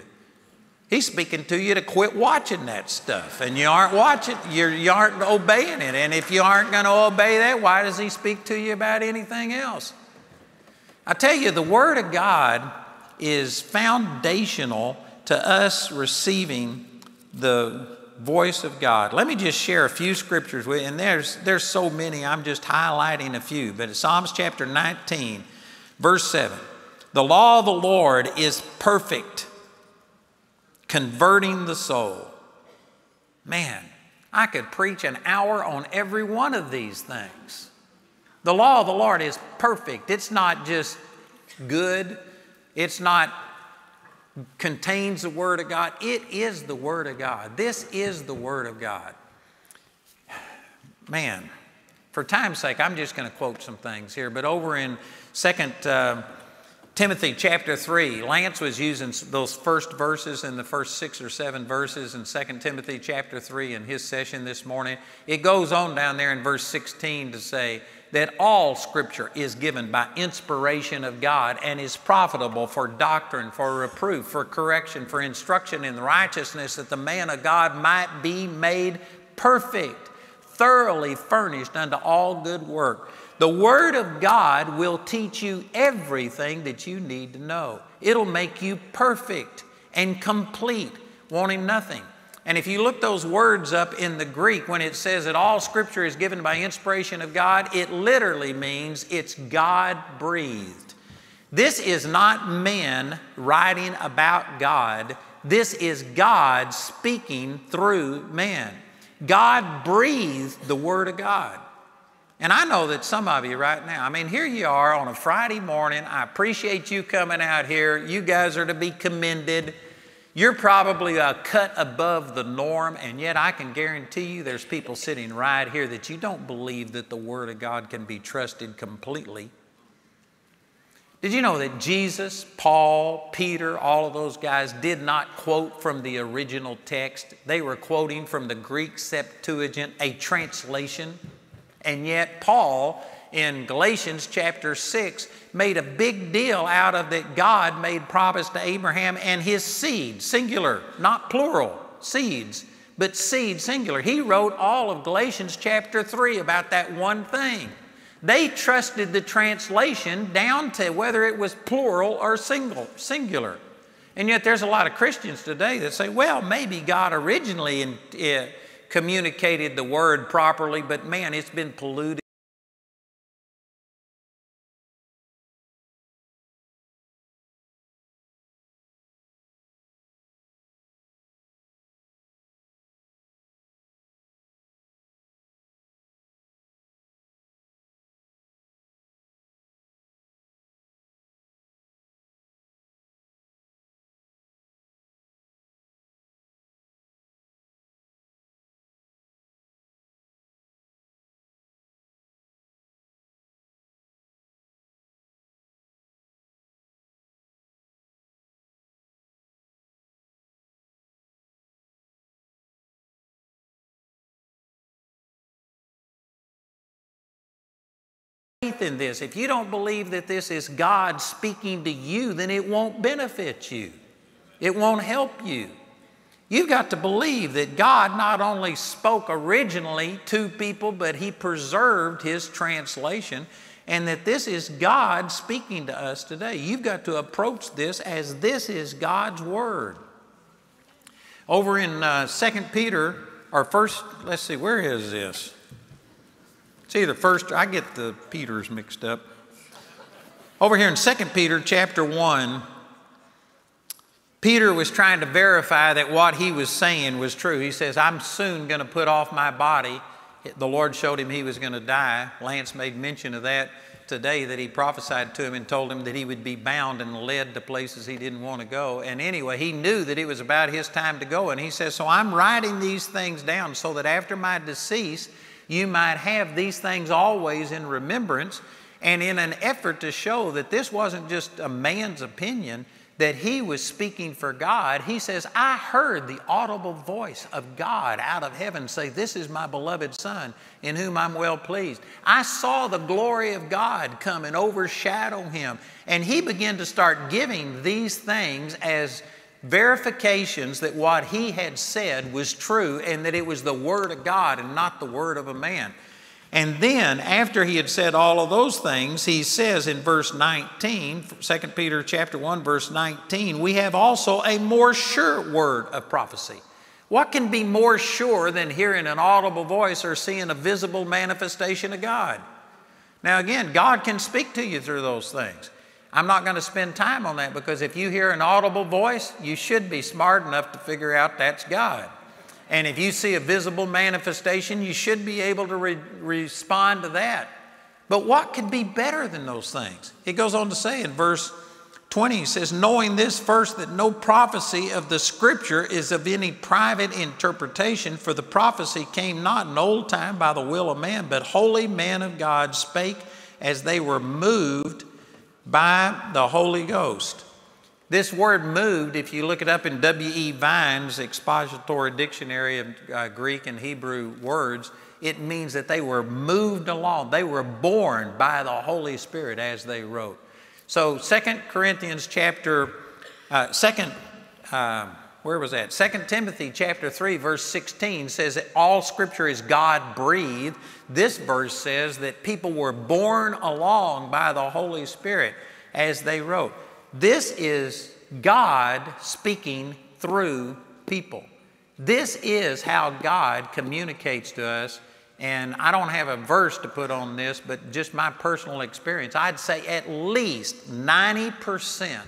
He's speaking to you to quit watching that stuff. And you aren't watching, you're, you aren't obeying it. And if you aren't going to obey that, why does He speak to you about anything else? I tell you, the Word of God is foundational to us receiving the voice of God. Let me just share a few scriptures with you, and there's, there's so many, I'm just highlighting a few. But Psalms chapter 19, verse 7, the law of the Lord is perfect converting the soul. Man, I could preach an hour on every one of these things. The law of the Lord is perfect. It's not just good, it's not contains the Word of God. It is the Word of God. This is the Word of God. Man, for time's sake, I'm just going to quote some things here, but over in Second. Uh, Timothy chapter 3, Lance was using those first verses in the first six or seven verses in 2 Timothy chapter 3 in his session this morning. It goes on down there in verse 16 to say that all scripture is given by inspiration of God and is profitable for doctrine, for reproof, for correction, for instruction in righteousness, that the man of God might be made perfect, thoroughly furnished unto all good work. The Word of God will teach you everything that you need to know. It'll make you perfect and complete, wanting nothing. And if you look those words up in the Greek, when it says that all Scripture is given by inspiration of God, it literally means it's God breathed. This is not men writing about God, this is God speaking through man. God breathed the Word of God. And I know that some of you right now, I mean, here you are on a Friday morning. I appreciate you coming out here. You guys are to be commended. You're probably a cut above the norm, and yet I can guarantee you there's people sitting right here that you don't believe that the Word of God can be trusted completely. Did you know that Jesus, Paul, Peter, all of those guys did not quote from the original text? They were quoting from the Greek Septuagint, a translation. And yet, Paul in Galatians chapter 6 made a big deal out of that God made promise to Abraham and his seed, singular, not plural, seeds, but seed, singular. He wrote all of Galatians chapter 3 about that one thing. They trusted the translation down to whether it was plural or single, singular. And yet, there's a lot of Christians today that say, well, maybe God originally in, uh, communicated the word properly, but man, it's been polluted. Faith in this. If you don't believe that this is God speaking to you, then it won't benefit you. It won't help you. You've got to believe that God not only spoke originally to people, but He preserved His translation, and that this is God speaking to us today. You've got to approach this as this is God's Word. Over in uh, 2 Peter, or first, let's see, where is this? It's either first, I get the Peters mixed up. Over here in 2 Peter chapter 1, Peter was trying to verify that what he was saying was true. He says, I'm soon going to put off my body. The Lord showed him he was going to die. Lance made mention of that today that he prophesied to him and told him that he would be bound and led to places he didn't want to go. And anyway, he knew that it was about his time to go. And he says, So I'm writing these things down so that after my decease, you might have these things always in remembrance. And in an effort to show that this wasn't just a man's opinion, that he was speaking for God, he says, I heard the audible voice of God out of heaven say, This is my beloved Son, in whom I'm well pleased. I saw the glory of God come and overshadow him. And he began to start giving these things as verifications that what he had said was true and that it was the Word of God and not the Word of a man. And then, after he had said all of those things, he says in verse 19, 2 Peter chapter 1, verse 19, we have also a more sure word of prophecy. What can be more sure than hearing an audible voice or seeing a visible manifestation of God? Now, again, God can speak to you through those things. I'm not going to spend time on that because if you hear an audible voice, you should be smart enough to figure out that's God. And if you see a visible manifestation, you should be able to re- respond to that. But what could be better than those things? It goes on to say in verse 20, he says, Knowing this first, that no prophecy of the scripture is of any private interpretation, for the prophecy came not in old time by the will of man, but holy men of God spake as they were moved by the Holy Ghost. This word moved, if you look it up in W.E. Vine's expository dictionary of uh, Greek and Hebrew words, it means that they were moved along. They were born by the Holy Spirit as they wrote. So, Second Corinthians chapter, uh, second, uh, where was that? Second Timothy chapter 3, verse 16 says that all scripture is God breathed. This verse says that people were born along by the Holy Spirit as they wrote. This is God speaking through people. This is how God communicates to us. And I don't have a verse to put on this, but just my personal experience, I'd say at least 90%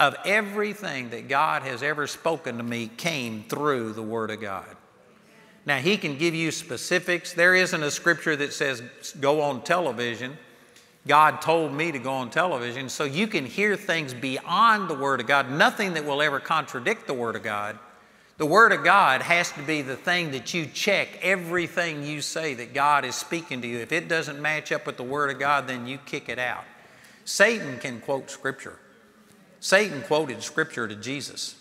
of everything that God has ever spoken to me came through the Word of God. Now, He can give you specifics. There isn't a scripture that says go on television. God told me to go on television. So you can hear things beyond the Word of God, nothing that will ever contradict the Word of God. The Word of God has to be the thing that you check everything you say that God is speaking to you. If it doesn't match up with the Word of God, then you kick it out. Satan can quote Scripture. Satan quoted Scripture to Jesus.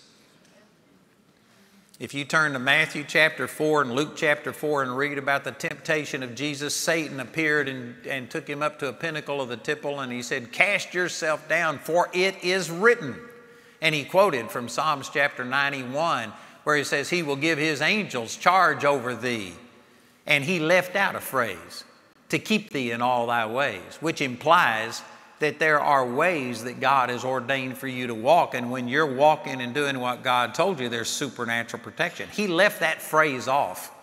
If you turn to Matthew chapter 4 and Luke chapter 4 and read about the temptation of Jesus, Satan appeared and, and took him up to a pinnacle of the temple and he said, Cast yourself down, for it is written. And he quoted from Psalms chapter 91, where he says, He will give His angels charge over thee. And he left out a phrase, to keep thee in all thy ways, which implies that there are ways that God has ordained for you to walk. And when you're walking and doing what God told you, there's supernatural protection. He left that phrase off.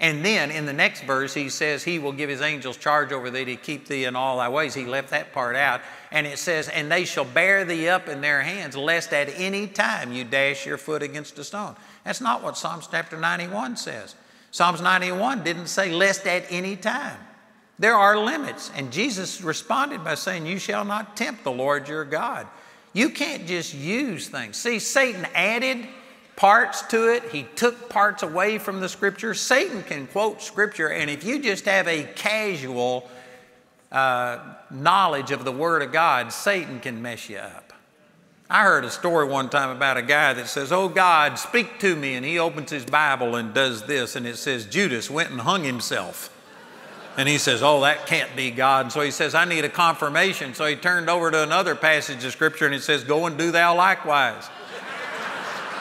And then in the next verse, he says, He will give His angels charge over thee to keep thee in all thy ways. He left that part out. And it says, And they shall bear thee up in their hands, lest at any time you dash your foot against a stone. That's not what Psalms chapter 91 says. Psalms 91 didn't say, Lest at any time. There are limits. And Jesus responded by saying, You shall not tempt the Lord your God. You can't just use things. See, Satan added parts to it, he took parts away from the scripture. Satan can quote scripture, and if you just have a casual uh, knowledge of the Word of God, Satan can mess you up. I heard a story one time about a guy that says, Oh God, speak to me. And he opens his Bible and does this, and it says, Judas went and hung himself. And he says, Oh, that can't be God. And so he says, I need a confirmation. So he turned over to another passage of Scripture and it says, Go and do thou likewise.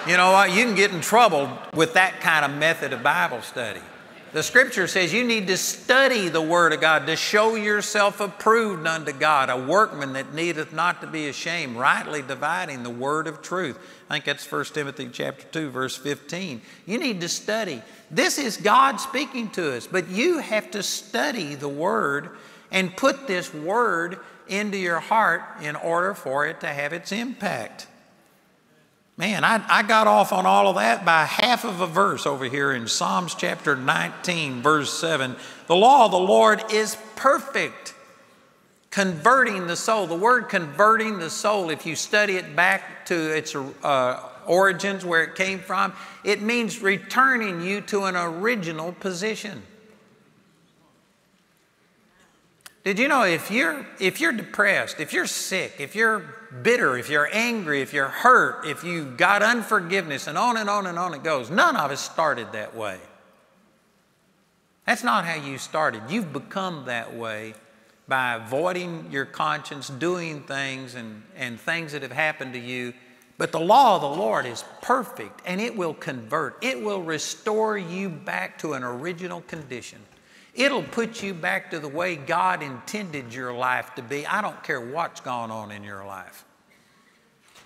you know what? You can get in trouble with that kind of method of Bible study. The Scripture says you need to study the Word of God to show yourself approved unto God, a workman that needeth not to be ashamed, rightly dividing the Word of truth. I think that's 1 Timothy chapter 2, verse 15. You need to study. This is God speaking to us, but you have to study the Word and put this Word into your heart in order for it to have its impact. Man, I, I got off on all of that by half of a verse over here in Psalms chapter 19, verse 7. The law of the Lord is perfect, converting the soul. The word converting the soul, if you study it back to its uh, origins, where it came from, it means returning you to an original position. Did you know if you're, if you're depressed, if you're sick, if you're bitter, if you're angry, if you're hurt, if you've got unforgiveness, and on and on and on it goes, none of us started that way. That's not how you started. You've become that way by avoiding your conscience, doing things and, and things that have happened to you But the law of the Lord is perfect and it will convert, it will restore you back to an original condition. It'll put you back to the way God intended your life to be. I don't care what's gone on in your life.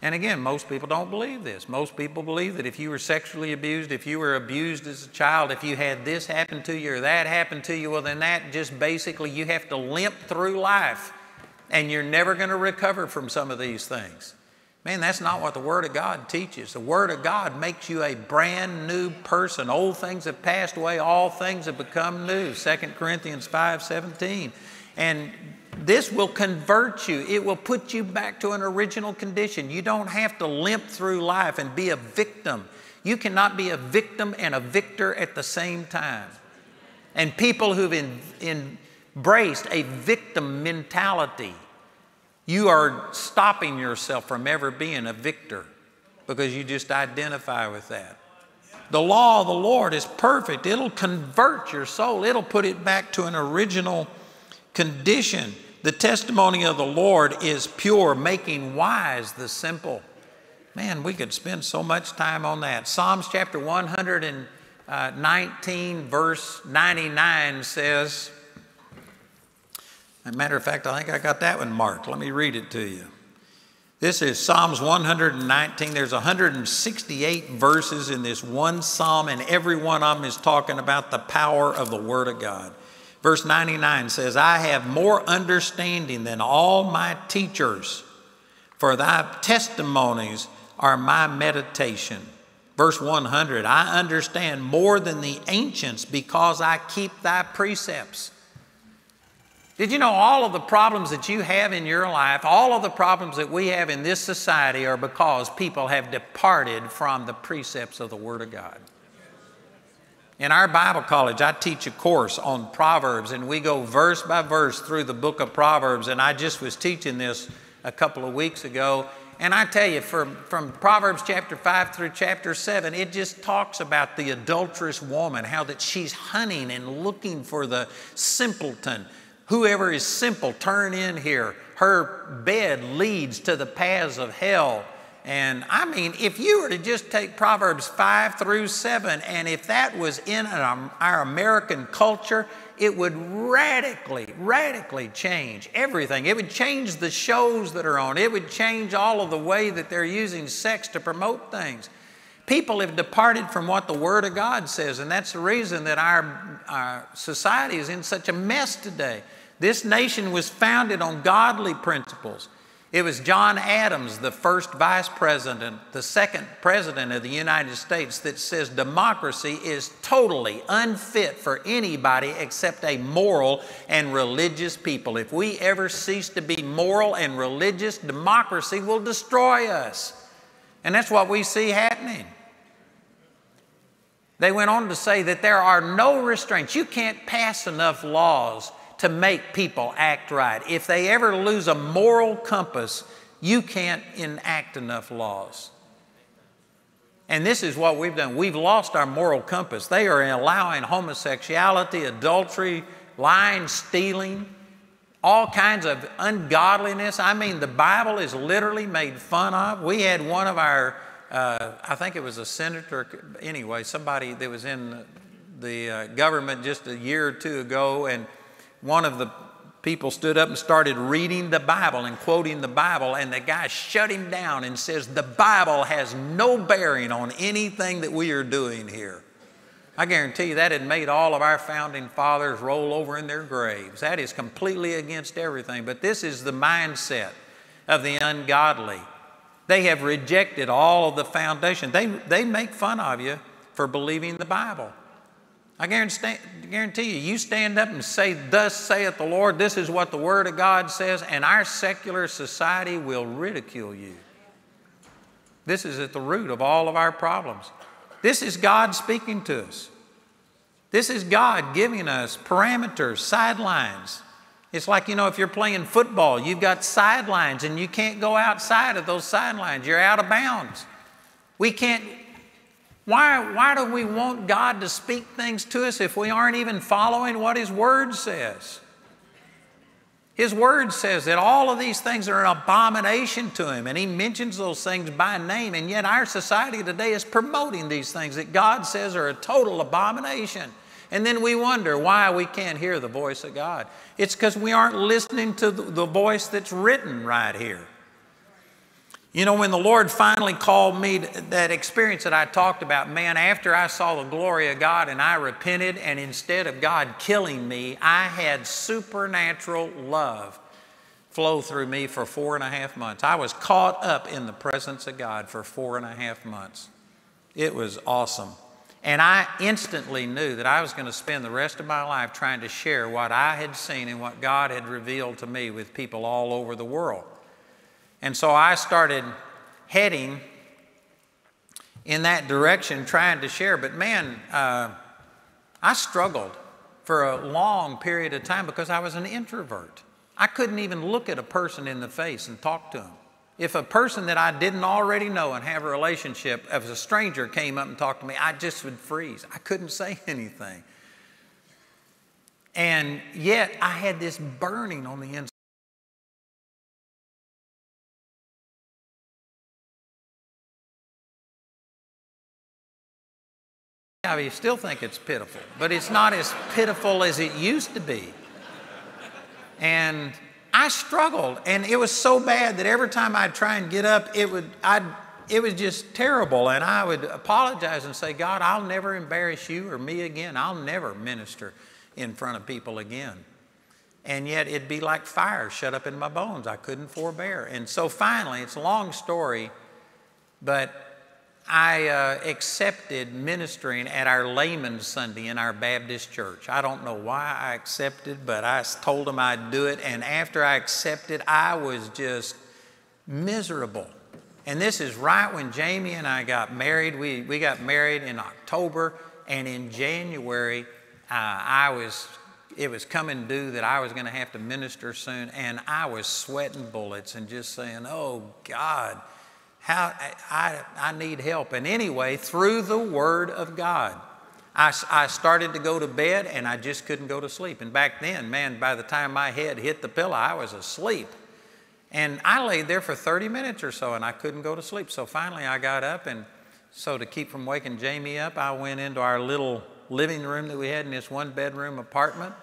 And again, most people don't believe this. Most people believe that if you were sexually abused, if you were abused as a child, if you had this happen to you or that happen to you, well, then that just basically you have to limp through life and you're never going to recover from some of these things. Man, that's not what the Word of God teaches. The Word of God makes you a brand new person. Old things have passed away, all things have become new. 2 Corinthians 5 17. And this will convert you. It will put you back to an original condition. You don't have to limp through life and be a victim. You cannot be a victim and a victor at the same time. And people who've in, embraced a victim mentality, you are stopping yourself from ever being a victor because you just identify with that. The law of the Lord is perfect. It'll convert your soul, it'll put it back to an original condition. The testimony of the Lord is pure, making wise the simple. Man, we could spend so much time on that. Psalms chapter 119, uh, verse 99 says, as a matter of fact, I think I got that one marked. Let me read it to you. This is Psalms 119. There's 168 verses in this one psalm, and every one of them is talking about the power of the Word of God. Verse 99 says, I have more understanding than all my teachers, for thy testimonies are my meditation. Verse 100, I understand more than the ancients because I keep thy precepts. Did you know all of the problems that you have in your life, all of the problems that we have in this society are because people have departed from the precepts of the Word of God? In our Bible college, I teach a course on Proverbs, and we go verse by verse through the book of Proverbs. And I just was teaching this a couple of weeks ago. And I tell you, from, from Proverbs chapter 5 through chapter 7, it just talks about the adulterous woman, how that she's hunting and looking for the simpleton. Whoever is simple, turn in here. Her bed leads to the paths of hell. And I mean, if you were to just take Proverbs 5 through 7, and if that was in our American culture, it would radically, radically change everything. It would change the shows that are on, it would change all of the way that they're using sex to promote things. People have departed from what the Word of God says, and that's the reason that our, our society is in such a mess today. This nation was founded on godly principles. It was John Adams, the first vice president, the second president of the United States, that says democracy is totally unfit for anybody except a moral and religious people. If we ever cease to be moral and religious, democracy will destroy us. And that's what we see happening. They went on to say that there are no restraints. You can't pass enough laws to make people act right. If they ever lose a moral compass, you can't enact enough laws. And this is what we've done. We've lost our moral compass. They are allowing homosexuality, adultery, lying, stealing, all kinds of ungodliness. I mean, the Bible is literally made fun of. We had one of our, uh, I think it was a senator, anyway, somebody that was in the uh, government just a year or two ago, and one of the people stood up and started reading the Bible and quoting the Bible, and the guy shut him down and says, The Bible has no bearing on anything that we are doing here. I guarantee you that had made all of our founding fathers roll over in their graves. That is completely against everything. But this is the mindset of the ungodly. They have rejected all of the foundation. They, they make fun of you for believing the Bible. I guarantee guarantee you, you stand up and say, Thus saith the Lord, this is what the Word of God says, and our secular society will ridicule you. This is at the root of all of our problems. This is God speaking to us. This is God giving us parameters, sidelines. It's like, you know, if you're playing football, you've got sidelines and you can't go outside of those sidelines. You're out of bounds. We can't why, why do we want God to speak things to us if we aren't even following what His Word says? His word says that all of these things are an abomination to him, and he mentions those things by name, and yet our society today is promoting these things that God says are a total abomination. And then we wonder why we can't hear the voice of God. It's because we aren't listening to the voice that's written right here. You know, when the Lord finally called me, that experience that I talked about, man, after I saw the glory of God and I repented, and instead of God killing me, I had supernatural love flow through me for four and a half months. I was caught up in the presence of God for four and a half months. It was awesome. And I instantly knew that I was going to spend the rest of my life trying to share what I had seen and what God had revealed to me with people all over the world. And so I started heading in that direction, trying to share. But man, uh, I struggled for a long period of time because I was an introvert. I couldn't even look at a person in the face and talk to them. If a person that I didn't already know and have a relationship, if a stranger came up and talked to me, I just would freeze. I couldn't say anything. And yet I had this burning on the inside. I mean, still think it's pitiful, but it's not as pitiful as it used to be. And I struggled, and it was so bad that every time I'd try and get up, it would, I'd, it was just terrible. And I would apologize and say, God, I'll never embarrass you or me again. I'll never minister in front of people again. And yet it'd be like fire shut up in my bones. I couldn't forbear. And so finally, it's a long story, but I uh, accepted ministering at our layman's Sunday in our Baptist church. I don't know why I accepted, but I told them I'd do it. And after I accepted, I was just miserable. And this is right when Jamie and I got married. We, we got married in October, and in January, uh, I was it was coming due that I was going to have to minister soon, and I was sweating bullets and just saying, "Oh God." How I, I need help. And anyway, through the Word of God, I, I started to go to bed and I just couldn't go to sleep. And back then, man, by the time my head hit the pillow, I was asleep. And I laid there for 30 minutes or so and I couldn't go to sleep. So finally, I got up and so to keep from waking Jamie up, I went into our little living room that we had in this one bedroom apartment.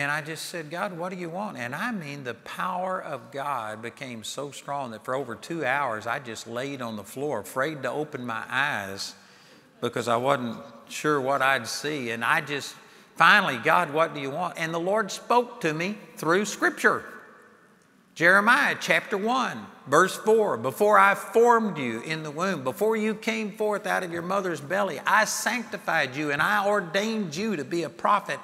And I just said, God, what do you want? And I mean, the power of God became so strong that for over two hours, I just laid on the floor, afraid to open my eyes because I wasn't sure what I'd see. And I just, finally, God, what do you want? And the Lord spoke to me through Scripture. Jeremiah chapter 1, verse 4 Before I formed you in the womb, before you came forth out of your mother's belly, I sanctified you and I ordained you to be a prophet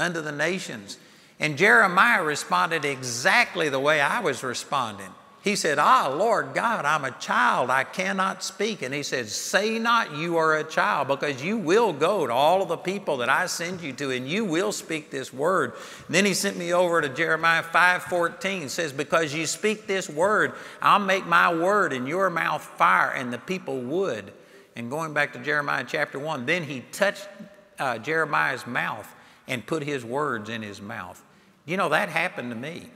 unto the nations. And Jeremiah responded exactly the way I was responding. He said, Ah, Lord God, I'm a child. I cannot speak. And he said, Say not you are a child, because you will go to all of the people that I send you to, and you will speak this word. And then he sent me over to Jeremiah 5:14. says, Because you speak this word, I'll make my word in your mouth fire, and the people would. And going back to Jeremiah chapter 1, then he touched uh, Jeremiah's mouth and put his words in his mouth. You know, that happened to me.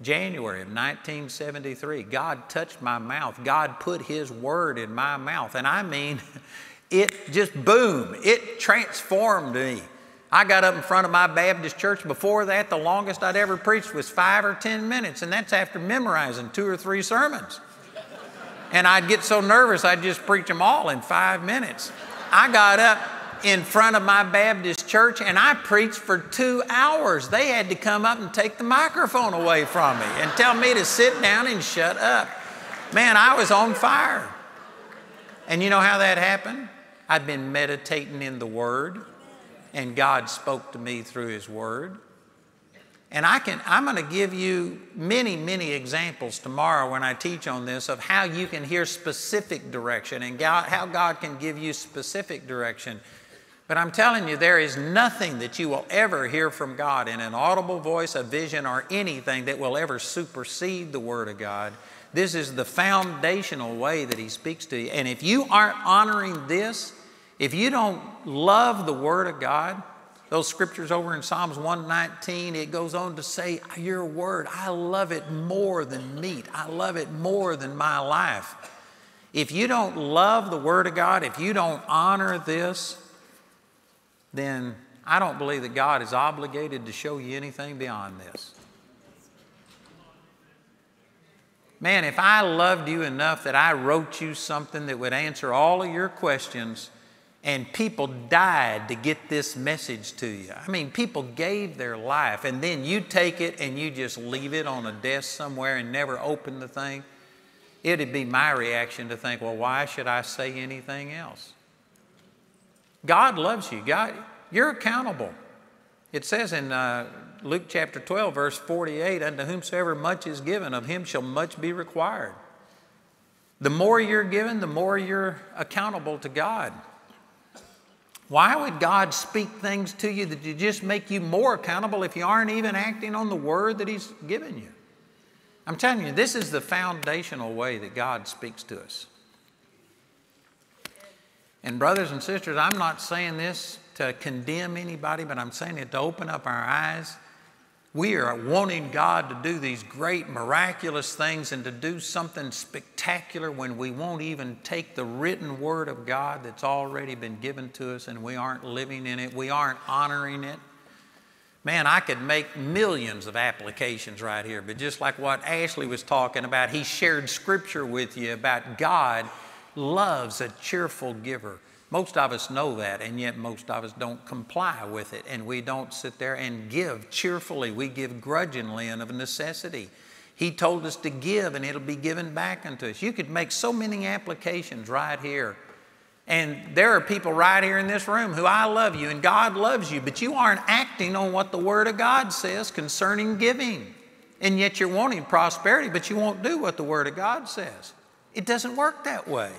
January of 1973, God touched my mouth. God put His word in my mouth. And I mean, it just boom, it transformed me. I got up in front of my Baptist church. Before that, the longest I'd ever preached was five or 10 minutes, and that's after memorizing two or three sermons. And I'd get so nervous, I'd just preach them all in five minutes. I got up in front of my Baptist church and I preached for two hours. They had to come up and take the microphone away from me and tell me to sit down and shut up. Man, I was on fire. And you know how that happened? I'd been meditating in the Word, and God spoke to me through His Word. And I can, I'm going to give you many, many examples tomorrow when I teach on this of how you can hear specific direction and God, how God can give you specific direction but I'm telling you, there is nothing that you will ever hear from God in an audible voice, a vision, or anything that will ever supersede the Word of God. This is the foundational way that He speaks to you. And if you aren't honoring this, if you don't love the Word of God, Those scriptures over in Psalms 119, it goes on to say, Your word, I love it more than meat. I love it more than my life. If you don't love the word of God, if you don't honor this, then I don't believe that God is obligated to show you anything beyond this. Man, if I loved you enough that I wrote you something that would answer all of your questions, and people died to get this message to you. I mean, people gave their life, and then you take it and you just leave it on a desk somewhere and never open the thing. It'd be my reaction to think, well, why should I say anything else? God loves you. God, you're accountable. It says in uh, Luke chapter 12, verse 48, unto whomsoever much is given, of him shall much be required. The more you're given, the more you're accountable to God. Why would God speak things to you that just make you more accountable if you aren't even acting on the word that He's given you? I'm telling you, this is the foundational way that God speaks to us. And, brothers and sisters, I'm not saying this to condemn anybody, but I'm saying it to open up our eyes we are wanting God to do these great miraculous things and to do something spectacular when we won't even take the written word of God that's already been given to us and we aren't living in it, we aren't honoring it. Man, I could make millions of applications right here, but just like what Ashley was talking about, he shared scripture with you about God loves a cheerful giver. Most of us know that, and yet most of us don't comply with it, and we don't sit there and give cheerfully. We give grudgingly and of necessity. He told us to give, and it'll be given back unto us. You could make so many applications right here. And there are people right here in this room who I love you, and God loves you, but you aren't acting on what the Word of God says concerning giving. And yet you're wanting prosperity, but you won't do what the Word of God says. It doesn't work that way.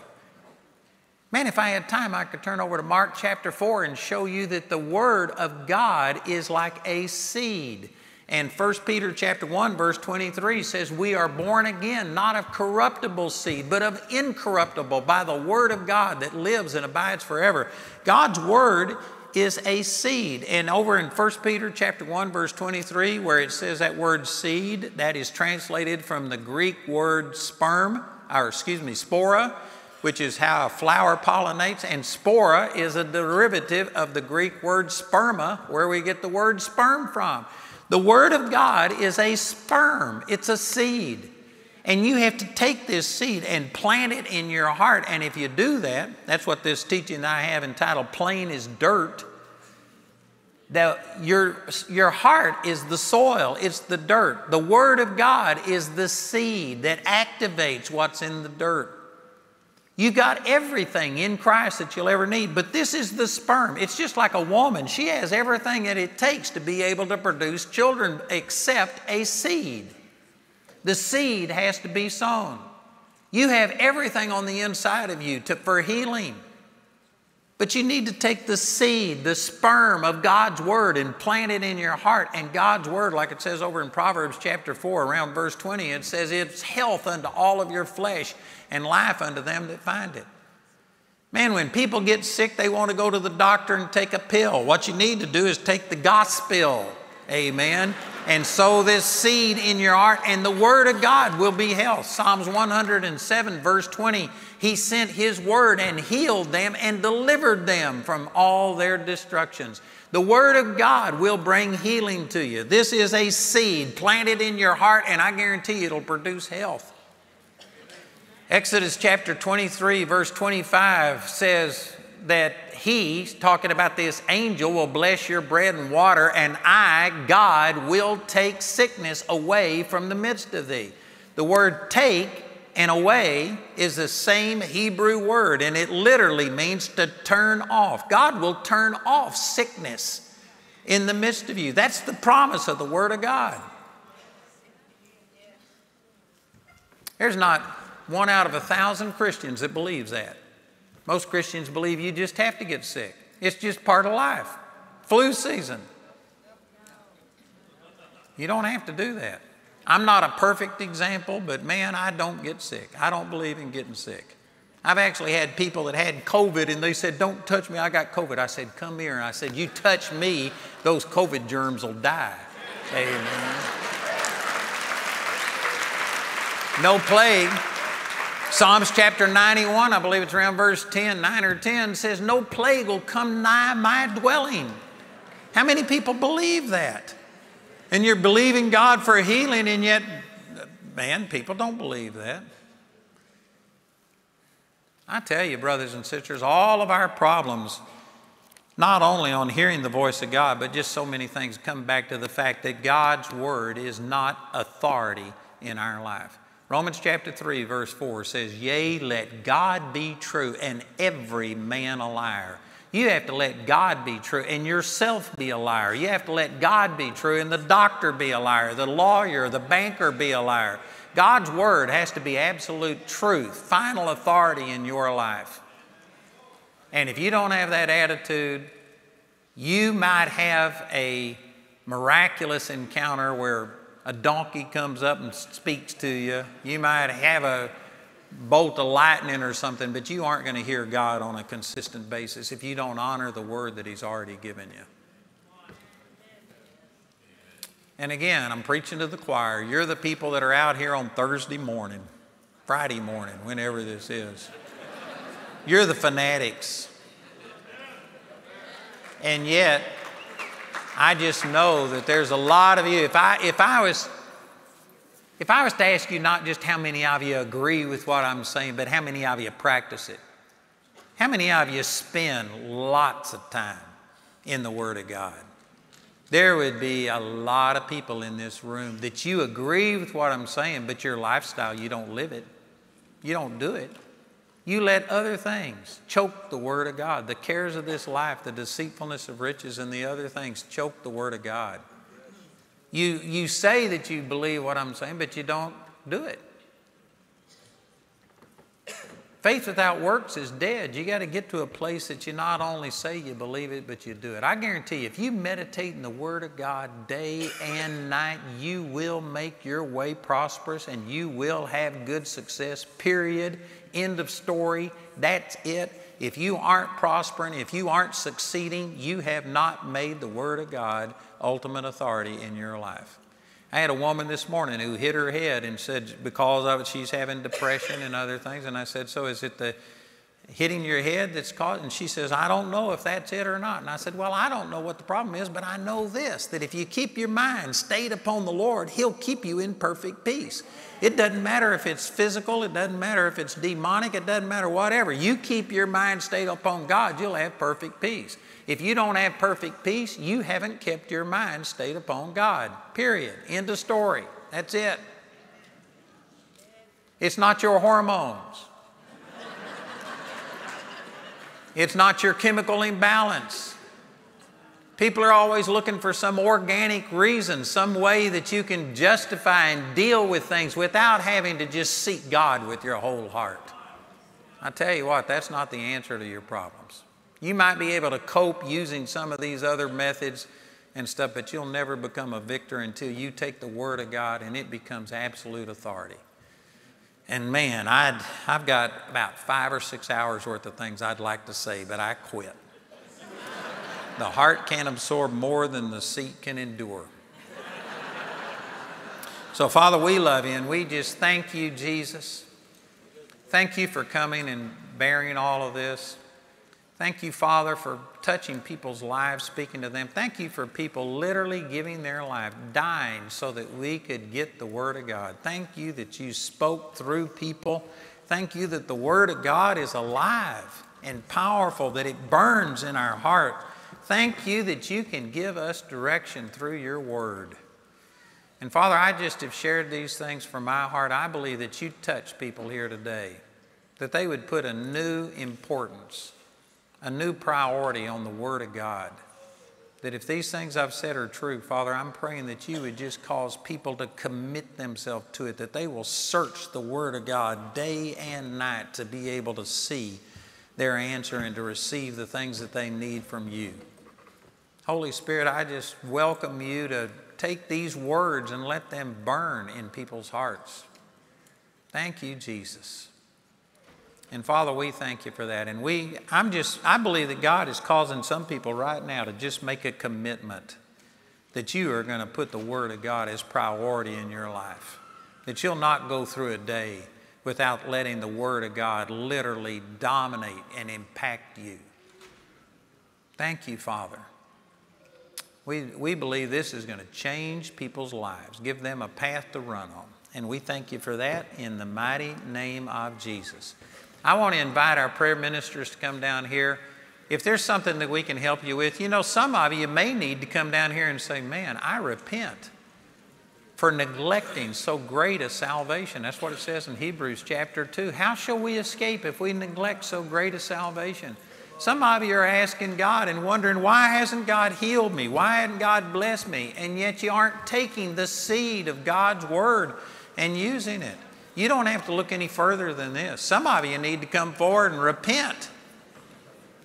Man, if I had time, I could turn over to Mark chapter 4 and show you that the Word of God is like a seed. And 1 Peter chapter 1 verse 23 says we are born again not of corruptible seed but of incorruptible by the word of God that lives and abides forever. God's word is a seed. And over in 1 Peter chapter 1 verse 23 where it says that word seed that is translated from the Greek word sperm or excuse me spora which is how a flower pollinates, and spora is a derivative of the Greek word sperma, where we get the word sperm from. The Word of God is a sperm, it's a seed. And you have to take this seed and plant it in your heart. And if you do that, that's what this teaching I have entitled Plain is Dirt. That your, your heart is the soil, it's the dirt. The Word of God is the seed that activates what's in the dirt. You got everything in Christ that you'll ever need, but this is the sperm. It's just like a woman. She has everything that it takes to be able to produce children except a seed. The seed has to be sown. You have everything on the inside of you to, for healing. But you need to take the seed, the sperm of God's Word, and plant it in your heart. And God's Word, like it says over in Proverbs chapter 4, around verse 20, it says, It's health unto all of your flesh and life unto them that find it. Man, when people get sick, they want to go to the doctor and take a pill. What you need to do is take the gospel, amen, and sow this seed in your heart, and the word of God will be health. Psalms 107, verse 20 He sent His word and healed them and delivered them from all their destructions. The Word of God will bring healing to you. This is a seed planted in your heart, and I guarantee it'll produce health. Exodus chapter 23, verse 25 says that he, talking about this angel, will bless your bread and water, and I, God, will take sickness away from the midst of thee. The word take and away is the same Hebrew word, and it literally means to turn off. God will turn off sickness in the midst of you. That's the promise of the Word of God. There's not one out of a thousand Christians that believes that. Most Christians believe you just have to get sick. It's just part of life. Flu season. You don't have to do that. I'm not a perfect example, but man, I don't get sick. I don't believe in getting sick. I've actually had people that had COVID and they said, Don't touch me, I got COVID. I said, Come here. And I said, You touch me, those COVID germs will die. Amen. No plague. Psalms chapter 91, I believe it's around verse 10, 9 or 10, says, No plague will come nigh my dwelling. How many people believe that? And you're believing God for healing, and yet, man, people don't believe that. I tell you, brothers and sisters, all of our problems, not only on hearing the voice of God, but just so many things come back to the fact that God's word is not authority in our life. Romans chapter 3, verse 4 says, Yea, let God be true, and every man a liar. You have to let God be true and yourself be a liar. You have to let God be true and the doctor be a liar, the lawyer, the banker be a liar. God's word has to be absolute truth, final authority in your life. And if you don't have that attitude, you might have a miraculous encounter where a donkey comes up and speaks to you. You might have a bolt of lightning or something, but you aren't going to hear God on a consistent basis if you don't honor the word that He's already given you. And again, I'm preaching to the choir. You're the people that are out here on Thursday morning, Friday morning, whenever this is. You're the fanatics. And yet, I just know that there's a lot of you. If I, if I was if I was to ask you not just how many of you agree with what I'm saying, but how many of you practice it, how many of you spend lots of time in the Word of God? There would be a lot of people in this room that you agree with what I'm saying, but your lifestyle, you don't live it. You don't do it. You let other things choke the Word of God. The cares of this life, the deceitfulness of riches, and the other things choke the Word of God. You, you say that you believe what I'm saying, but you don't do it. Faith without works is dead. You got to get to a place that you not only say you believe it, but you do it. I guarantee you, if you meditate in the Word of God day and night, you will make your way prosperous and you will have good success, period. End of story. That's it. If you aren't prospering, if you aren't succeeding, you have not made the Word of God ultimate authority in your life. I had a woman this morning who hit her head and said, because of it, she's having depression and other things. And I said, So is it the hitting your head that's caused? And she says, I don't know if that's it or not. And I said, Well, I don't know what the problem is, but I know this that if you keep your mind stayed upon the Lord, He'll keep you in perfect peace. It doesn't matter if it's physical, it doesn't matter if it's demonic, it doesn't matter whatever. You keep your mind stayed upon God, you'll have perfect peace. If you don't have perfect peace, you haven't kept your mind stayed upon God. Period. End of story. That's it. It's not your hormones. It's not your chemical imbalance. People are always looking for some organic reason, some way that you can justify and deal with things without having to just seek God with your whole heart. I tell you what, that's not the answer to your problems. You might be able to cope using some of these other methods and stuff, but you'll never become a victor until you take the Word of God and it becomes absolute authority. And man, I'd, I've got about five or six hours worth of things I'd like to say, but I quit. The heart can't absorb more than the seat can endure. So, Father, we love you and we just thank you, Jesus. Thank you for coming and bearing all of this. Thank you, Father, for touching people's lives, speaking to them. Thank you for people literally giving their life, dying so that we could get the Word of God. Thank you that you spoke through people. Thank you that the Word of God is alive and powerful, that it burns in our heart. Thank you that you can give us direction through your Word. And Father, I just have shared these things from my heart. I believe that you touch people here today, that they would put a new importance a new priority on the Word of God. That if these things I've said are true, Father, I'm praying that you would just cause people to commit themselves to it, that they will search the Word of God day and night to be able to see their answer and to receive the things that they need from you. Holy Spirit, I just welcome you to take these words and let them burn in people's hearts. Thank you, Jesus. And Father, we thank you for that. And we, I'm just, I believe that God is causing some people right now to just make a commitment that you are going to put the Word of God as priority in your life. That you'll not go through a day without letting the Word of God literally dominate and impact you. Thank you, Father. We, we believe this is going to change people's lives, give them a path to run on. And we thank you for that in the mighty name of Jesus. I want to invite our prayer ministers to come down here. If there's something that we can help you with, you know, some of you may need to come down here and say, Man, I repent for neglecting so great a salvation. That's what it says in Hebrews chapter 2. How shall we escape if we neglect so great a salvation? Some of you are asking God and wondering, why hasn't God healed me? Why hasn't God blessed me? And yet you aren't taking the seed of God's Word and using it. You don't have to look any further than this. Some of you need to come forward and repent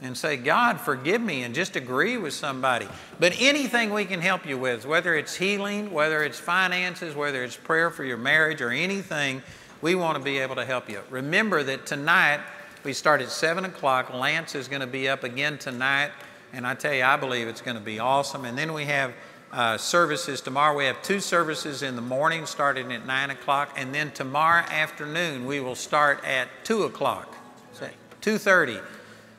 and say, God, forgive me, and just agree with somebody. But anything we can help you with, whether it's healing, whether it's finances, whether it's prayer for your marriage, or anything, we want to be able to help you. Remember that tonight we start at 7 o'clock. Lance is going to be up again tonight, and I tell you, I believe it's going to be awesome. And then we have uh, services tomorrow. We have two services in the morning starting at 9 o'clock, and then tomorrow afternoon we will start at 2 o'clock, 2.30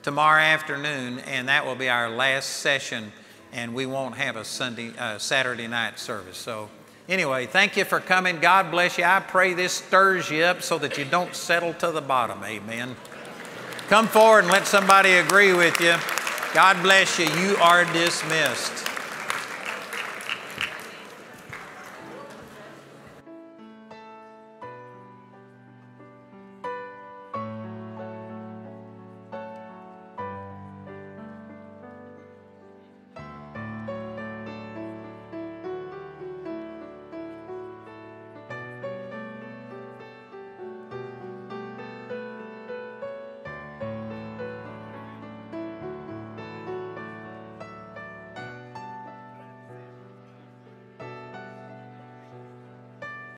tomorrow afternoon, and that will be our last session, and we won't have a Sunday, uh, Saturday night service. So anyway, thank you for coming. God bless you. I pray this stirs you up so that you don't settle to the bottom. Amen. Come forward and let somebody agree with you. God bless you. You are dismissed.